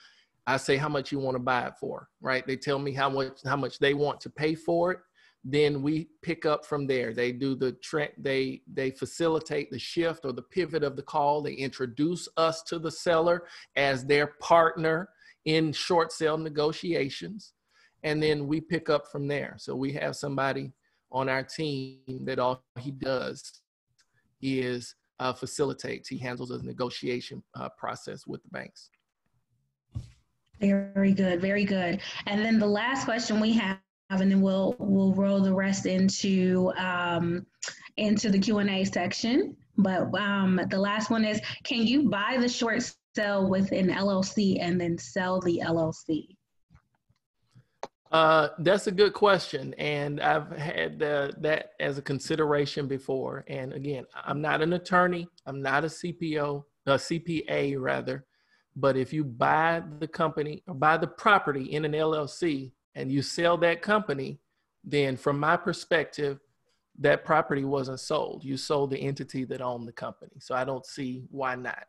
I say, how much you want to buy it for, right? They tell me how much, how much they want to pay for it then we pick up from there. They do the trend they they facilitate the shift or the pivot of the call. They introduce us to the seller as their partner in short sale negotiations and then we pick up from there. So we have somebody on our team that all he does is uh, facilitates he handles the negotiation uh, process with the banks. Very good very good. And then the last question we have and then we'll we'll roll the rest into um, into the Q and A section. But um, the last one is: Can you buy the short sale with an LLC and then sell the LLC? Uh, that's a good question, and I've had uh, that as a consideration before. And again, I'm not an attorney. I'm not a CPO, a CPA rather. But if you buy the company or buy the property in an LLC, and you sell that company, then from my perspective, that property wasn't sold. You sold the entity that owned the company. So I don't see why not.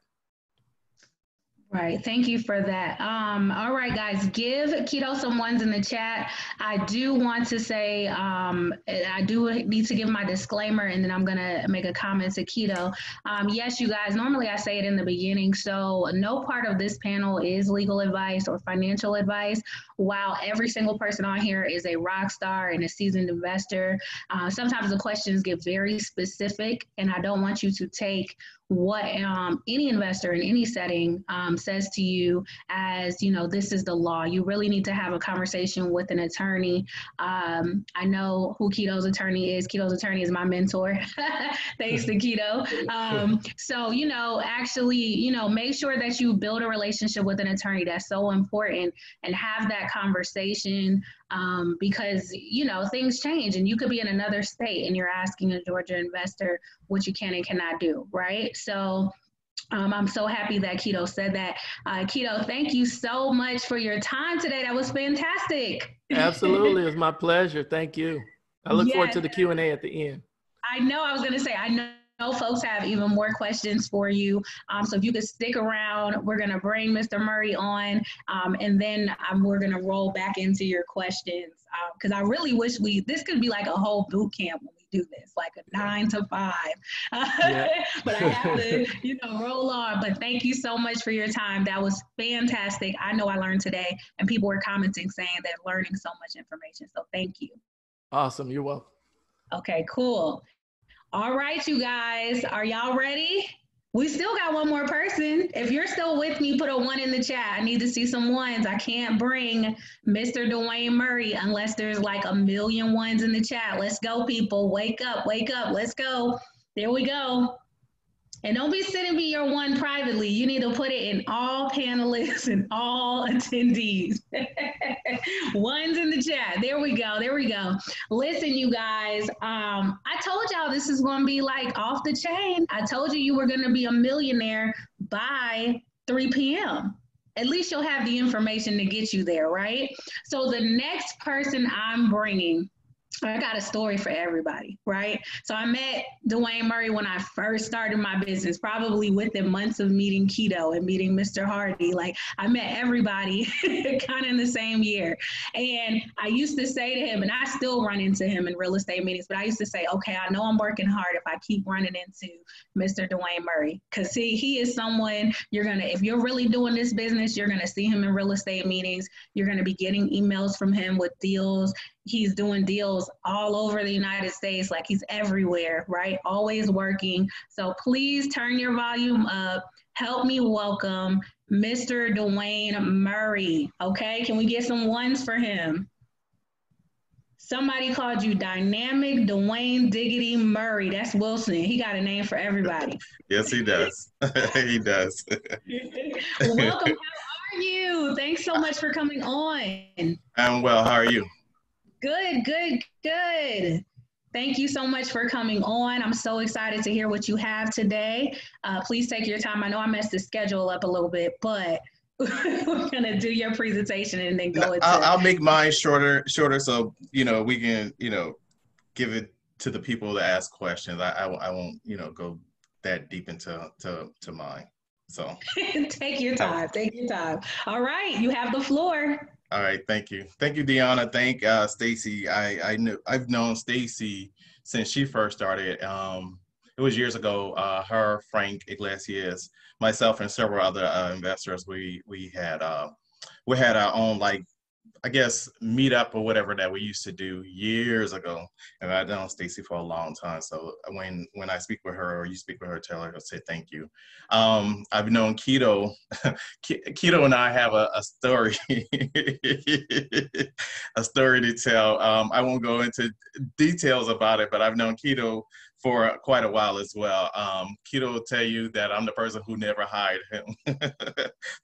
Right. Thank you for that. Um, all right, guys, give Kito some ones in the chat. I do want to say, um, I do need to give my disclaimer and then I'm going to make a comment to Kito. Um, yes, you guys, normally I say it in the beginning. So, no part of this panel is legal advice or financial advice. While every single person on here is a rock star and a seasoned investor, uh, sometimes the questions get very specific, and I don't want you to take what um, any investor in any setting um, says to you as you know this is the law. You really need to have a conversation with an attorney. Um, i know who Kito's attorney is. Kito's attorney is my mentor. Thanks to Kito. Um, so you know actually you know make sure that you build a relationship with an attorney. That's so important. And have that conversation um, because you know things change and you could be in another state and you're asking a Georgia investor what you can and cannot do, right? So um, I'm so happy that Kito said that. Uh, Kito, thank you so much for your time today. That was fantastic. Absolutely, it was my pleasure. Thank you. I look yes. forward to the Q and A at the end. I know. I was going to say. I know know folks have even more questions for you. Um, so if you could stick around, we're going to bring Mr. Murray on, um, and then um, we're going to roll back into your questions. Because um, I really wish we, this could be like a whole boot camp when do this, like a nine to five. Yeah. but I have to, you know, roll on. But thank you so much for your time. That was fantastic. I know I learned today, and people were commenting saying they're learning so much information. So thank you. Awesome. You're welcome. Okay, cool. All right, you guys, are y'all ready? We still got one more person. If you're still with me, put a one in the chat. I need to see some ones. I can't bring Mr. Dewayne Murray unless there's like a million ones in the chat. Let's go, people. Wake up, wake up. Let's go. There we go. And don't be sending me your one privately. You need to put it in all panelists and all attendees. One's in the chat. There we go. There we go. Listen, you guys, um, I told y'all this is going to be like off the chain. I told you you were going to be a millionaire by 3 p.m. At least you'll have the information to get you there, right? So the next person I'm bringing I got a story for everybody, right? So I met Dewayne Murray when I first started my business, probably within months of meeting Kito and meeting Mr. Hardy. Like I met everybody kind of in the same year. And I used to say to him, and I still run into him in real estate meetings, but I used to say, okay, I know I'm working hard if I keep running into Mr. Dewayne Murray. Cause see, he is someone you're gonna, if you're really doing this business, you're gonna see him in real estate meetings. You're gonna be getting emails from him with deals he's doing deals all over the United States, like he's everywhere, right? Always working. So please turn your volume up. Help me welcome Mr. Dewayne Murray. Okay, can we get some ones for him? Somebody called you Dynamic Dewayne Diggity Murray. That's Wilson. He got a name for everybody. yes, he does. he does. Welcome. How are you? Thanks so much for coming on. I'm well. How are you? Good, good, good. Thank you so much for coming on. I'm so excited to hear what you have today. Uh, please take your time. I know I messed the schedule up a little bit, but we're gonna do your presentation and then go into. I'll, I'll make mine shorter, shorter, so you know we can, you know, give it to the people to ask questions. I, I, I won't, you know, go that deep into to, to mine. So take your time. Take your time. All right, you have the floor. All right, thank you, thank you, DeOnna. Thank uh, Stacey. I I knew I've known Stacey since she first started. Um, it was years ago. Uh, her, Frank Iglesias, myself, and several other uh, investors. We we had uh, we had our own like I guess meetup or whatever that we used to do years ago. And I've known Stacey for a long time. So when when I speak with her or you speak with her, tell her to say thank you. Um, I've known Kito. Kito and I have a, a story, a story to tell. Um, I won't go into details about it, but I've known Kito for quite a while as well. Um, Kito will tell you that I'm the person who never hired him.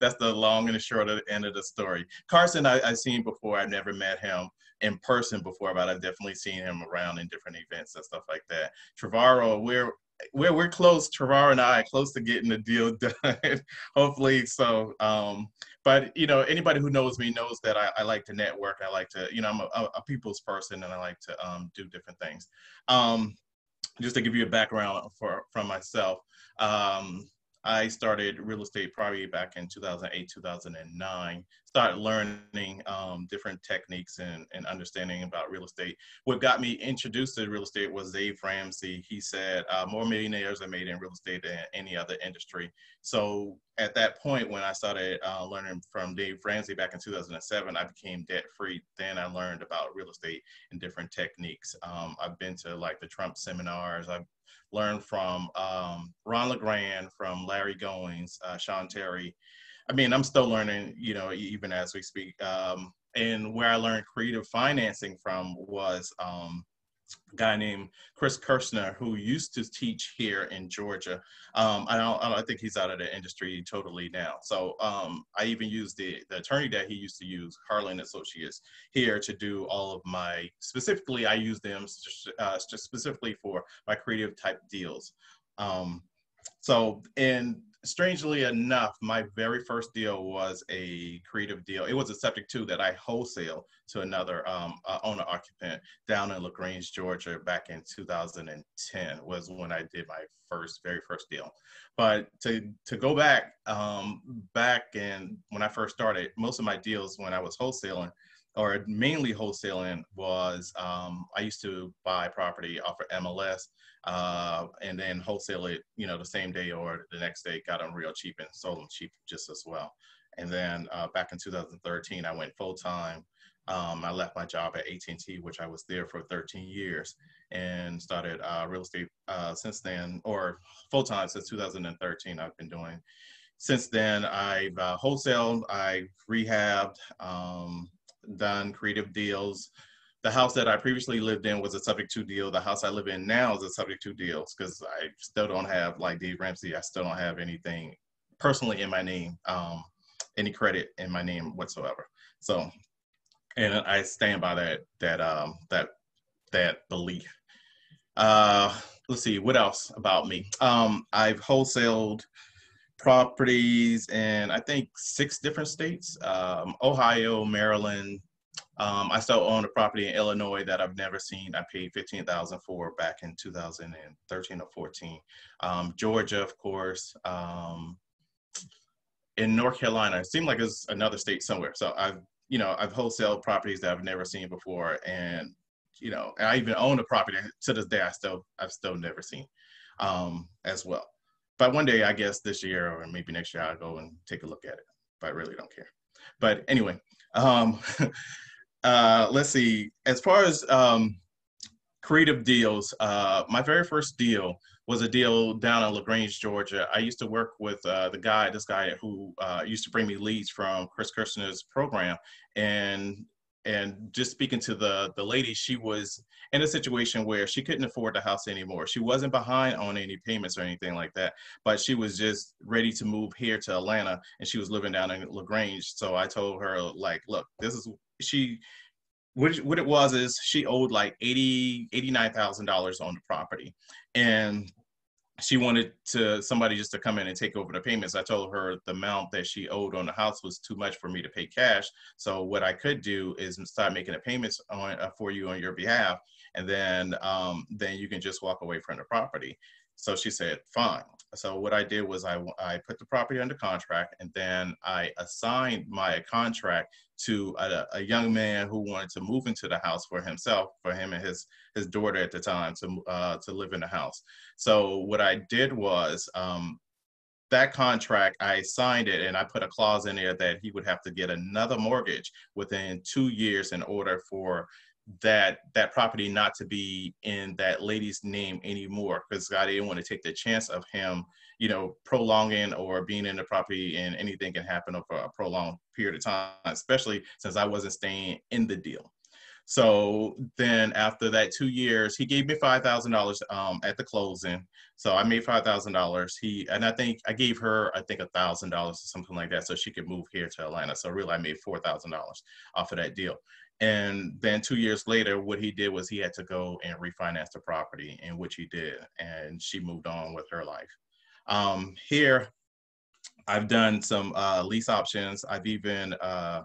That's the long and the short of the end of the story. Carson, I, have seen before. I've never met him in person before, but I've definitely seen him around in different events and stuff like that. Trevaro, we're we're we're close. Trevaro and I close to getting the deal done. Hopefully, so. Um, but you know, anybody who knows me knows that I, I, like to network. I like to, you know, I'm a, a people's person, and I like to um, do different things. Um, just to give you a background for from myself, um, I started real estate probably back in 2008, 2009. Started learning um, different techniques and, and understanding about real estate. What got me introduced to real estate was Dave Ramsey. He said, uh, more millionaires are made in real estate than any other industry. So at that point, when I started uh, learning from Dave Ramsey back in 2007, I became debt free. Then I learned about real estate and different techniques. Um, I've been to like the Trump seminars. I've learned from um, Ron LeGrand, from Larry Goins, uh, Sean Terry. I mean, I'm still learning, you know, even as we speak. Um, and where I learned creative financing from was um, guy named Chris Kirschner, who used to teach here in Georgia. Um, I don't, I think he's out of the industry totally now. So um, I even used the, the attorney that he used to use, Harlan Associates, here to do all of my, specifically, I use them uh, specifically for my creative type deals. Um, so, and strangely enough, my very first deal was a creative deal. It was a subject to that I wholesale to another um, uh, owner occupant down in LaGrange, Georgia, back in 2010 was when I did my first, very first deal. But to to go back, um, back in when I first started, most of my deals when I was wholesaling or mainly wholesaling was um, I used to buy property off of MLS uh, and then wholesale it, you know, the same day or the next day, got them real cheap and sold them cheap just as well. And then uh, back in 2013, I went full time. Um, I left my job at AT&T, which I was there for 13 years, and started uh, real estate uh, since then, or full time since 2013. I've been doing. Since then, I've uh, wholesaled, I've rehabbed, um, done creative deals, the house that I previously lived in was a subject to deal. The house I live in now is a subject to deals because I still don't have, like Dave Ramsey, I still don't have anything personally in my name, um, any credit in my name whatsoever. So, and I stand by that that um, that that belief. Uh, let's see, what else about me? Um, I've wholesaled properties in I think six different states: um, Ohio, Maryland, um, I still own a property in Illinois that I've never seen. I paid fifteen thousand for back in two thousand and thirteen or fourteen. Um, Georgia, of course. Um, in North Carolina, it seemed like it's another state somewhere. So I've, you know, I've wholesaled properties that I've never seen before, and you know, and I even own a property to this day I still I've still never seen, um, as well. But one day, I guess this year or maybe next year, I'll go and take a look at it. But I really don't care. But anyway, um, uh, let's see. As far as um, creative deals, uh, my very first deal was a deal down in LaGrange, Georgia. I used to work with uh, the guy, this guy who uh, used to bring me leads from Chris Kirshner's program, and and just speaking to the the lady, she was in a situation where she couldn't afford the house anymore. She wasn't behind on any payments or anything like that, but she was just ready to move here to Atlanta, and she was living down in LaGrange. So I told her like, look, this is she what, what it was is she owed like 80 $89,000 on the property and she wanted to somebody just to come in and take over the payments. I told her the amount that she owed on the house was too much for me to pay cash. So what I could do is start making the payments on uh, for you on your behalf, and then um, then you can just walk away from the property. So she said, fine. So what I did was I, I put the property under contract and then I assigned my contract to a, a, young man who wanted to move into the house for himself, for him and his, his daughter at the time to, uh, to live in the house. So what I did was um, that contract, I signed it and I put a clause in there that he would have to get another mortgage within two years in order for that that property not to be in that lady's name anymore because God didn't want to take the chance of him, you know, prolonging or being in the property and anything can happen over a prolonged period of time, especially since I wasn't staying in the deal. So then after that two years, he gave me five thousand um, dollars at the closing. So I made five thousand dollars. He and I think I gave her I think a thousand dollars or something like that, so she could move here to Atlanta. So really, I made four thousand dollars off of that deal. And then two years later, what he did was he had to go and refinance the property, in which he did, and she moved on with her life. Um, here, I've done some uh, lease options. I've even uh,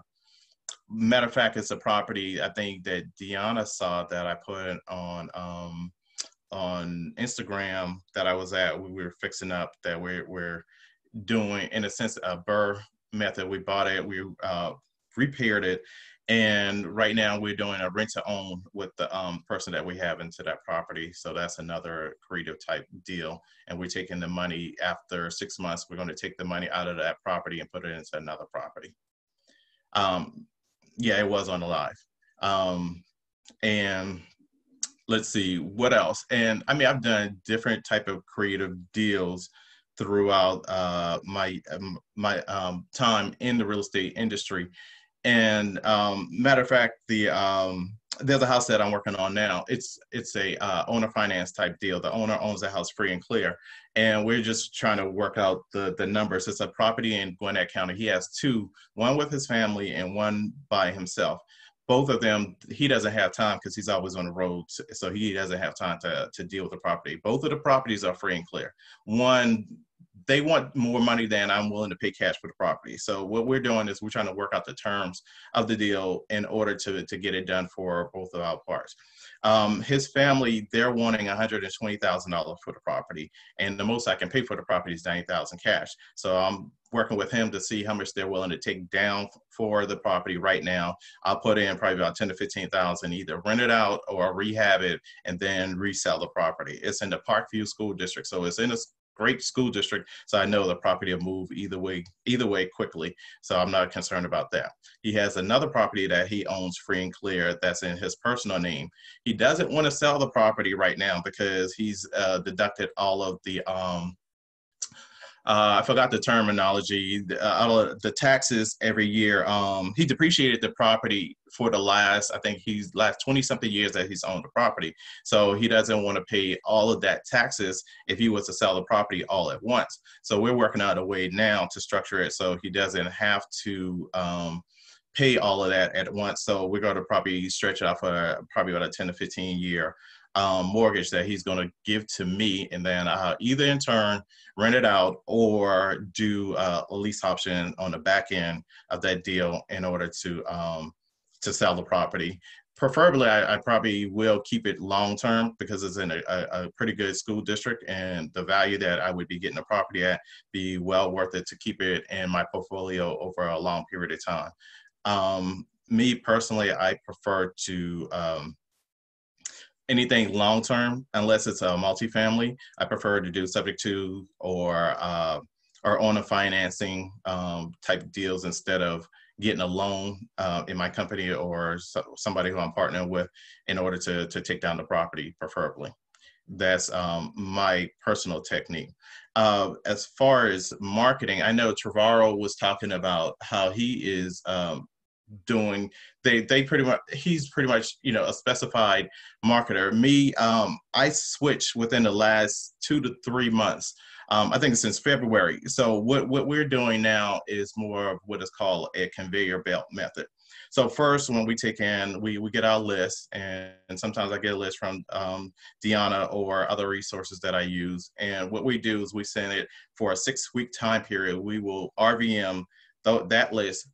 matter of fact, it's a property I think that DeOnna saw that I put on um, on Instagram that I was at. We were fixing up that we're we're doing in a sense a BRRRR method. We bought it, we uh, repaired it, and right now we're doing a rent to own with the um, person that we have into that property. So that's another creative type deal. And we're taking the money after six months. We're going to take the money out of that property and put it into another property. Um, yeah, it was on the live. Um, and let's see what else. And I mean, I've done different type of creative deals throughout uh, my um, my um, time in the real estate industry. And um, matter of fact, the um, there's a house that I'm working on now. It's it's a uh, owner finance type deal. The owner owns the house free and clear, and we're just trying to work out the the numbers. It's a property in Gwinnett County. He has two, one with his family and one by himself. Both of them, he doesn't have time because he's always on the road, so he doesn't have time to to deal with the property. Both of the properties are free and clear. One they want more money than I'm willing to pay cash for the property. So what we're doing is we're trying to work out the terms of the deal in order to, to get it done for both of our parts. Um, his family, they're wanting $120,000 for the property, and the most I can pay for the property is 90000 cash. So I'm working with him to see how much they're willing to take down for the property right now. I'll put in probably about 10 to 15,000, either rent it out or rehab it and then resell the property. It's in the Parkview School District, so it's in a great school district, so I know the property will move either way, either way quickly. So I'm not concerned about that. He has another property that he owns free and clear that's in his personal name. He doesn't want to sell the property right now because he's uh, deducted all of the um, uh, I forgot the terminology, the, uh, the taxes every year. Um, he depreciated the property for the last, I think he's last 20 something years that he's owned the property. So he doesn't want to pay all of that taxes if he was to sell the property all at once. So we're working out a way now to structure it so he doesn't have to um, pay all of that at once. So we're going to probably stretch it out for probably about a 10 to 15 year um, mortgage that he's going to give to me, and then uh, either in turn rent it out or do uh, a lease option on the back end of that deal in order to um, to sell the property. Preferably, I, I, probably will keep it long term because it's in a, a, pretty good school district, and the value that I would be getting the property at be well worth it to keep it in my portfolio over a long period of time. Um, me personally, I prefer to um, anything long term, unless it's a multifamily, I prefer to do subject to or uh, or owner financing um, type deals instead of getting a loan uh, in my company or so, somebody who I'm partnering with in order to to take down the property, preferably. That's um, my personal technique. Uh, as far as marketing, I know Trevaro was talking about how he is um, doing they they pretty much he's pretty much you know a specified marketer me um i switched within the last two to three months um, I think since February. So what, what we're doing now is more of what is called a conveyor belt method. So first, when we take in, we, we get our list, and, and sometimes I get a list from um, DeOnna or other resources that I use. And what we do is we send it for a six-week time period. We will RVM th- that list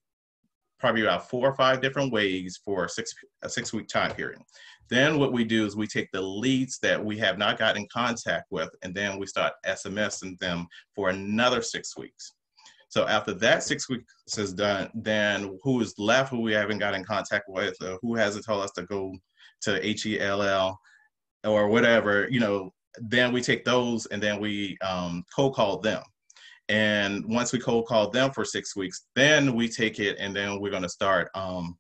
probably about four or five different ways for a six, a six week time period. Then what we do is we take the leads that we have not got in contact with, and then we start SMSing them for another six weeks. So after that six weeks is done, then who is left, who we haven't got in contact with, who hasn't told us to go to H-E-L-L or whatever, you know, then we take those and then we um, cold call them. And once we cold call them for six weeks, then we take it and then we're going to start um,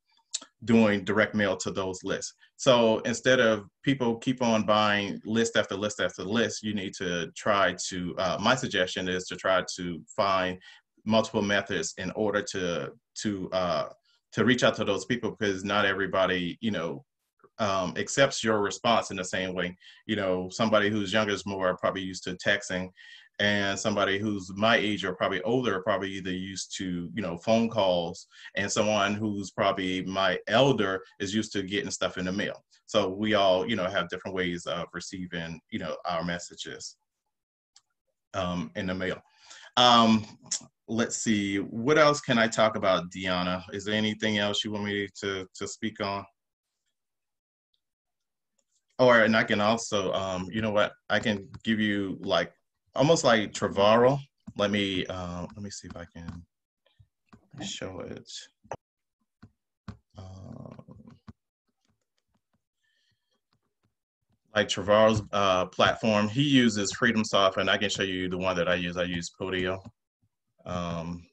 doing direct mail to those lists. So instead of people keep on buying list after list after list, you need to try to, uh, my suggestion is to try to find multiple methods in order to, to, uh, to reach out to those people because not everybody, you know, um, accepts your response in the same way. You know, somebody who's younger is more probably used to texting, and somebody who's my age or probably older probably either used to you know phone calls, and someone who's probably my elder is used to getting stuff in the mail. So we all you know have different ways of receiving you know our messages um, in the mail. Um, let's see, what else can I talk about, DeOnna? Is there anything else you want me to to speak on? Or and I can also, um, you know what? I can give you like almost like Trevaro. Let me uh, let me see if I can show it. Um, like Trevaro's uh, platform, he uses Freedom FreedomSoft, and I can show you the one that I use. I use Podio. Um,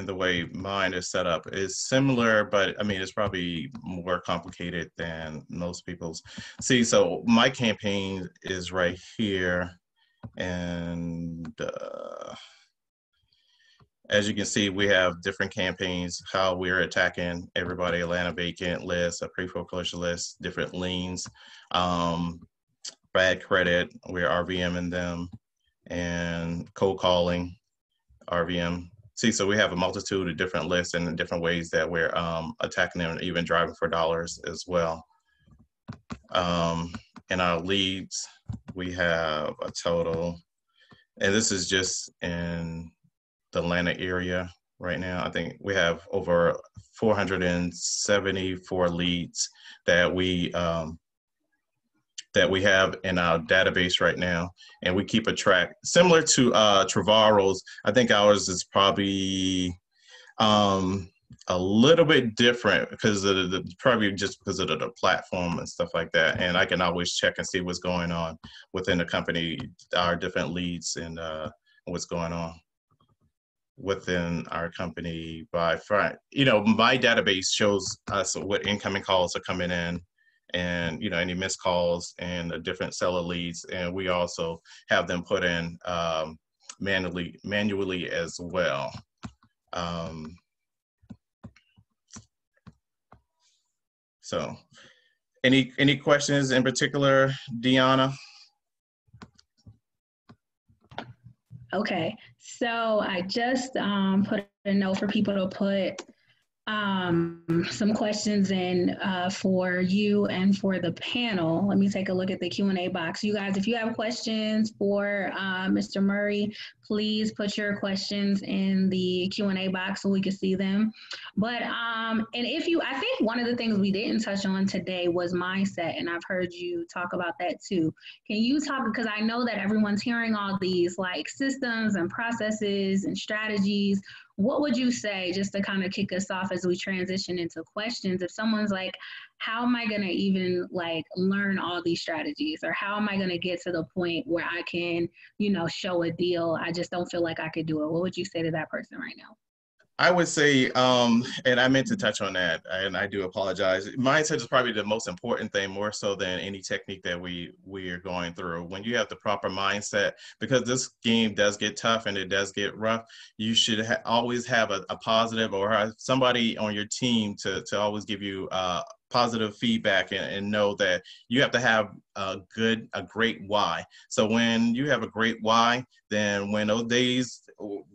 and the way mine is set up is similar, but I mean, it's probably more complicated than most people's. See, so my campaign is right here. And uh, as you can see, we have different campaigns, how we're attacking everybody, Atlanta vacant list, a pre-foreclosure list, different liens, um, bad credit, we're RVMing them, and cold calling, RVM, See, so we have a multitude of different lists and different ways that we're um, attacking them, even driving for dollars as well. Um, in our leads, we have a total, and this is just in the Atlanta area right now. I think we have over 474 leads that we um, that we have in our database right now, and we keep a track similar to uh, Trevaro's. I think ours is probably um, a little bit different because of the, probably just because of the, the, platform and stuff like that. And I can always check and see what's going on within the company, our different leads, and uh, what's going on within our company by front. You know, my database shows us what incoming calls are coming in and you know any missed calls and a different seller leads and we also have them put in um, manually manually as well. Um, so any any questions in particular DeOnna? Okay so i just um, put a note for people to put um, some questions in uh, for you and for the panel. Let me take a look at the Q&A box. You guys, if you have questions for uh, Mr. Murray, please put your questions in the Q&A box so we can see them. But, um, and if you, I think one of the things we didn't touch on today was mindset, and I've heard you talk about that too. Can you talk, because I know that everyone's hearing all these like systems and processes and strategies what would you say just to kind of kick us off as we transition into questions if someone's like how am i going to even like learn all these strategies? Or how am i going to get to the point where i can you know show a deal? I just don't feel like i could do it. What would you say to that person right now I would say, um, and I meant to touch on that, and I do apologize. Mindset is probably the most important thing, more so than any technique that we we are going through. When you have the proper mindset, because this game does get tough and it does get rough, you should ha- always have a, a positive or somebody on your team to to always give you uh, positive feedback and, and, know that you have to have a good a great why so when you have a great why then when those days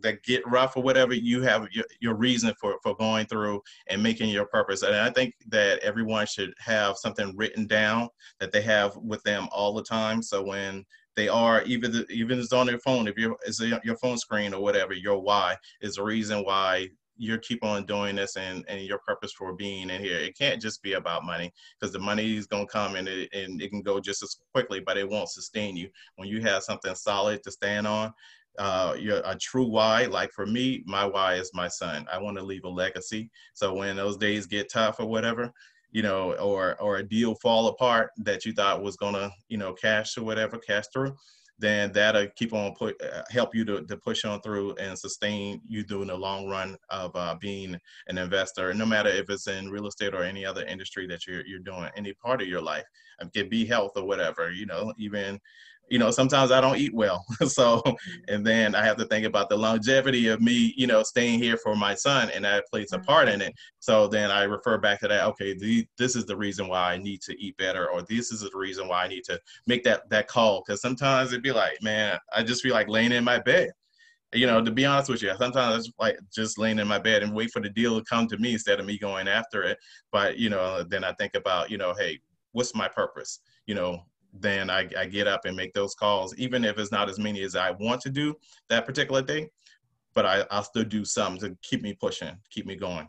that get rough or whatever you have your, your reason for for going through and making your purpose and i think that everyone should have something written down that they have with them all the time so when they are even the, even it's on their phone if you're it's your phone screen or whatever your why is the reason why you keep on doing this and, and your purpose for being in here. It can't just be about money because the money is going to come and it, and it can go just as quickly, but it won't sustain you. When you have something solid to stand on, uh, you're a true why. Like for me, my why is my son. I want to leave a legacy. So when those days get tough or whatever, you know, or or a deal fall apart that you thought was gonna, you know, cash or whatever, cash through, then that'll keep on put uh, help you to, to push on through and sustain you doing the long run of uh, being an investor. no matter if it's in real estate or any other industry that you're you're doing, any part of your life, it could be health or whatever. You know, even you know, sometimes I don't eat well. so, and then I have to think about the longevity of me, you know, staying here for my son, and that plays a part in mm-hmm. it. So then I refer back to that. Okay, the, this is the reason why I need to eat better, or this is the reason why I need to make that that call. Because sometimes it'd be like, man, I just feel like laying in my bed. You know, to be honest with you, sometimes I like just laying in my bed and wait for the deal to come to me instead of me going after it. But you know, then I think about, you know, hey, what's my purpose? You know, then I, I get up and make those calls, even if it's not as many as I want to do that particular day. But I, I'll still do some to keep me pushing, keep me going.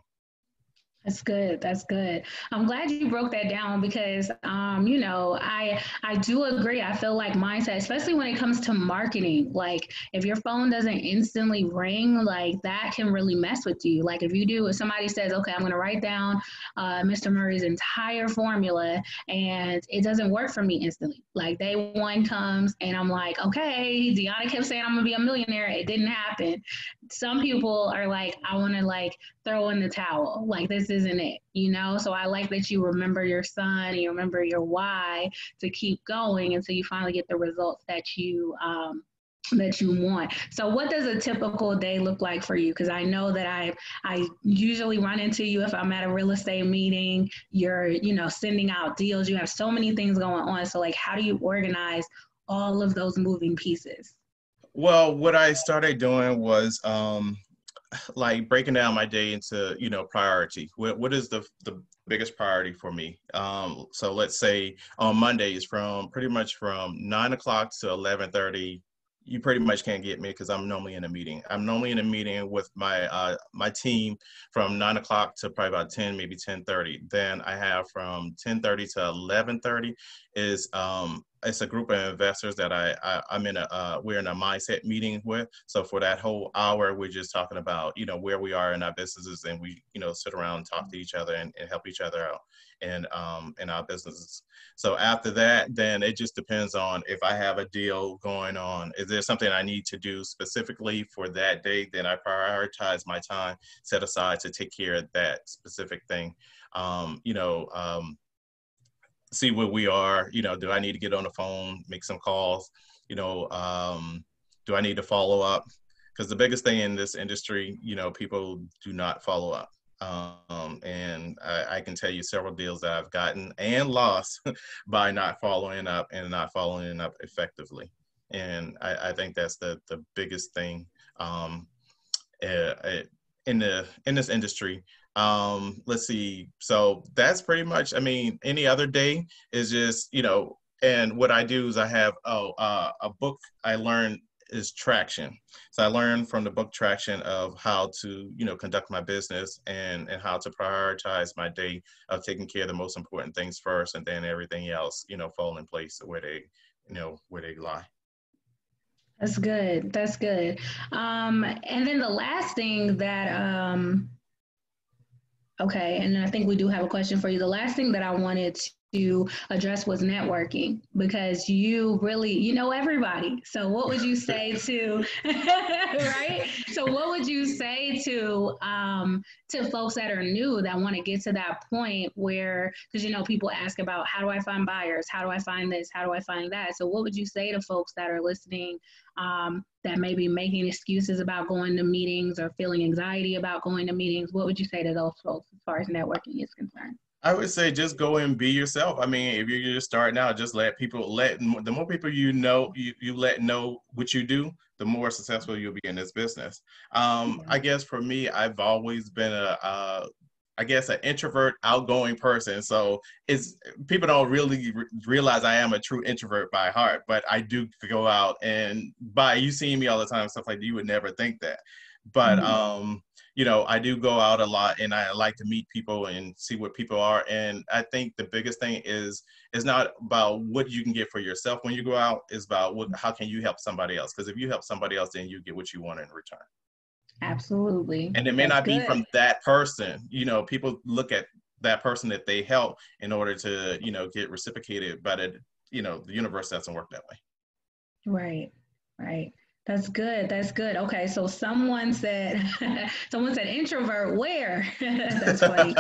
That's good. That's good. I'm glad you broke that down because, um, you know, I I do agree. I feel like mindset, especially when it comes to marketing, like if your phone doesn't instantly ring, like that can really mess with you. Like if you do, if somebody says, "Okay, I'm going to write down uh, Mr. Murray's entire formula," and it doesn't work for me instantly. Like day one comes, and I'm like, "Okay," DeOnna kept saying I'm going to be a millionaire. It didn't happen. Some people are like, "I want to like throw in the towel. Like this isn't it, you know? So I like that you remember your son, and you remember your why to keep going until you finally get the results that you um, that you want. So what does a typical day look like for you? Because I know that I I usually run into you if I'm at a real estate meeting, you're, you know, sending out deals, you have so many things going on. So like how do you organize all of those moving pieces? Well, what I started doing was um like breaking down my day into you know priority. What, what is the the biggest priority for me? Um so let's say on mondays from pretty much from 9 o'clock to 11.30 you pretty much can't get me because I'm normally in a meeting. I'm normally in a meeting with my uh, my team from nine o'clock to probably about ten, maybe ten thirty. Then I have from ten thirty to eleven thirty is um, it's a group of investors that I, I am in a uh, we're in a mindset meeting with. So for that whole hour, we're just talking about you know where we are in our businesses, and we you know sit around and talk to each other and, and help each other out in um in our businesses. So after that, then it just depends on if I have a deal going on. Is there something I need to do specifically for that day? Then I prioritize my time set aside to take care of that specific thing. Um, you know. Um, see where we are. You know, do I need to get on the phone, make some calls? You know, um, do I need to follow up? Because the biggest thing in this industry, you know, people do not follow up. Um, and I, I, can tell you several deals that I've gotten and lost by not following up and not following up effectively. And I, I think that's the the biggest thing um, uh, in the in this industry um, let's see. So that's pretty much, I mean, any other day is just, you know, and what I do is I have oh uh, a book I learned is traction. So I learned from the book traction of how to, you know, conduct my business and and how to prioritize my day of taking care of the most important things first and then everything else, you know, fall in place where they, you know, where they lie. That's good. That's good. Um, and then the last thing that um, Okay, and I think we do have a question for you. The last thing that I wanted to address was networking because you really you know everybody. So what would you say to right? So what would you say to um to folks that are new that want to get to that point where because you know people ask about how do i find buyers? How do i find this? How do i find that? So what would you say to folks that are listening um, that may be making excuses about going to meetings or feeling anxiety about going to meetings? What would you say to those folks as far as networking is concerned I would say just go and be yourself. I mean, if you're just starting out, just let people let the more people you know you, you let know what you do, the more successful you'll be in this business. Um, I guess for me, I've always been a, a I guess an introvert, outgoing person. So it's people don't really re- realize I am a true introvert by heart, but I do go out and by you seeing me all the time, stuff like that, you would never think that. But mm-hmm. um, you know, I do go out a lot and I like to meet people and see what people are. And I think the biggest thing is it's not about what you can get for yourself when you go out, is about what how can you help somebody else? Because if you help somebody else, then you get what you want in return. Absolutely. And it may That's not good. be from that person. You know, people look at that person that they help in order to, you know, get reciprocated, but it, you know, the universe doesn't work that way. Right, right. That's good. That's good. Okay, so someone said, someone said introvert. Where? That's funny.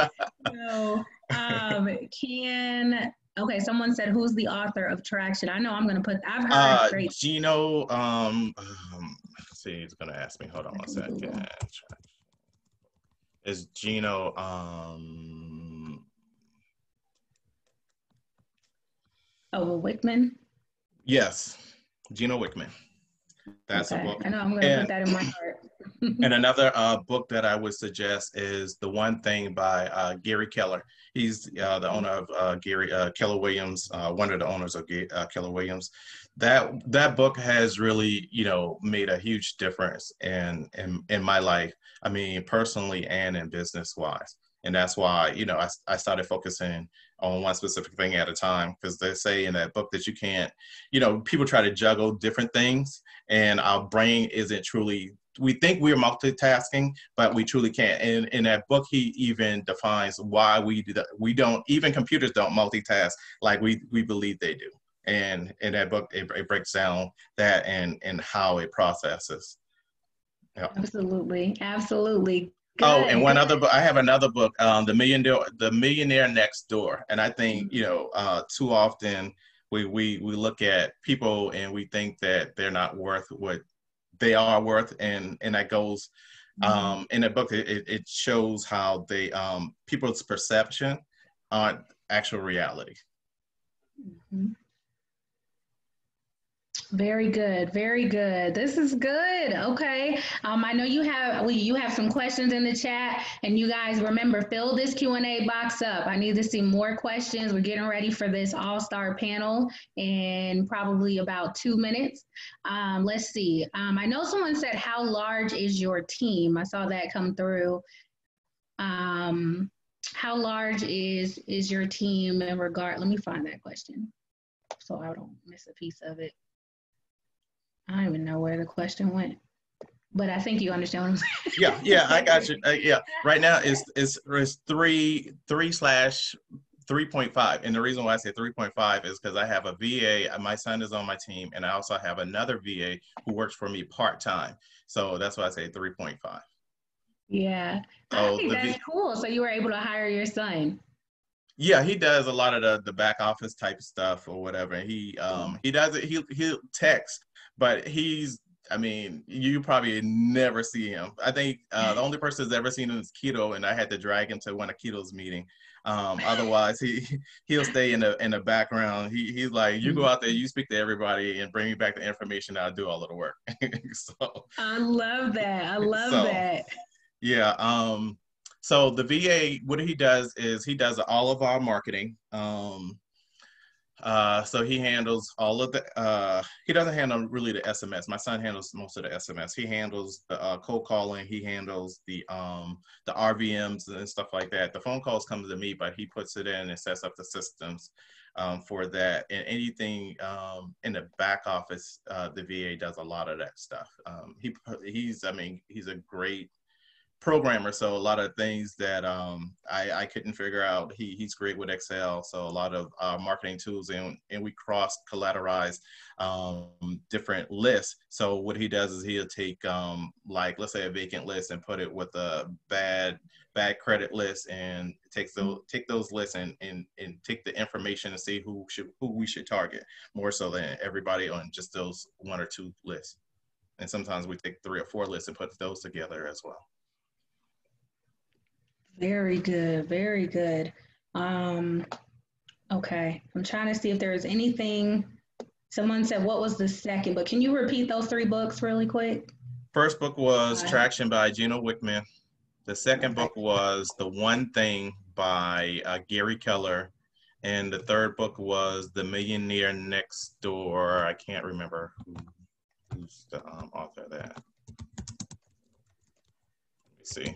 so, um, can okay. Someone said, who's the author of Traction? I know I'm going to put. I've heard uh, straight. Gino. Um, um, see, he's going to ask me. Hold on one second. Is Gino? Um. Oh, Wickman. Yes, Gino Wickman. That's okay. a book. I know I'm going to put that in my heart. and another uh, book that I would suggest is The One Thing by uh, Gary Keller. He's uh, the owner of uh, Gary uh, Keller Williams, uh, one of the owners of Keller Williams. That that book has really, you know, made a huge difference in in, in my life. I mean, personally and in business wise. And that's why, you know, I, I started focusing on one specific thing at a time because they say in that book that you can't, you know, people try to juggle different things and our brain isn't truly we think we're multitasking, but we truly can't. And in that book, he even defines why we do that. We don't even computers don't multitask like we we believe they do. And in that book, it, it breaks down that and and how it processes. Yeah. Absolutely, absolutely. Good. Oh, and one other book. I have another book, um, the millionaire, the millionaire next door. And I think you know, uh, too often we we we look at people and we think that they're not worth what they are worth, and and that goes. Mm-hmm. Um, in the book, it, it shows how they um, people's perception aren't actual reality. Mm-hmm. Very good, very good. This is good. Okay. Um, I know you have we you have some questions in the chat, and you guys remember fill this Q and A box up. I need to see more questions. We're getting ready for this all star panel in probably about two minutes. Um, let's see. Um, I know someone said, "How large is your team?" I saw that come through. Um, how large is is your team in regard? Let me find that question so I don't miss a piece of it. I don't even know where the question went, but I think you understand what I'm saying. yeah, yeah, I got you. Uh, yeah, right now it's, it's it's three three slash 3.5 and the reason why i say 3.5 is because i have a va my son is on my team and i also have another va who works for me part-time. So that's why i say 3.5 yeah. I think that's v- cool. So you were able to hire your son. Yeah he does a lot of the, the back office type stuff or whatever. He um he does it he he'll text but he's I mean, you probably never see him. I think uh, the only person that's ever seen him is Kito, and I had to drag him to one of Kito's meeting. Um, otherwise, he he'll stay in the in the background. He he's like, you go out there, you speak to everybody, and bring me back the information. I'll do all of the work. so I love that. I love so, that. Yeah. Um. So the VA, what he does is he does all of our marketing. Um, uh, so he handles all of the, uh, he doesn't handle really the SMS. My son handles most of the SMS. He handles the uh, cold calling. He handles the, um, the RVMs and stuff like that. The phone calls come to me, but he puts it in and sets up the systems um, for that. And anything um, in the back office, uh, the VA does a lot of that stuff. Um, he, he's, I mean, he's a great programmer, so a lot of things that um, I, I couldn't figure out. He, he's great with Excel, so a lot of uh, marketing tools, and, and we cross collateralize um, different lists. So what he does is he'll take um, like let's say a vacant list and put it with a bad bad credit list, and takes those take those lists and, and and take the information and see who should who we should target more so than everybody on just those one or two lists. And sometimes we take three or four lists and put those together as well. Very good. Very good. Um, okay. I'm trying to see if there is anything. Someone said, what was the second book? Can you repeat those three books really quick? First book was Traction by Gino Wickman. The second book was The One Thing by uh, Gary Keller. And the third book was The Millionaire Next Door. I can't remember who, who's the um, author of that. Let me see.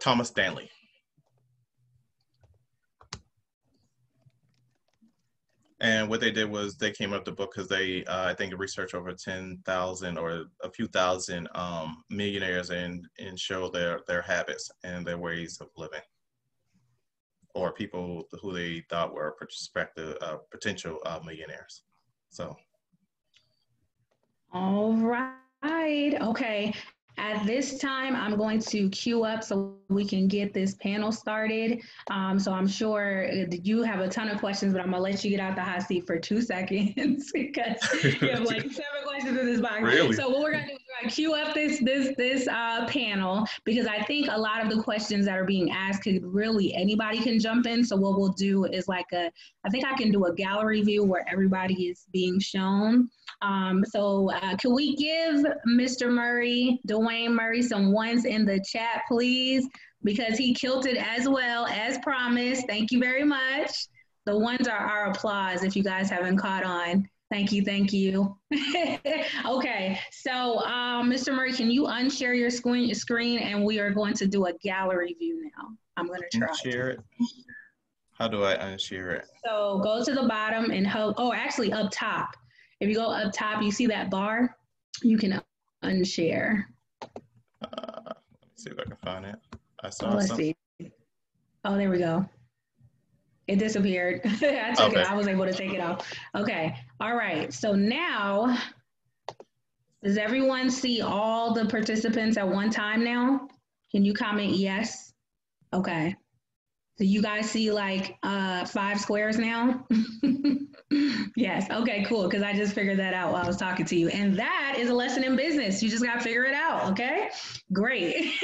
Thomas Stanley. And what they did was they came up the book because they, uh, I think, researched over ten thousand or a few thousand um, millionaires and and show their their habits and their ways of living, or people who they thought were prospective uh, potential uh, millionaires. So. All right. Okay. At this time, I'm going to queue up so we can get this panel started. Um, so I'm sure you have a ton of questions, but I'm gonna let you get out the hot seat for two seconds because you have like seven questions in this box. Really? So what we're gonna do is we're gonna queue up this this this uh, panel because I think a lot of the questions that are being asked could really anybody can jump in. So what we'll do is like a, I think I can do a gallery view where everybody is being shown. Um, so uh, can we give Mr. Murray, Dewayne Murray, some ones in the chat, please? Because he killed it as well as promised. Thank you very much. The ones are our applause if you guys haven't caught on. Thank you, thank you. okay, so um, Mr. Murray, can you unshare your screen, screen and we are going to do a gallery view now. I'm gonna try. Share it. How do I unshare it? So go to the bottom and hold, oh, actually up top. If you go up top, you see that bar, you can unshare. Uh, let's see if I can find it. I saw oh, let's see. Oh, there we go. It disappeared. I took okay. it. I was able to take it off. Okay. All right. So now, does everyone see all the participants at one time now? Can you comment yes? Okay. So you guys see like uh, five squares now? yes. Okay, cool. Because I just figured that out while I was talking to you. And that is a lesson in business. You just got to figure it out. Okay. Great.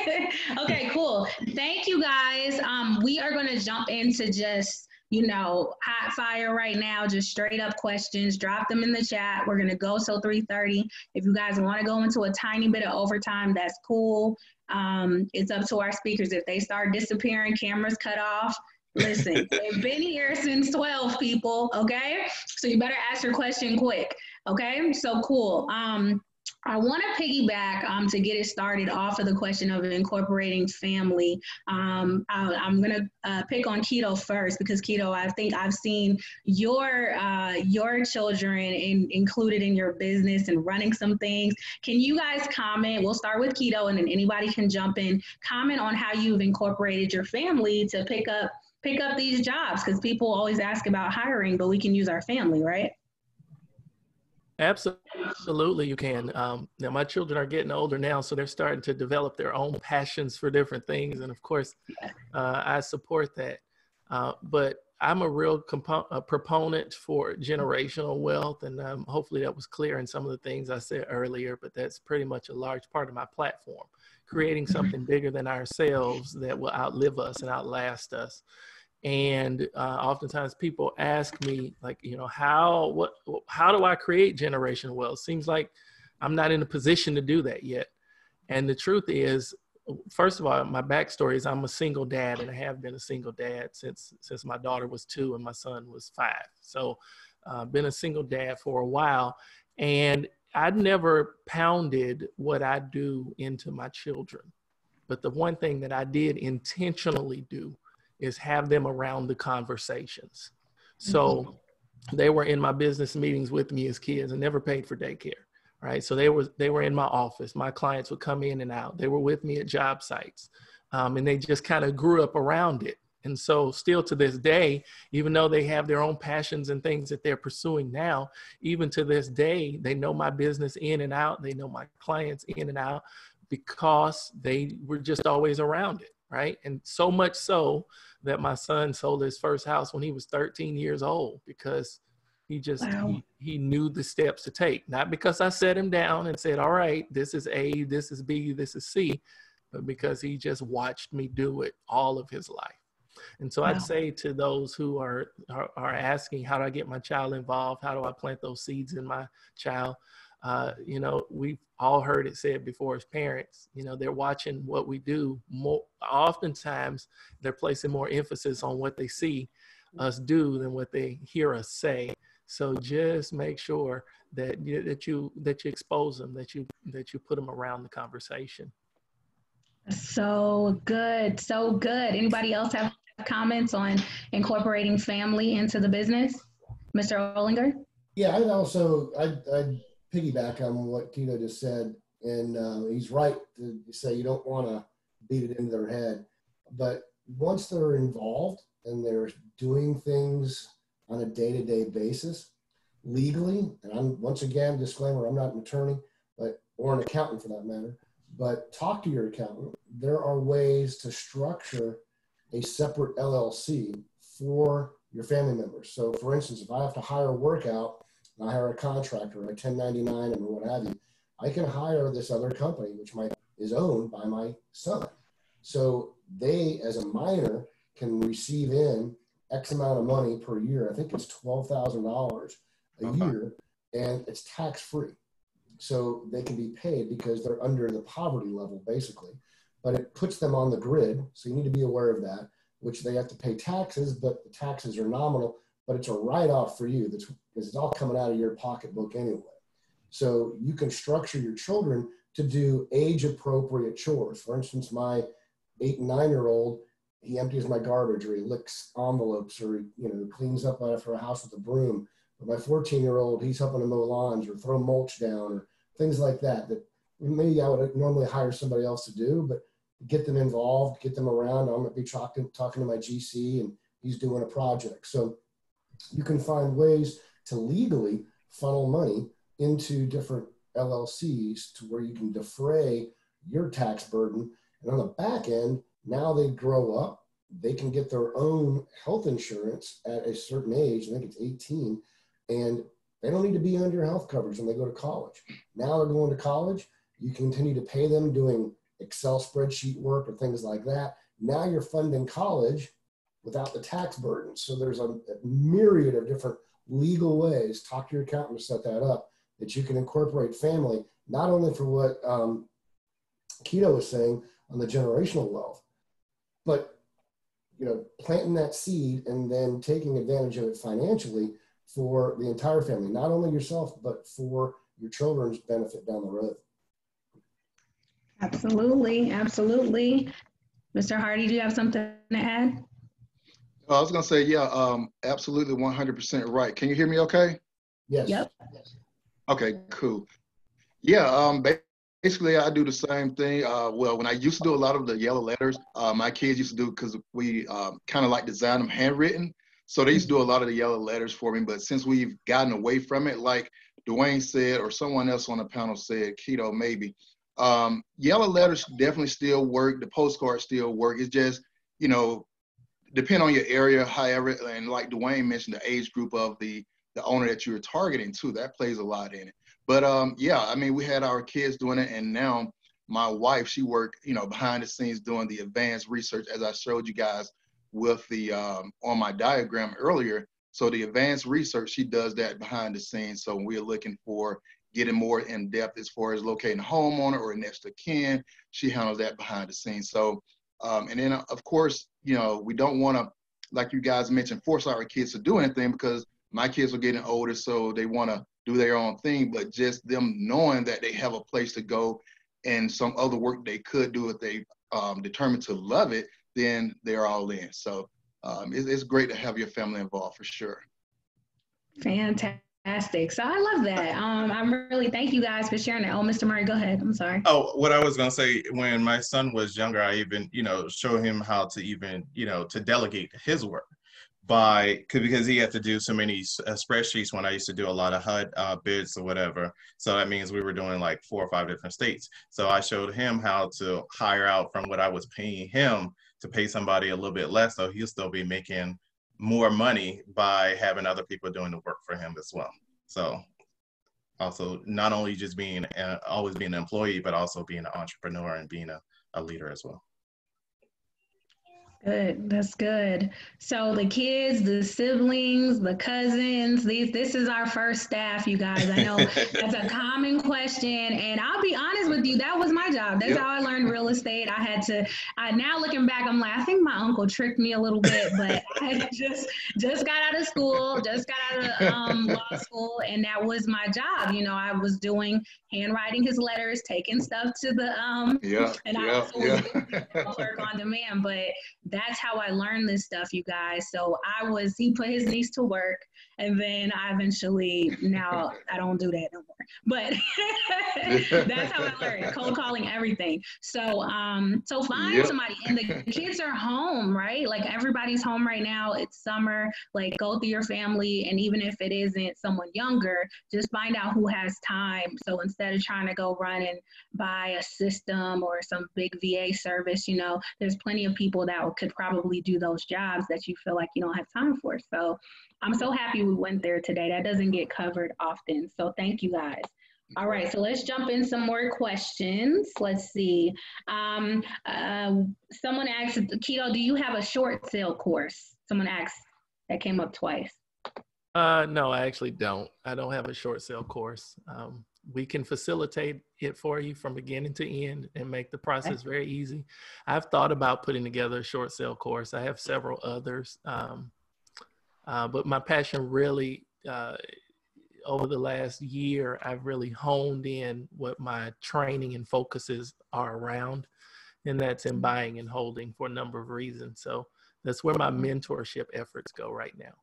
okay, cool. Thank you guys. Um, we are going to jump into just you know, hot fire right now, just straight up questions. Drop them in the chat. We're gonna go till 3:30. If you guys want to go into a tiny bit of overtime, that's cool. Um, it's up to our speakers. If they start disappearing, cameras cut off. Listen, they've been here since 12 people, okay? So you better ask your question quick, okay? So cool. Um, I want to piggyback um, to get it started off of the question of incorporating family. Um, I, am going to uh, pick on Kito first because Kito, I think I've seen your uh, your children in, included in your business and running some things. Can you guys comment? We'll start with Kito, and then anybody can jump in. Comment on how you've incorporated your family to pick up pick up these jobs because people always ask about hiring, but we can use our family, right? Absolutely, you can. Um, now, my children are getting older now, so they're starting to develop their own passions for different things, and of course, uh, I support that. Uh, but I'm a real compo- a proponent for generational wealth, and um, hopefully that was clear in some of the things I said earlier. But that's pretty much a large part of my platform, creating mm-hmm. something bigger than ourselves that will outlive us and outlast us and uh, oftentimes people ask me like you know how what how do i create generational wealth? Seems like i'm not in a position to do that yet. And the truth is first of all my backstory is i'm a single dad and i have been a single dad since since my daughter was two and my son was five. So i've uh, been a single dad for a while. And i never pounded what i do into my children. But the one thing that i did intentionally do is have them around the conversations. So mm-hmm. they were in my business meetings with me as kids and never paid for daycare. Right. So they were they were in my office. My clients would come in and out. They were with me at job sites. Um, and they just kind of grew up around it. And so, still to this day, even though they have their own passions and things that they're pursuing now, even to this day, they know my business in and out. They know my clients in and out because they were just always around it right? And so much so that my son sold his first house when he was 13 years old because he just wow. he, he knew the steps to take. Not because I set him down and said, "All right, this is A, this is B, this is C," but because he just watched me do it all of his life. And so wow. I'd say to those who are, are, are asking, "How do I get my child involved? How do I plant those seeds in my child?" Uh, you know, we've all heard it said before as parents, you know, they're watching what we do more. Oftentimes, they're placing more emphasis on what they see us do than what they hear us say. So just make sure that you, that you that you expose them, that you that you put them around the conversation. So good, so good. Anybody else have comments on incorporating family into the business? Mr. Olinger? Yeah, I'd also, I'd, I'd piggyback on what Kito just said. And uh, he's right to say you don't want to beat it into their head. But once they're involved and they're doing things on a day to day basis, legally, and I'm once again, disclaimer, I'm not an attorney, but or an accountant for that matter, but talk to your accountant. There are ways to structure a separate LLC for your family members. So, for instance, if I have to hire a workout, I hire a contractor, a 1099, and what have you, I can hire this other company, which might is owned by my son. So they, as a minor, can receive in X amount of money per year. I think it's twelve thousand dollars a okay. year, and it's tax free. So they can be paid because they're under the poverty level, basically. But it puts them on the grid, so you need to be aware of that. Which they have to pay taxes, but the taxes are nominal. But it's a write-off for you. That's because it's all coming out of your pocketbook anyway. So you can structure your children to do age-appropriate chores. For instance, my eight and nine-year-old he empties my garbage or he licks envelopes or he, you know cleans up after a house with a broom but my 14 year old he's helping to mow lawns or throw mulch down or things like that that maybe i would normally hire somebody else to do but get them involved get them around i'm going to be talking, talking to my gc and he's doing a project so you can find ways to legally funnel money into different llcs to where you can defray your tax burden and on the back end now they grow up, they can get their own health insurance at a certain age. I think it's 18, and they don't need to be under health coverage when they go to college. Now they're going to college. You continue to pay them doing Excel spreadsheet work or things like that. Now you're funding college without the tax burden. So there's a, a myriad of different legal ways. Talk to your accountant to set that up that you can incorporate family, not only for what um, Kito was saying on the generational wealth, but you know planting that seed and then taking advantage of it financially for the entire family not only yourself but for your children's benefit down the road absolutely absolutely mr hardy do you have something to add i was going to say yeah um, absolutely 100% right. Can you hear me okay? Yes. Yep. Okay cool. Yeah um, basically i do the same thing. Uh, well when i used to do a lot of the yellow letters uh, my kids used to do because we um, kind of like design them handwritten. So they used to do a lot of the yellow letters for me but since we've gotten away from it like dewayne said or someone else on the panel said kito maybe um, yellow letters definitely still work. The postcards still work. It's just you know depend on your area however and like dewayne mentioned the age group of the the owner that you're targeting too that plays a lot in it but um, yeah, I mean, we had our kids doing it, and now my wife, she worked, you know, behind the scenes doing the advanced research, as I showed you guys with the um, on my diagram earlier. So the advanced research, she does that behind the scenes. So we're looking for getting more in depth as far as locating a homeowner or next of kin. She handles that behind the scenes. So, um, and then of course, you know, we don't want to, like you guys mentioned, force our kids to do anything because my kids are getting older, so they want to do their own thing, but just them knowing that they have a place to go and some other work they could do if they um, determined to love it, then they're all in. So um, it, it's great to have your family involved for sure. Fantastic. So I love that. Um, I'm really thank you guys for sharing that. Oh, Mr. Murray, go ahead. I'm sorry. Oh, what I was gonna say when my son was younger, I even you know show him how to even you know to delegate his work by because he had to do so many uh, spreadsheets when I used to do a lot of HUD uh, bids or whatever. So that means we were doing like four or five different states. So I showed him how to hire out from what I was paying him to pay somebody a little bit less, so he'll still be making more money by having other people doing the work for him as well. So also not only just being uh, always being an employee, but also being an entrepreneur and being a, a leader as well. Good. That's good. So the kids, the siblings, the cousins, these this is our first staff, you guys. I know that's a common question. And I'll be honest with you, that was my job. That's yep. how I learned real estate. I had to I now looking back, I'm like, I think my uncle tricked me a little bit, but I just just got out of school, just got out of um, law school, and that was my job. You know, I was doing handwriting his letters, taking stuff to the um. Yeah. And yeah, I yeah. work on demand, but that's how I learned this stuff, you guys. So I was he put his niece to work, and then I eventually now I don't do that no more. But that's how I learned cold calling everything. So um so find yep. somebody, and the kids are home, right? Like everybody's home right now. It's summer. Like go through your family, and even if it isn't someone younger, just find out who has time. So instead of trying to go run and buy a system or some big VA service, you know, there's plenty of people that could probably do those jobs that you feel like you don't have time for. So I'm so happy we went there today. That doesn't get covered often. So thank you guys. All right, so let's jump in some more questions. Let's see. Um, uh, someone asked, Kito, do you have a short sale course? Someone asked, that came up twice. Uh, no, I actually don't. I don't have a short sale course. Um, we can facilitate it for you from beginning to end and make the process very easy. I've thought about putting together a short sale course. I have several others, um, uh, but my passion really uh, over the last year, I've really honed in what my training and focuses are around, and that's in mm-hmm. buying and holding for a number of reasons. So that's where my mentorship efforts go right now.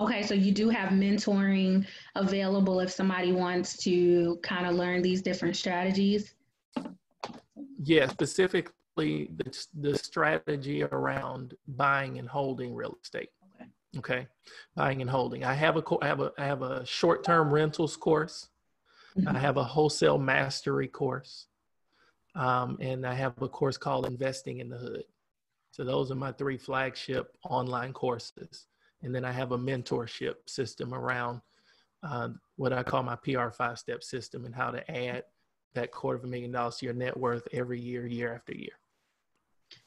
Okay, so you do have mentoring available if somebody wants to kind of learn these different strategies? Yeah, specifically the, the strategy around buying and holding real estate. Okay, buying and holding. I have a I have a I have a short term rentals course. Mm-hmm. I have a wholesale mastery course, um, and I have a course called Investing in the Hood. So those are my three flagship online courses, and then I have a mentorship system around uh, what I call my PR five step system and how to add that quarter of a million dollars to your net worth every year, year after year.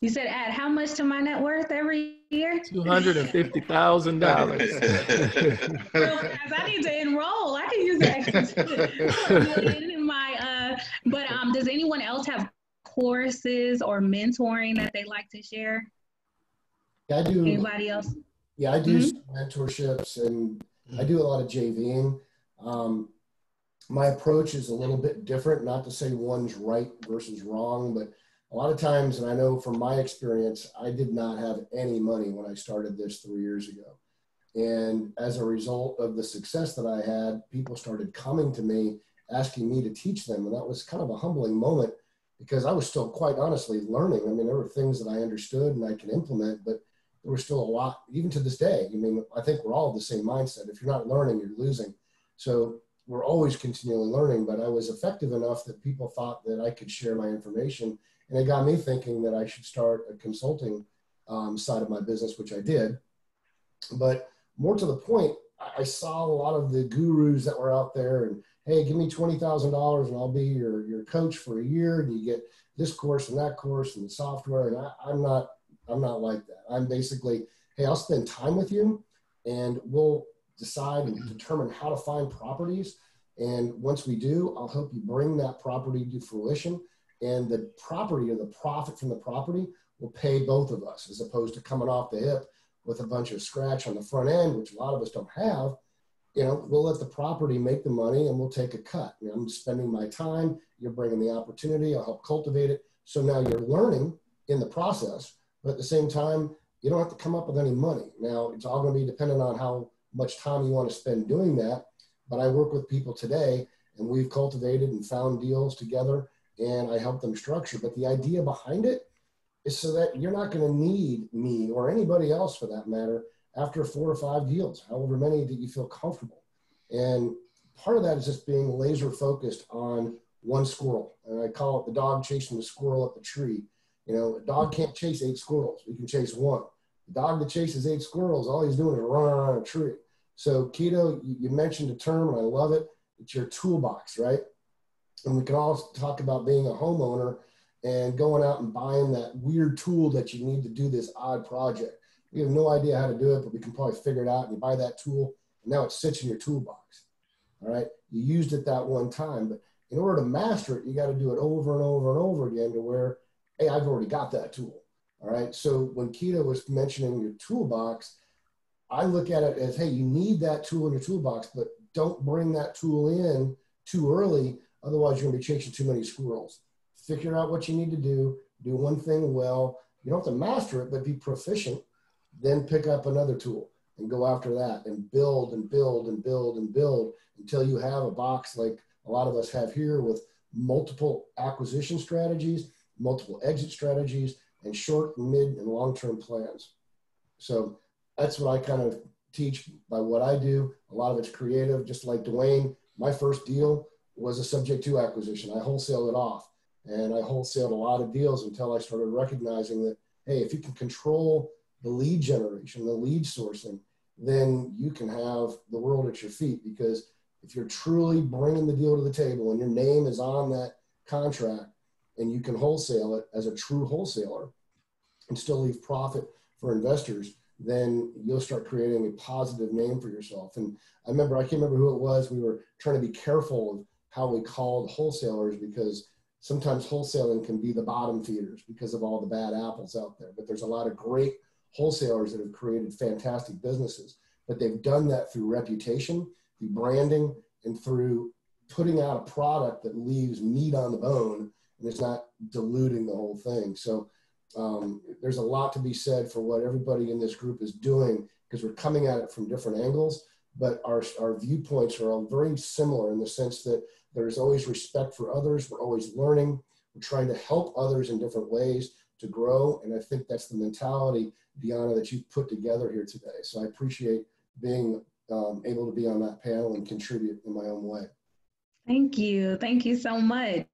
You said add how much to my net worth every year? Two hundred and fifty thousand dollars. I need to enroll. I can use that in my. Uh, but um, does anyone else have courses or mentoring that they like to share? Yeah, I do. Anybody else? Yeah, I do mm-hmm. mentorships and I do a lot of JVing. Um, my approach is a little bit different. Not to say one's right versus wrong, but a lot of times, and I know from my experience, I did not have any money when I started this three years ago. And as a result of the success that I had, people started coming to me asking me to teach them. And that was kind of a humbling moment because I was still quite honestly learning. I mean, there were things that I understood and I could implement, but there was still a lot, even to this day. I mean, I think we're all the same mindset. If you're not learning, you're losing. So we're always continually learning, but I was effective enough that people thought that I could share my information and it got me thinking that I should start a consulting um, side of my business, which I did. But more to the point, I saw a lot of the gurus that were out there and, hey, give me $20,000 and I'll be your, your coach for a year and you get this course and that course and the software. And I, I'm not, I'm not like that. I'm basically, hey, I'll spend time with you and we'll decide and determine how to find properties. And once we do, I'll help you bring that property to fruition and the property or the profit from the property will pay both of us as opposed to coming off the hip with a bunch of scratch on the front end, which a lot of us don't have. You know, we'll let the property make the money and we'll take a cut. You know, I'm spending my time, you're bringing the opportunity, I'll help cultivate it. So now you're learning in the process, but at the same time, you don't have to come up with any money. Now, it's all going to be dependent on how much time you want to spend doing that. But I work with people today and we've cultivated and found deals together and I help them structure. But the idea behind it is so that you're not going to need me or anybody else for that matter after four or five deals, however many that you feel comfortable. And part of that is just being laser focused on one squirrel. And I call it the dog chasing the squirrel up the tree. You know, a dog can't chase eight squirrels. We can chase one. The dog that chases eight squirrels, all he's doing is running around a tree. So kito, you mentioned a term and I love it. It's your toolbox, right? And we can all talk about being a homeowner and going out and buying that weird tool that you need to do this odd project. We have no idea how to do it, but we can probably figure it out. And you buy that tool, and now it sits in your toolbox. All right. You used it that one time, but in order to master it, you got to do it over and over and over again to where, hey, I've already got that tool. All right. So when Kito was mentioning your toolbox, I look at it as, hey, you need that tool in your toolbox, but don't bring that tool in too early Otherwise, you're going to be chasing too many squirrels. Figure out what you need to do, do one thing well. You don't have to master it, but be proficient. Then pick up another tool and go after that and build and build and build and build until you have a box like a lot of us have here with multiple acquisition strategies, multiple exit strategies, and short, mid, and long term plans. So that's what I kind of teach by what I do. A lot of it's creative, just like Dewayne. My first deal was a subject to acquisition. I wholesaled it off and I wholesaled a lot of deals until I started recognizing that, hey, if you can control the lead generation, the lead sourcing, then you can have the world at your feet. Because if you're truly bringing the deal to the table and your name is on that contract and you can wholesale it as a true wholesaler and still leave profit for investors, then you'll start creating a positive name for yourself. And I remember, I can't remember who it was. We were trying to be careful of how we called wholesalers because sometimes wholesaling can be the bottom feeders because of all the bad apples out there. But there's a lot of great wholesalers that have created fantastic businesses, but they've done that through reputation, through branding, and through putting out a product that leaves meat on the bone and it's not diluting the whole thing. So um, there's a lot to be said for what everybody in this group is doing because we're coming at it from different angles, but our, our viewpoints are all very similar in the sense that there's always respect for others. We're always learning. We're trying to help others in different ways to grow. And I think that's the mentality, DeOnna, that you've put together here today. So I appreciate being um, able to be on that panel and contribute in my own way. Thank you. Thank you so much.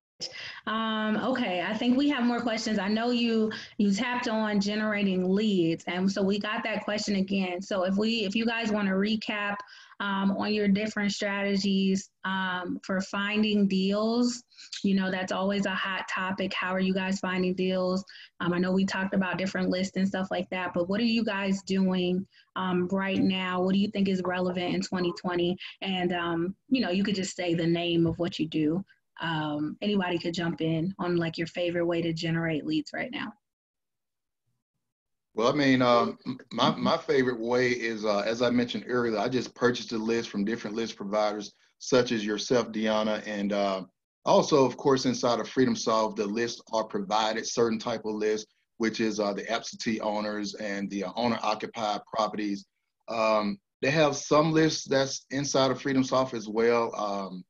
Um, okay, I think we have more questions. I know you you tapped on generating leads, and so we got that question again. So if we if you guys want to recap um, on your different strategies um, for finding deals, you know that's always a hot topic. How are you guys finding deals? Um, I know we talked about different lists and stuff like that, but what are you guys doing um, right now? What do you think is relevant in 2020? And um, you know, you could just say the name of what you do um, anybody could jump in on like your favorite way to generate leads right now. Well, I mean, um, my, my favorite way is, uh, as I mentioned earlier, I just purchased a list from different list providers, such as yourself, DeOnna, and uh, also, of course, inside of FreedomSoft, the lists are provided certain type of lists, which is uh, the absentee owners and the uh, owner-occupied properties. Um, they have some lists that's inside of FreedomSoft as well. Um,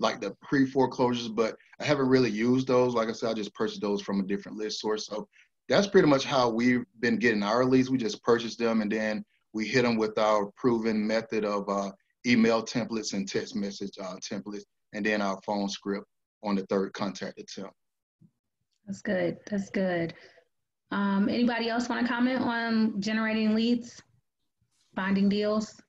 like the pre foreclosures, but I haven't really used those. Like I said, I just purchased those from a different list source. So that's pretty much how we've been getting our leads. We just purchase them and then we hit them with our proven method of uh, email templates and text message uh, templates, and then our phone script on the third contact attempt. That's good. That's good. Um, anybody else want to comment on generating leads, finding deals?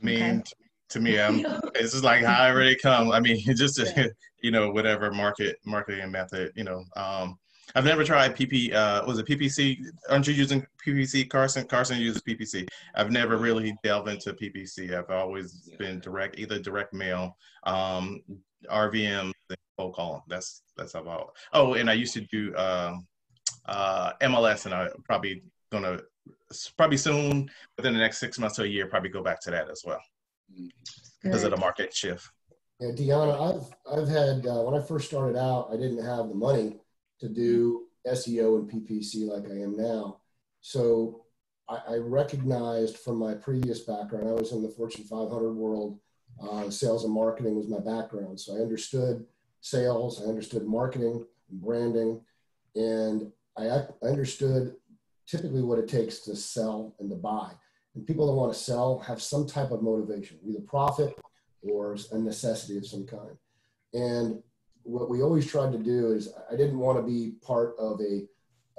I mean, okay to me. I'm, it's just like how I already come. I mean, just you know whatever market marketing method. You know, um, I've never tried PP. Uh, was it PPC? Aren't you using PPC? Carson Carson uses PPC. I've never really delved into PPC. I've always been direct, either direct mail, um, RVM, cold calling. That's that's about. Oh, and I used to do uh, uh, MLS, and I probably gonna probably soon within the next six months to a year probably go back to that as well because of the market shift. Yeah, DeOnna, I've I've had uh, when I first started out, I didn't have the money to do SEO and PPC like I am now. So I, I recognized from my previous background, I was in the Fortune 500 world. Uh, sales and marketing was my background, so I understood sales, I understood marketing and branding, and I, I understood typically what it takes to sell and to buy. And people that want to sell have some type of motivation, either profit or a necessity of some kind. And what we always tried to do is I didn't want to be part of a,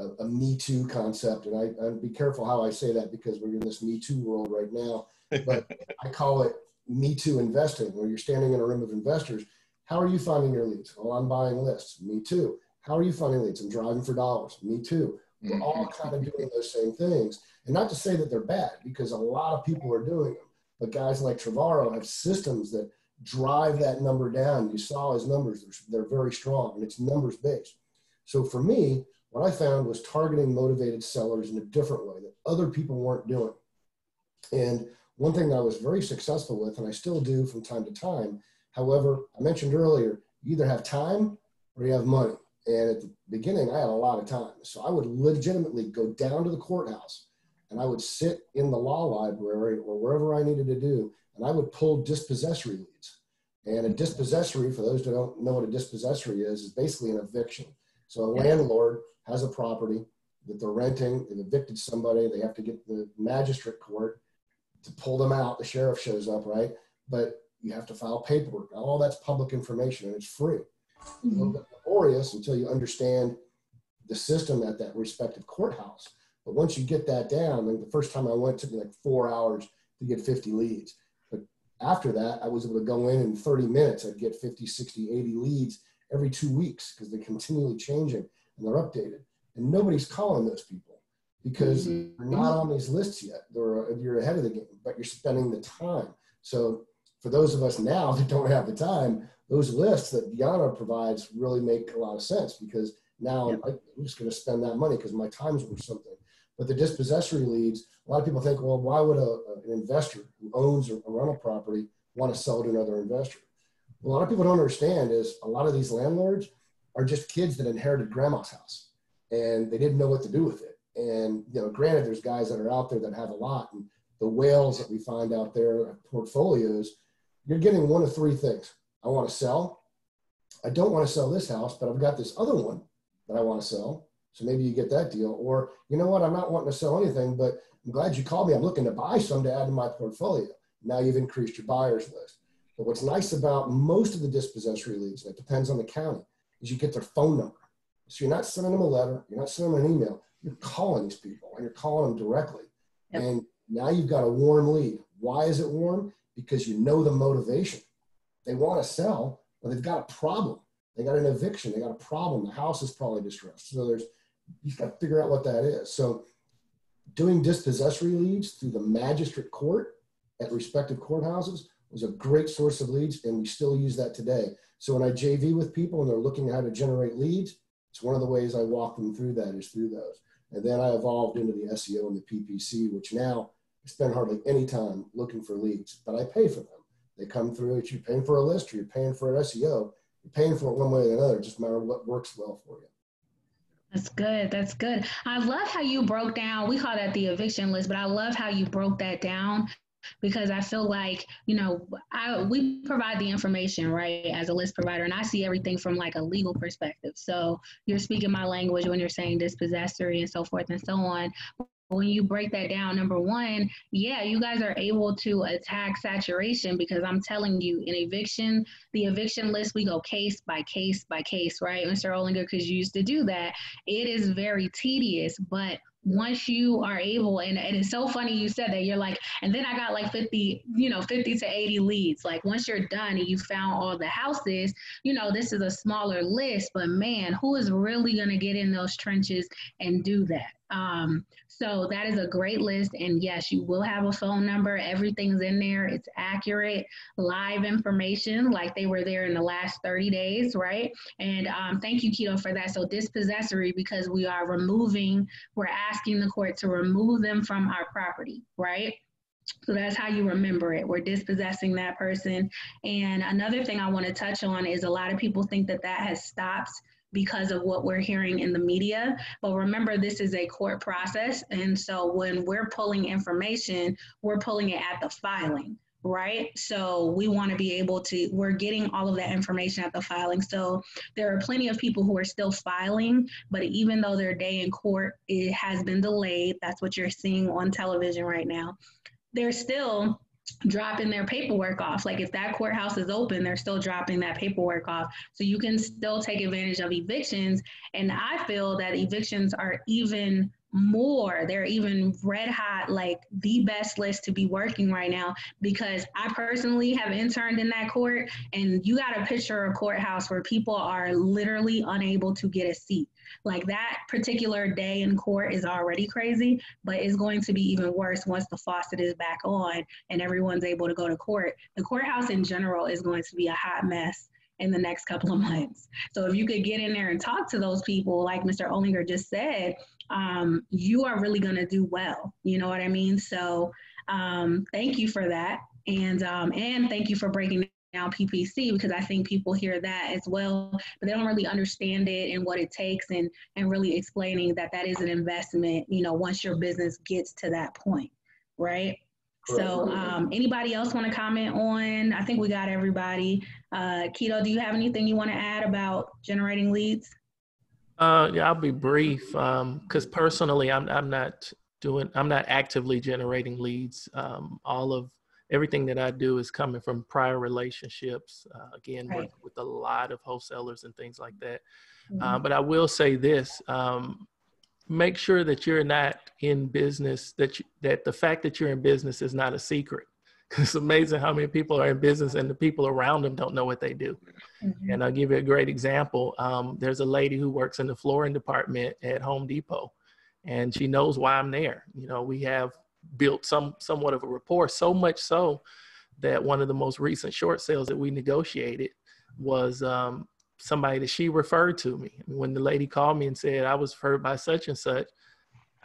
a, a Me Too concept. And I, I'd be careful how I say that because we're in this Me Too world right now. But I call it Me Too investing, where you're standing in a room of investors. How are you finding your leads? Well, I'm buying lists. Me too. How are you finding leads? I'm driving for dollars. Me too. We're all mm-hmm. kind of doing those same things. And not to say that they're bad, because a lot of people are doing them. But guys like Trevaro have systems that drive that number down. You saw his numbers, they're, they're very strong and it's numbers based. So for me, what I found was targeting motivated sellers in a different way that other people weren't doing. And one thing that I was very successful with, and I still do from time to time, However, I mentioned earlier, you either have time or you have money. And at the beginning, I had a lot of time. So I would legitimately go down to the courthouse and I would sit in the law library or wherever I needed to do, and I would pull dispossessory leads. And a dispossessory, for those who don't know what a dispossessory is, is basically an eviction. So a landlord has a property that they're renting, they've evicted somebody, they have to get the magistrate court to pull them out. The sheriff shows up, right? But you have to file paperwork. All that's public information and it's free. Mm-hmm. A little bit laborious until you understand the system at that respective courthouse. But once you get that down, like the first time I went took me like four hours to get 50 leads. But after that, I was able to go in in 30 minutes. I'd get 50, 60, 80 leads every two weeks because they're continually changing and they're updated. And nobody's calling those people because mm-hmm. they're not on these lists yet. They're, you're ahead of the game, but you're spending the time. So for those of us now that don't have the time, those lists that DeOnna provides really make a lot of sense because now yep. I'm just going to spend that money because my time's worth something. But the dispossessory leads, a lot of people think, well, why would a, an investor who owns a rental property want to sell to another investor? Well, a lot of people don't understand is a lot of these landlords are just kids that inherited grandma's house and they didn't know what to do with it. And, you know, granted, there's guys that are out there that have a lot and the whales that we find out there, portfolios, you're getting one of three things. I want to sell. I don't want to sell this house, but I've got this other one that I want to sell. So maybe you get that deal. Or, you know what, I'm not wanting to sell anything, but I'm glad you called me. I'm looking to buy some to add to my portfolio. Now you've increased your buyer's list. But what's nice about most of the dispossessory leads, and it depends on the county, is you get their phone number. So you're not sending them a letter, you're not sending them an email, you're calling these people and you're calling them directly. Yep. And now you've got a warm lead. Why is it warm? Because you know the motivation. They want to sell, but they've got a problem. They got an eviction, they got a problem. The house is probably distressed. So there's you've got to figure out what that is. So doing dispossessory leads through the magistrate court at respective courthouses was a great source of leads, and we still use that today. So when I JV with people and they're looking how to generate leads, it's one of the ways I walk them through that is through those. And then I evolved into the SEO and the PPC, which now I spend hardly any time looking for leads, but I pay for them. They come through it. You're paying for a list or you're paying for an SEO. You're paying for it one way or another. Just matter what works well for you. That's good. That's good. I love how you broke down, we call that the eviction list, but I love how you broke that down because I feel like, you know, I we provide the information, right, as a list provider, and I see everything from like a legal perspective. So you're speaking my language when you're saying dispossessory and so forth and so on when you break that down, number one, yeah, you guys are able to attack saturation because I'm telling you, in eviction, the eviction list, we go case by case by case, right, Mr. Olinger, because you used to do that. It is very tedious, but once you are able and, and it's so funny you said that you're like and then i got like 50 you know 50 to 80 leads like once you're done and you found all the houses you know this is a smaller list but man who is really going to get in those trenches and do that um, so that is a great list. And yes, you will have a phone number. Everything's in there. It's accurate, live information, like they were there in the last 30 days, right? And um, thank you, Kito, for that. So dispossessory, because we are removing, we're asking the court to remove them from our property, right? So that's how you remember it. We're dispossessing that person. And another thing I want to touch on is a lot of people think that that has stopped because of what we're hearing in the media. But remember, this is a court process. And so when we're pulling information, we're pulling it at the filing right? So we want to be able to, we're getting all of that information at the filing. So there are plenty of people who are still filing, but even though their day in court it has been delayed, that's what you're seeing on television right now. They're still dropping their paperwork off. Like if that courthouse is open, they're still dropping that paperwork off. So you can still take advantage of evictions. And I feel that evictions are even more. They're even red hot, like the best list to be working right now because I personally have interned in that court and you got to picture a courthouse where people are literally unable to get a seat. Like that particular day in court is already crazy, but it's going to be even worse once the faucet is back on and everyone's able to go to court. The courthouse in general is going to be a hot mess in the next couple of months. So if you could get in there and talk to those people, like Mr. Olinger just said, um, you are really going to do well. You know what I mean? So um, thank you for that, and um, and thank you for breaking down PPC because I think people hear that as well, but they don't really understand it and what it takes and, and really explaining that that is an investment, you know, once your business gets to that point, right? So, um, anybody else want to comment on? I think we got everybody. Uh, Kito, do you have anything you want to add about generating leads? Uh, yeah, I'll be brief. Because um, personally, I'm I'm not doing I'm not actively generating leads. Um, all of everything that I do is coming from prior relationships. Uh, again, right. with a lot of wholesalers and things like that. Mm-hmm. Uh, but I will say this: um, make sure that you're not in business that you, that the fact that you're in business is not a secret it's amazing how many people are in business and the people around them don't know what they do mm-hmm. and i'll give you a great example um, there's a lady who works in the flooring department at home depot and she knows why i'm there you know we have built some somewhat of a rapport so much so that one of the most recent short sales that we negotiated was um, somebody that she referred to me. When the lady called me and said I was referred by such and such,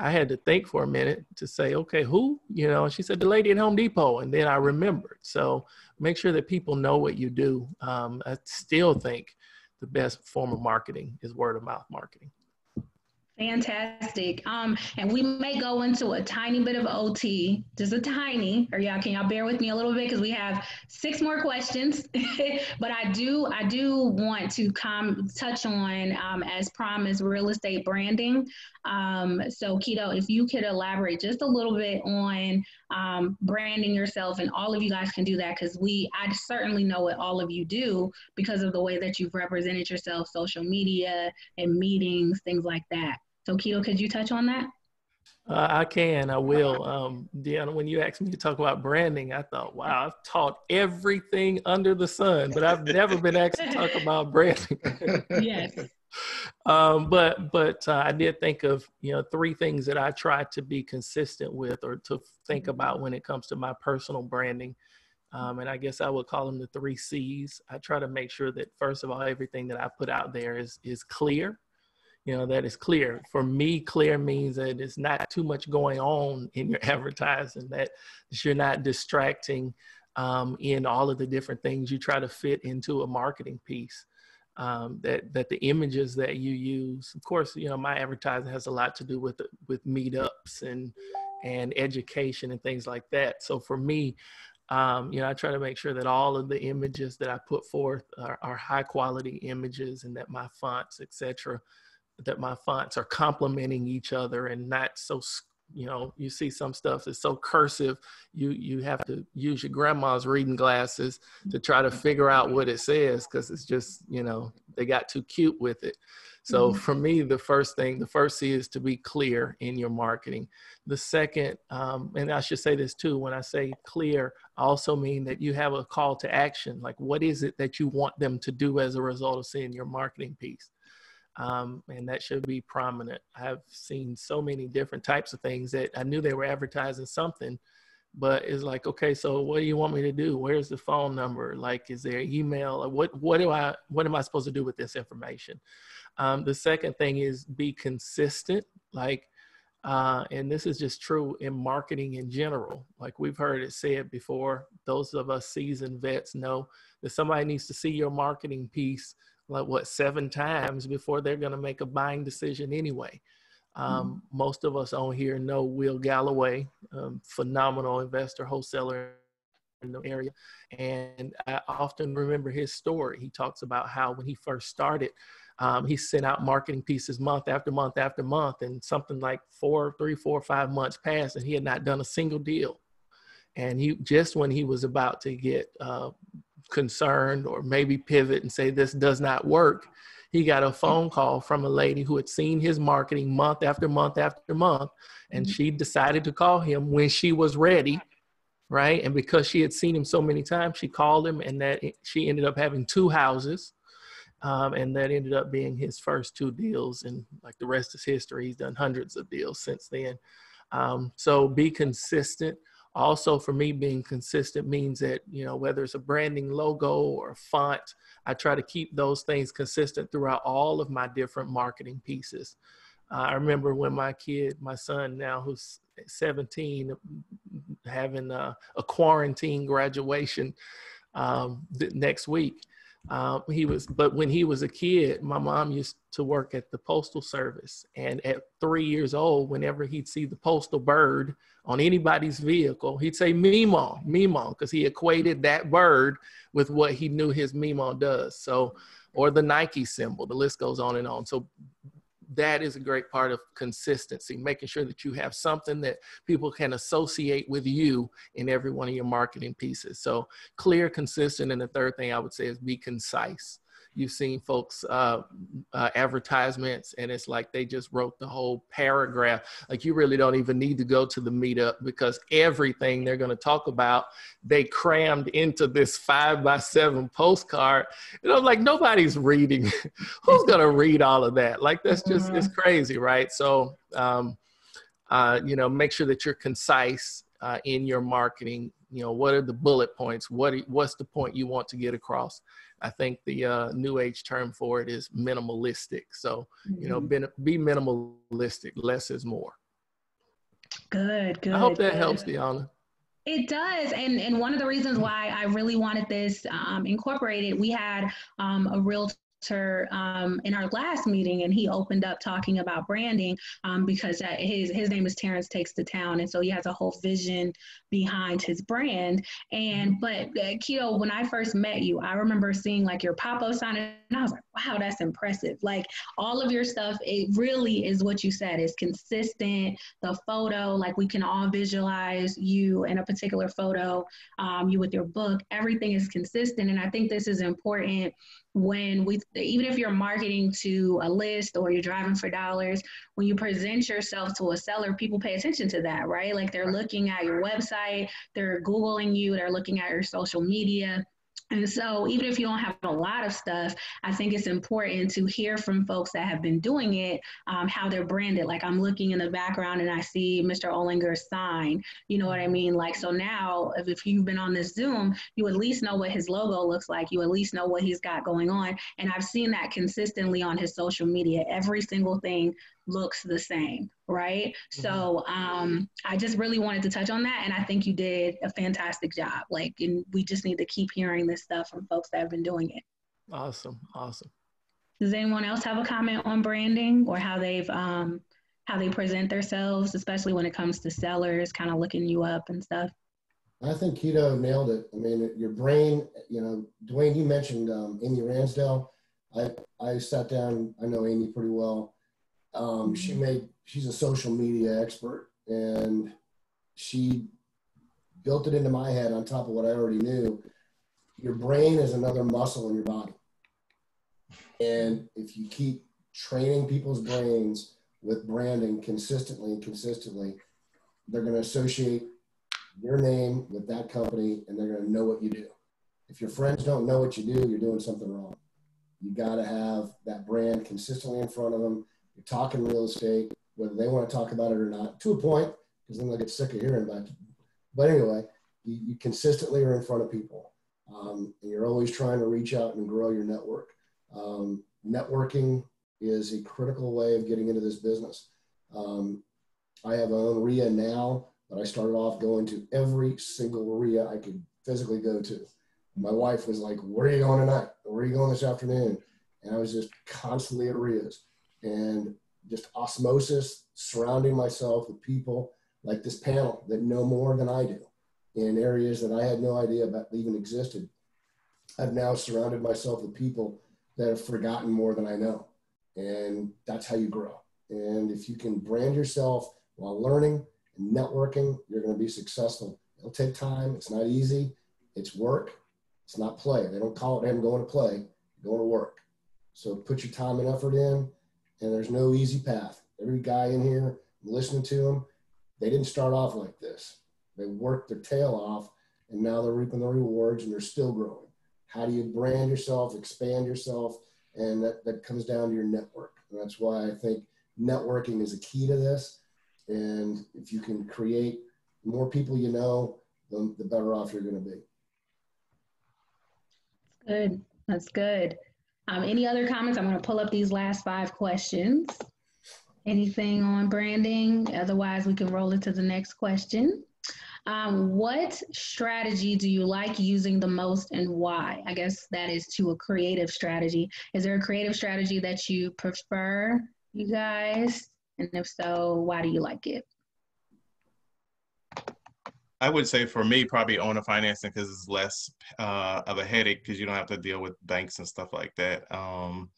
I had to think for a minute to say, okay, who? You know, she said the lady at Home Depot, and then I remembered. So make sure that people know what you do. Um, I still think the best form of marketing is word of mouth marketing. Fantastic. Um, and we may go into a tiny bit of OT, just a tiny, or y'all, can y'all bear with me a little bit because we have six more questions. but I do, I do want to come touch on, um, as promised, real estate branding. Um, so Kito, if you could elaborate just a little bit on um, branding yourself, and all of you guys can do that because we, I certainly know what all of you do because of the way that you've represented yourself, social media and meetings, things like that. So Kito, could you touch on that? Uh, I can, I will. Um, DeOnna, when you asked me to talk about branding, I thought, wow, I've taught everything under the sun, but I've never been asked to talk about branding. yes. Um, but but uh, I did think of you know three things that I try to be consistent with or to think about when it comes to my personal branding. Um, and I guess I would call them the three C's. I try to make sure that first of all, everything that I put out there is is clear you know that is clear for me clear means that it's not too much going on in your advertising that you're not distracting um, in all of the different things you try to fit into a marketing piece um, that that the images that you use of course you know my advertising has a lot to do with with meetups and and education and things like that so for me um, you know, I try to make sure that all of the images that I put forth are, are high quality images and that my fonts, etc., that my fonts are complementing each other and not so you know you see some stuff that's so cursive you you have to use your grandma's reading glasses to try to figure out what it says because it's just you know they got too cute with it. So mm-hmm. for me the first thing the first c is to be clear in your marketing. The second um, and i should say this too when i say clear i also mean that you have a call to action. Like what is it that you want them to do as a result of seeing your marketing piece um, and that should be prominent. I've seen so many different types of things that I knew they were advertising something, but it's like, okay, so what do you want me to do? Where's the phone number? Like, is there email? What what do I what am I supposed to do with this information? Um, the second thing is be consistent. Like, uh, and this is just true in marketing in general. Like we've heard it said before. Those of us seasoned vets know that somebody needs to see your marketing piece like what seven times before they're going to make a buying decision anyway. Um, mm-hmm. Most of us on here know Will Galloway, um, phenomenal investor wholesaler in the area, and I often remember his story. He talks about how when he first started, um, he sent out marketing pieces month after month after month, and something like four, three, four, five months passed, and he had not done a single deal. And he just when he was about to get uh, concerned or maybe pivot and say this does not work he got a phone call from a lady who had seen his marketing month after month after month and mm-hmm. she decided to call him when she was ready right? And because she had seen him so many times she called him and that she ended up having two houses um, and that ended up being his first two deals and like the rest is history. He's done hundreds of deals since then. Um, so be consistent also for me being consistent means that you know whether it's a branding logo or font i try to keep those things consistent throughout all of my different marketing pieces uh, i remember when my kid my son now who's 17 having a, a quarantine graduation um, next week. Um, he was, but when he was a kid, my mom used to work at the postal service, and at three years old, whenever he'd see the postal bird on anybody's vehicle, he'd say "Mimo, Mimo," because he equated that bird with what he knew his Mimo does. So, or the Nike symbol. The list goes on and on. So, that is a great part of consistency, making sure that you have something that people can associate with you in every one of your marketing pieces. So clear, consistent, and the third thing I would say is be concise. You've seen folks uh, uh, advertisements, and it's like they just wrote the whole paragraph. Like you really don't even need to go to the meetup because everything they're going to talk about, they crammed into this five by seven postcard. And I'm like, nobody's reading. Who's going to read all of that? Like that's just mm-hmm. it's crazy, right? So, um, uh, you know, make sure that you're concise uh, in your marketing. You know, what are the bullet points? What what's the point you want to get across? I think the uh, new age term for it is minimalistic. So, you know, mm-hmm. be, be, minimalistic. Less is more. Good, good. I hope that good. helps, DeOnna. It does, and and one of the reasons why I really wanted this um, incorporated, we had um, a real um, in our last meeting, and he opened up talking about branding um, because his his name is Terrence Takes the Town, and so he has a whole vision behind his brand. And but uh, Kito, when I first met you, I remember seeing like your pop up sign, and I was like, wow, that's impressive. Like all of your stuff, it really is what you said. is consistent. The photo, like we can all visualize you in a particular photo, um, you with your book. Everything is consistent, and I think this is important when we even if you're marketing to a list or you're driving for dollars when you present yourself to a seller people pay attention to that right? Like they're looking at your website they're googling you they're looking at your social media and so, even if you don't have a lot of stuff, I think it's important to hear from folks that have been doing it, um, how they're branded. Like, I'm looking in the background and I see Mr. Olinger's sign. You know what I mean? Like, so now, if, if you've been on this Zoom, you at least know what his logo looks like. You at least know what he's got going on. And I've seen that consistently on his social media. Every single thing looks the same, right? Mm-hmm. So um, I just really wanted to touch on that, and I think you did a fantastic job. Like, and we just need to keep hearing this stuff from folks that have been doing it. Awesome, awesome. Does anyone else have a comment on branding or how they've um, how they present themselves, especially when it comes to sellers, kind of looking you up and stuff? I think Kito nailed it. I mean, your brain, you know, Dewayne, you mentioned um, Amy Ransdell. I, I sat down, I know Amy pretty well. Um, she made she's a social media expert and she built it into my head on top of what I already knew. Your brain is another muscle in your body. And if you keep training people's brains with branding consistently and consistently, they're going to associate your name with that company and they're going to know what you do. If your friends don't know what you do, you're doing something wrong. You got to have that brand consistently in front of them you're talking real estate, whether they want to talk about it or not, to a point, because then they'll get sick of hearing about it. But anyway, you, you consistently are in front of people. Um, and you're always trying to reach out and grow your network. Um, networking is a critical way of getting into this business. Um, I have my own REIA now, but I started off going to every single REIA I could physically go to. My wife was like, Where are you going tonight? Where are you going this afternoon? And I was just constantly at REIAs and just osmosis, surrounding myself with people like this panel that know more than I do in areas that I had no idea about even existed. I've now surrounded myself with people that have forgotten more than I know. And that's how you grow. And if you can brand yourself while learning and networking, you're going to be successful. It'll take time. It's not easy. It's work. It's not play. They don't call it, I'm going to play, going to work. So put your time and effort in and there's no easy path. Every guy in here, listening to them, they didn't start off like this. They worked their tail off, and now they're reaping the rewards, and they're still growing. How do you brand yourself, expand yourself, and that, that comes down to your network. And that's why I think networking is a key to this. And if you can create more people you know, the, the better off you're going to be. That's good. That's good. Um, any other comments? I'm going to pull up these last five questions. Anything on branding? Otherwise, we can roll into the next question. Um, what strategy do you like using the most and why? I guess that is to a creative strategy. Is there a creative strategy that you prefer, you guys? And if so, why do you like it? I would say for me, probably owner financing because it's less uh, of a headache because you don't have to deal with banks and stuff like that. Um,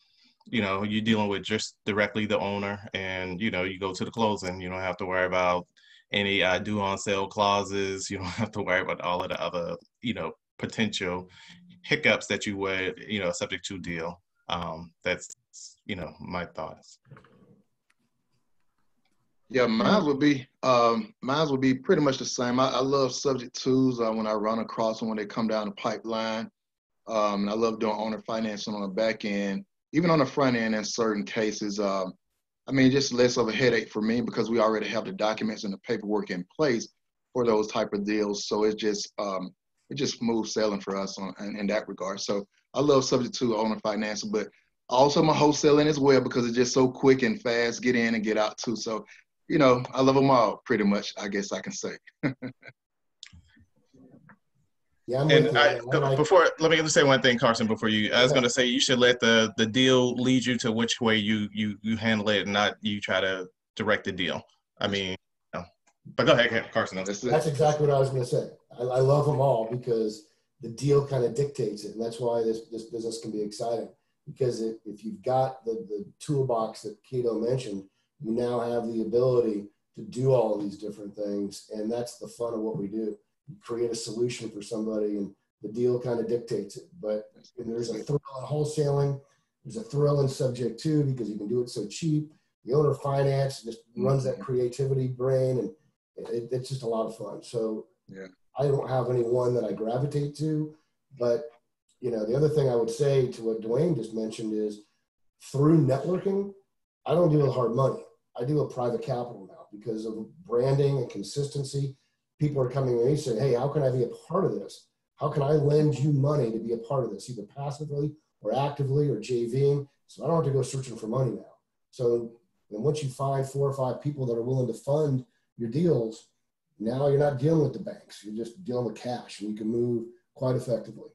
you know, you're dealing with just directly the owner, and you know, you go to the closing. You don't have to worry about any uh, due on sale clauses. You don't have to worry about all of the other, you know, potential hiccups that you would, you know, subject to deal. Um, that's, you know, my thoughts. Yeah, mine would be um, mine would be pretty much the same. I, I love subject twos uh, when I run across them when they come down the pipeline. Um, and I love doing owner financing on the back end, even on the front end in certain cases. Um, I mean, just less of a headache for me because we already have the documents and the paperwork in place for those type of deals. So it's just um, it just smooth selling for us on, in, in that regard. So I love subject to owner financing, but also my wholesaling as well because it's just so quick and fast, get in and get out too. So you know, I love them all pretty much, I guess I can say. yeah, and I, I, before, let me just say one thing, Carson. Before you, I was going to say you should let the the deal lead you to which way you you you handle it, and not you try to direct the deal. I mean, no. but go ahead, Carson. That's, that's exactly what I was going to say. I, I love them all because the deal kind of dictates it, and that's why this this business can be exciting. Because if, if you've got the the toolbox that Kito mentioned you now have the ability to do all these different things. And that's the fun of what we do. You create a solution for somebody and the deal kind of dictates it. But there's a thrill in wholesaling. There's a thrill in subject to because you can do it so cheap. The owner finance just runs that mm-hmm. creativity brain and it, it's just a lot of fun. So yeah. I don't have any one that I gravitate to, but you know, the other thing I would say to what Dewayne just mentioned is through networking, I don't deal with hard money. I do a private capital now because of branding and consistency. People are coming to me saying, hey, how can I be a part of this? How can I lend you money to be a part of this, either passively or actively or JVing? So I don't have to go searching for money now. So and once you find four or five people that are willing to fund your deals, now you're not dealing with the banks. You're just dealing with cash and you can move quite effectively.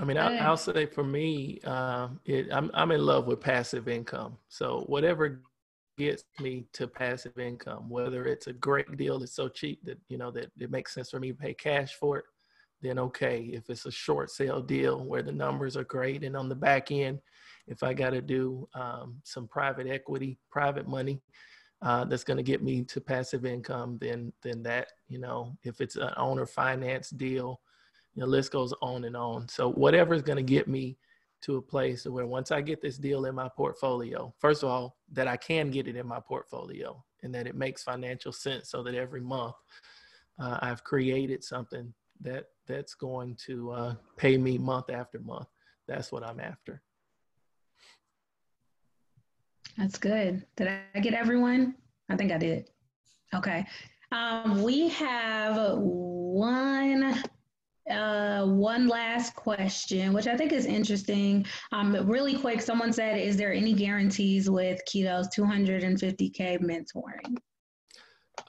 I mean, I, will say for me, uh, it, I'm I'm in love with passive income. So whatever gets me to passive income, whether it's a great deal that's so cheap that you know that it makes sense for me to pay cash for it, then okay. If it's a short sale deal where the numbers are great, and on the back end, if I got to do um, some private equity, private money, uh, that's going to get me to passive income, then then that you know, if it's an owner finance deal the list goes on and on. So whatever is going to get me to a place where once I get this deal in my portfolio, first of all, that I can get it in my portfolio and that it makes financial sense so that every month uh, I've created something that that's going to uh, pay me month after month. That's what I'm after. That's good. Did I get everyone? I think I did. Okay. Um, we have one uh, one last question, which I think is interesting. Um, really quick, someone said, "Is there any guarantees with Kito's 250k mentoring?"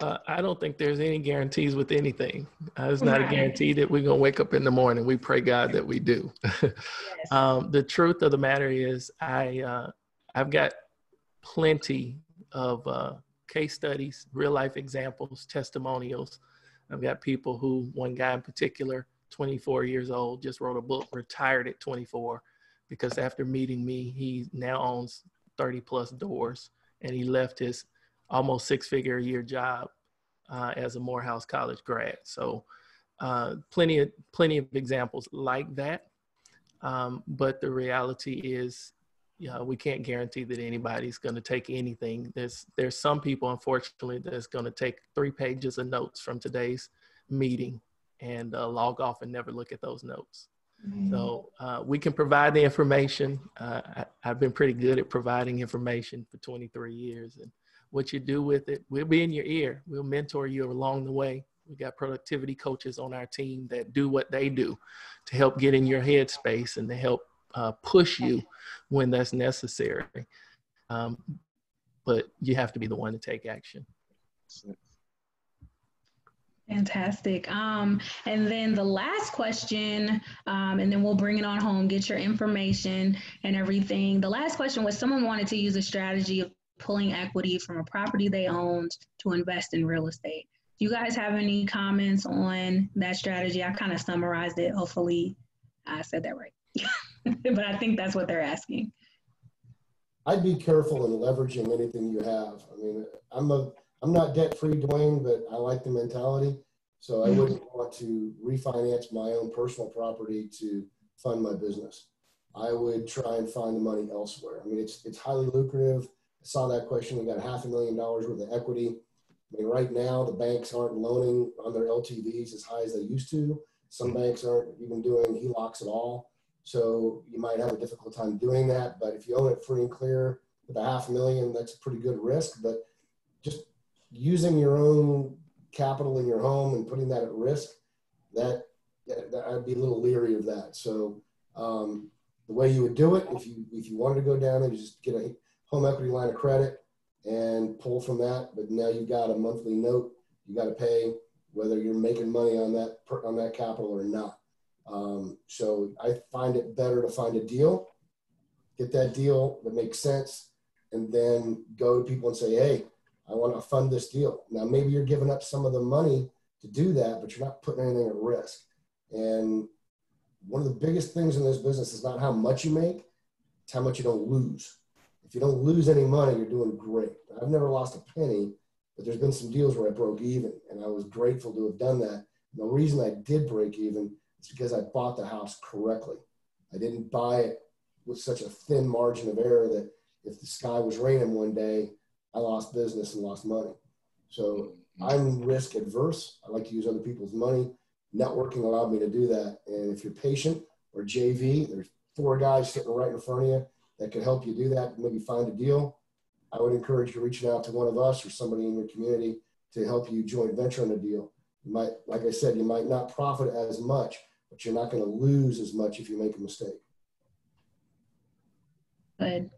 Uh, I don't think there's any guarantees with anything. Uh, it's not right. a guarantee that we're gonna wake up in the morning. We pray God that we do. yes. um, the truth of the matter is, I uh, I've got plenty of uh, case studies, real life examples, testimonials. I've got people who, one guy in particular, 24 years old, just wrote a book, retired at 24, because after meeting me, he now owns 30 plus doors and he left his almost six figure a year job uh, as a Morehouse College grad. So, uh, plenty of plenty of examples like that. Um, but the reality is, you know, we can't guarantee that anybody's going to take anything. There's there's some people, unfortunately, that's going to take three pages of notes from today's meeting and uh, log off and never look at those notes. Mm-hmm. So uh, we can provide the information. Uh, I, have been pretty good at providing information for 23 years, and what you do with it, we'll be in your ear. We'll mentor you along the way. We've got productivity coaches on our team that do what they do to help get in your headspace and to help uh, push you when that's necessary. Um, but you have to be the one to take action. Fantastic. Um, and then the last question, um, and then we'll bring it on home, get your information and everything. The last question was someone wanted to use a strategy of pulling equity from a property they owned to invest in real estate. Do you guys have any comments on that strategy? I kind of summarized it. Hopefully, I said that right. but I think that's what they're asking. I'd be careful in leveraging anything you have. I mean, I'm a I'm not debt free, Dewayne, but I like the mentality. So I mm-hmm. wouldn't want to refinance my own personal property to fund my business. I would try and find the money elsewhere. I mean, it's it's highly lucrative. I saw that question. We got half a million dollars worth of equity. I mean, right now the banks aren't loaning on their LTVs as high as they used to. Some banks aren't even doing HELOCs at all. So you might have a difficult time doing that. But if you own it free and clear with a half a million, that's a pretty good risk. But just using your own capital in your home and putting that at risk, that, that I'd be a little leery of that. So um, the way you would do it, if you if you wanted to go down there, just get a home equity line of credit and pull from that. But now you've got a monthly note you got to pay, whether you're making money on that on that capital or not. Um, so I find it better to find a deal, get that deal that makes sense, and then go to people and say, hey, I want to fund this deal. Now, maybe you're giving up some of the money to do that, but you're not putting anything at risk. And one of the biggest things in this business is not how much you make, it's how much you don't lose. If you don't lose any money, you're doing great. I've never lost a penny, but there's been some deals where I broke even, and I was grateful to have done that. And the reason I did break even is because I bought the house correctly. I didn't buy it with such a thin margin of error that if the sky was raining one day, I lost business and lost money. So mm-hmm. I'm risk adverse. I like to use other people's money. Networking allowed me to do that. And if you're patient or JV, there's four guys sitting right in front of you that could help you do that, maybe find a deal. I would encourage you reaching out to one of us or somebody in your community to help you joint venture on a deal. You might, like I said, you might not profit as much, but you're not going to lose as much if you make a mistake. Good.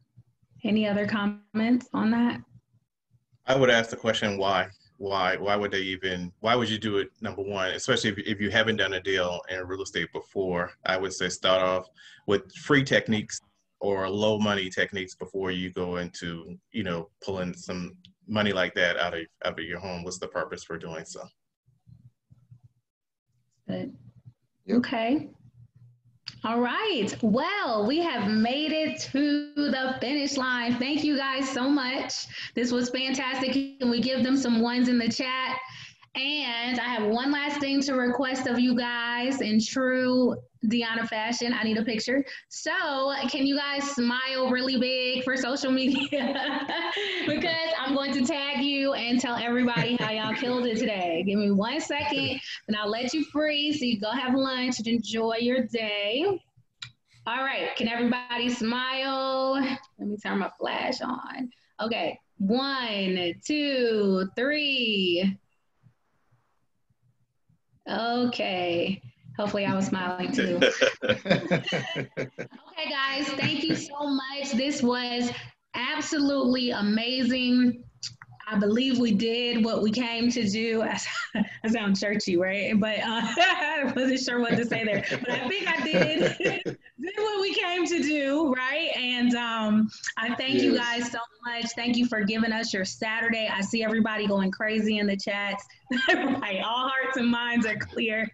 Any other comments on that? I would ask the question why. Why? Why would they even? Why would you do it? Number one, especially if, if you haven't done a deal in real estate before, I would say start off with free techniques or low money techniques before you go into you know pulling some money like that out of out of your home. What's the purpose for doing so? Good. Okay. All right. Well, we have made it to the finish line. Thank you guys so much. This was fantastic. Can we give them some ones in the chat? And I have one last thing to request of you guys in true DeOnna fashion. I need a picture. So, can you guys smile really big for social media? because I'm going to tag you and tell everybody how y'all killed it today. Give me one second, and I'll let you free so you go have lunch and enjoy your day. All right, can everybody smile? Let me turn my flash on. Okay, one, two, three. Okay. Hopefully, I was smiling too. okay, guys, thank you so much. This was absolutely amazing. I believe we did what we came to do. I sound churchy, right? But uh, I wasn't sure what to say there. But I think I did, did what we came to do, right? And um, I thank yes. you guys so much. Thank you for giving us your Saturday. I see everybody going crazy in the chats. right, all hearts and minds are clear.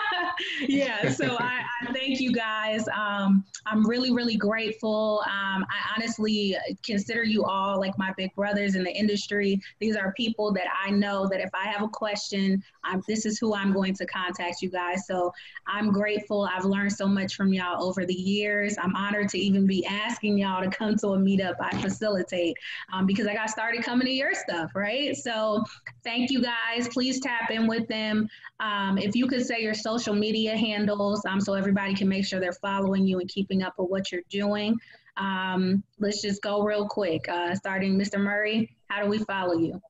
yeah, so I, I, thank you guys. Um, I'm really, really grateful. Um, I honestly consider you all like my big brothers in the industry. These are people that I know that if I have a question, I'm, this is who I'm going to contact you guys. So I'm grateful. I've learned so much from y'all over the years. I'm honored to even be asking y'all to come to a meetup I facilitate um, because I got started coming to your stuff, right? So thank you guys. Please tap in with them. Um, if you could say your social media handles um, so everybody can make sure they're following you and keeping up with what you're doing. Um, let's just go real quick. Uh, starting Mr. Murray, how do we follow you?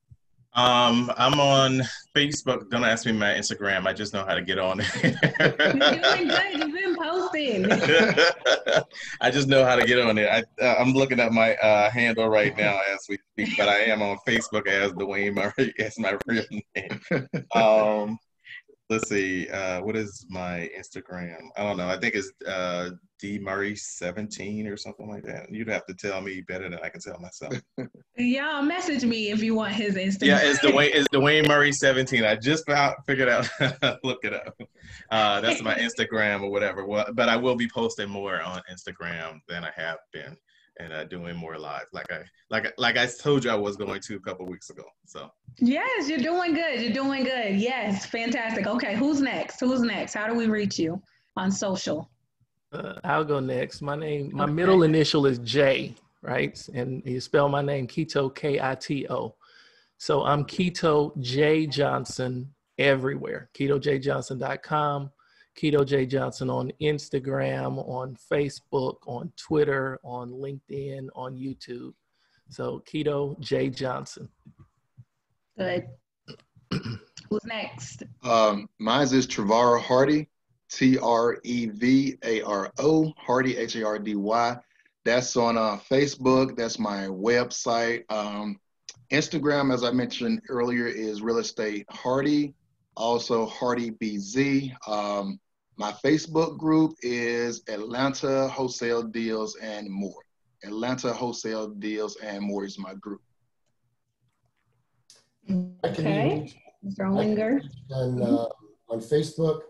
Um, I'm on Facebook. Don't ask me my Instagram. I just know how to get on it. You're doing good. You've been posting. I just know how to get on it. I, uh, I'm looking at my uh, handle right now as we speak, but I am on Facebook as Dewayne Murray as my real name. Um, let's see. Uh, what is my Instagram? I don't know. I think it's uh, D Murray 17 or something like that. You'd have to tell me better than I can tell myself. Y'all message me if you want his Instagram. Yeah, it's Dewayne, it's Dewayne Murray 17. I just found, figured out, look it up. Uh, that's my Instagram or whatever. Well, but I will be posting more on Instagram than I have been and uh, doing more live like I like like I told you I was going to a couple weeks ago. So yes, you're doing good. You're doing good. Yes, fantastic. Okay, who's next? Who's next? How do we reach you on social? Uh, I'll go next. My name, my okay. middle initial is J, right? And you spell my name Kito K I T O. So I'm Kito J Johnson everywhere. KitoJJohnson.com, Kito J Johnson on Instagram, on Facebook, on Twitter, on LinkedIn, on YouTube. So Kito J Johnson. Good. Who's next? Um, mine is Trevaro Hardy. T R E V A R O, Hardy, H A R D Y. That's on uh, Facebook. That's my website. Um, Instagram, as I mentioned earlier, is Real Estate Hardy, also Hardy BZ. Um, my Facebook group is Atlanta Wholesale Deals and More. Atlanta Wholesale Deals and More is my group. Okay. Mr. And uh, on Facebook,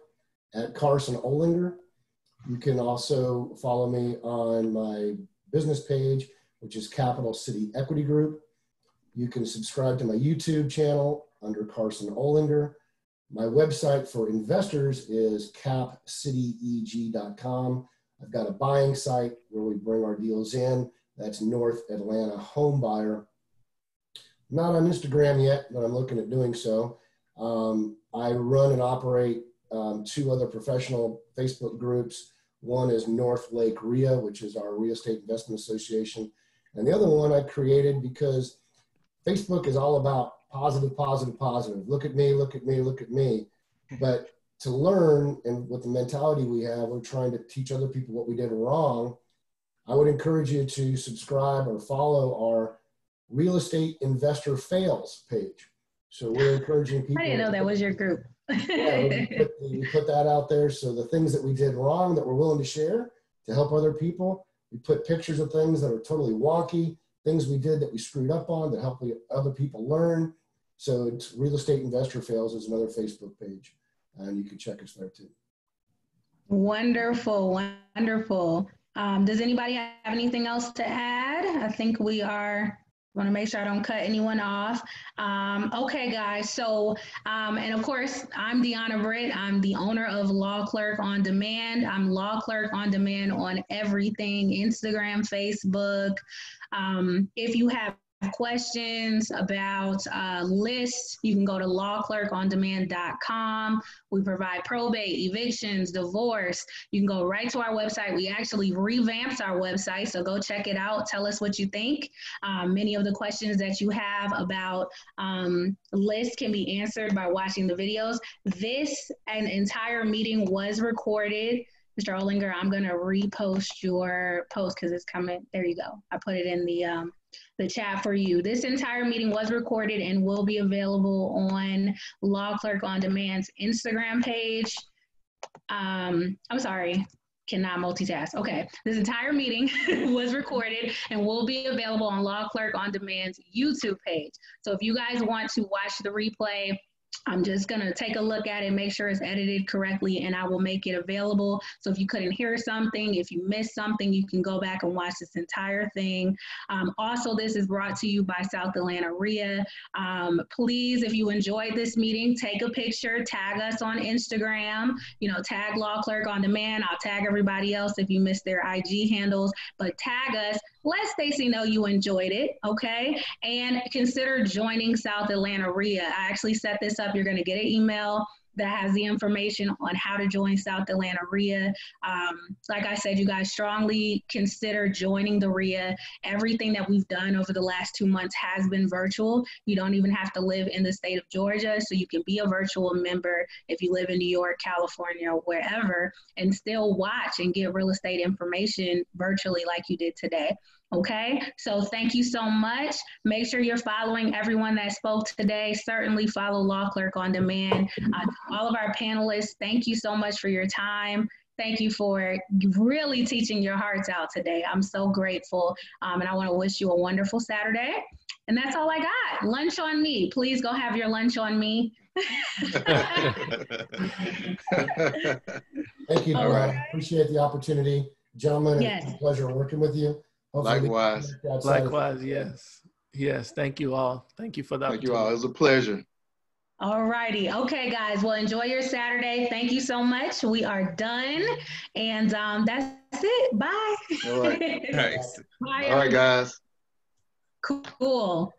at Carson Olinger. You can also follow me on my business page, which is Capital City Equity Group. You can subscribe to my YouTube channel under Carson Olinger. My website for investors is capcityeg.com. I've got a buying site where we bring our deals in. That's North Atlanta Home Buyer. Not on Instagram yet, but I'm looking at doing so. Um, I run and operate um, two other professional Facebook groups. One is North Lake REIA, which is our Real Estate Investment Association. And the other one I created because Facebook is all about positive, positive, positive. Look at me, look at me, look at me. But to learn and with the mentality we have, we're trying to teach other people what we did wrong. I would encourage you to subscribe or follow our Real Estate Investor Fails page. So we're encouraging people. I didn't know that was your group yeah, we put, we put that out there. So the things that we did wrong that we're willing to share to help other people, we put pictures of things that are totally wonky, things we did that we screwed up on that help other people learn. So it's Real Estate Investor Fails is another Facebook page, and you can check us there too. Wonderful, wonderful. Um, does anybody have anything else to add? I think we are want to make sure I don't cut anyone off. Um, okay, guys. So, um, and of course, I'm DeOnna Britt. I'm the owner of Law Clerk on Demand. I'm Law Clerk on Demand on everything Instagram, Facebook. Um, if you have questions about uh, lists, you can go to lawclerkondemand.com. We provide probate, evictions, divorce. You can go right to our website. We actually revamped our website, so go check it out. Tell us what you think. Um, many of the questions that you have about um, lists can be answered by watching the videos. This an entire meeting was recorded. Mr. Olinger, I'm going to repost your post because it's coming. There you go. I put it in the um, the chat for you. This entire meeting was recorded and will be available on Law Clerk on Demand's Instagram page. Um, I'm sorry, cannot multitask. Okay, this entire meeting was recorded and will be available on Law Clerk on Demand's YouTube page. So if you guys want to watch the replay, I'm just going to take a look at it, make sure it's edited correctly, and I will make it available. So if you couldn't hear something, if you missed something, you can go back and watch this entire thing. Um, also, this is brought to you by South Atlanta REIA. Um, please, if you enjoyed this meeting, take a picture, tag us on Instagram, you know, tag Law Clerk on Demand. I'll tag everybody else if you missed their IG handles, but tag us let Stacey know you enjoyed it, okay? And consider joining South Atlanta REIA. I actually set this up. You're going to get an email that has the information on how to join South Atlanta REIA. Um, like I said, you guys strongly consider joining the REIA. Everything that we've done over the last two months has been virtual. You don't even have to live in the state of Georgia, so you can be a virtual member if you live in New York, California, or wherever, and still watch and get real estate information virtually like you did today. Okay, so thank you so much. Make sure you're following everyone that spoke today. Certainly follow Law Clerk on Demand. Uh, all of our panelists, thank you so much for your time. Thank you for really teaching your hearts out today. I'm so grateful. Um, and I want to wish you a wonderful Saturday. And that's all I got. Lunch on me. Please go have your lunch on me. Thank you. Right. Appreciate the opportunity. Gentlemen, yes. it's a pleasure working with you. Hopefully Likewise. Likewise, yes. Yes, thank you all. Thank you for that. Thank you all. It was a pleasure. All righty. Okay, guys. Well, enjoy your Saturday. Thank you so much. We are done. And um, that's it. Bye. All right. Bye, all right, guys. Cool.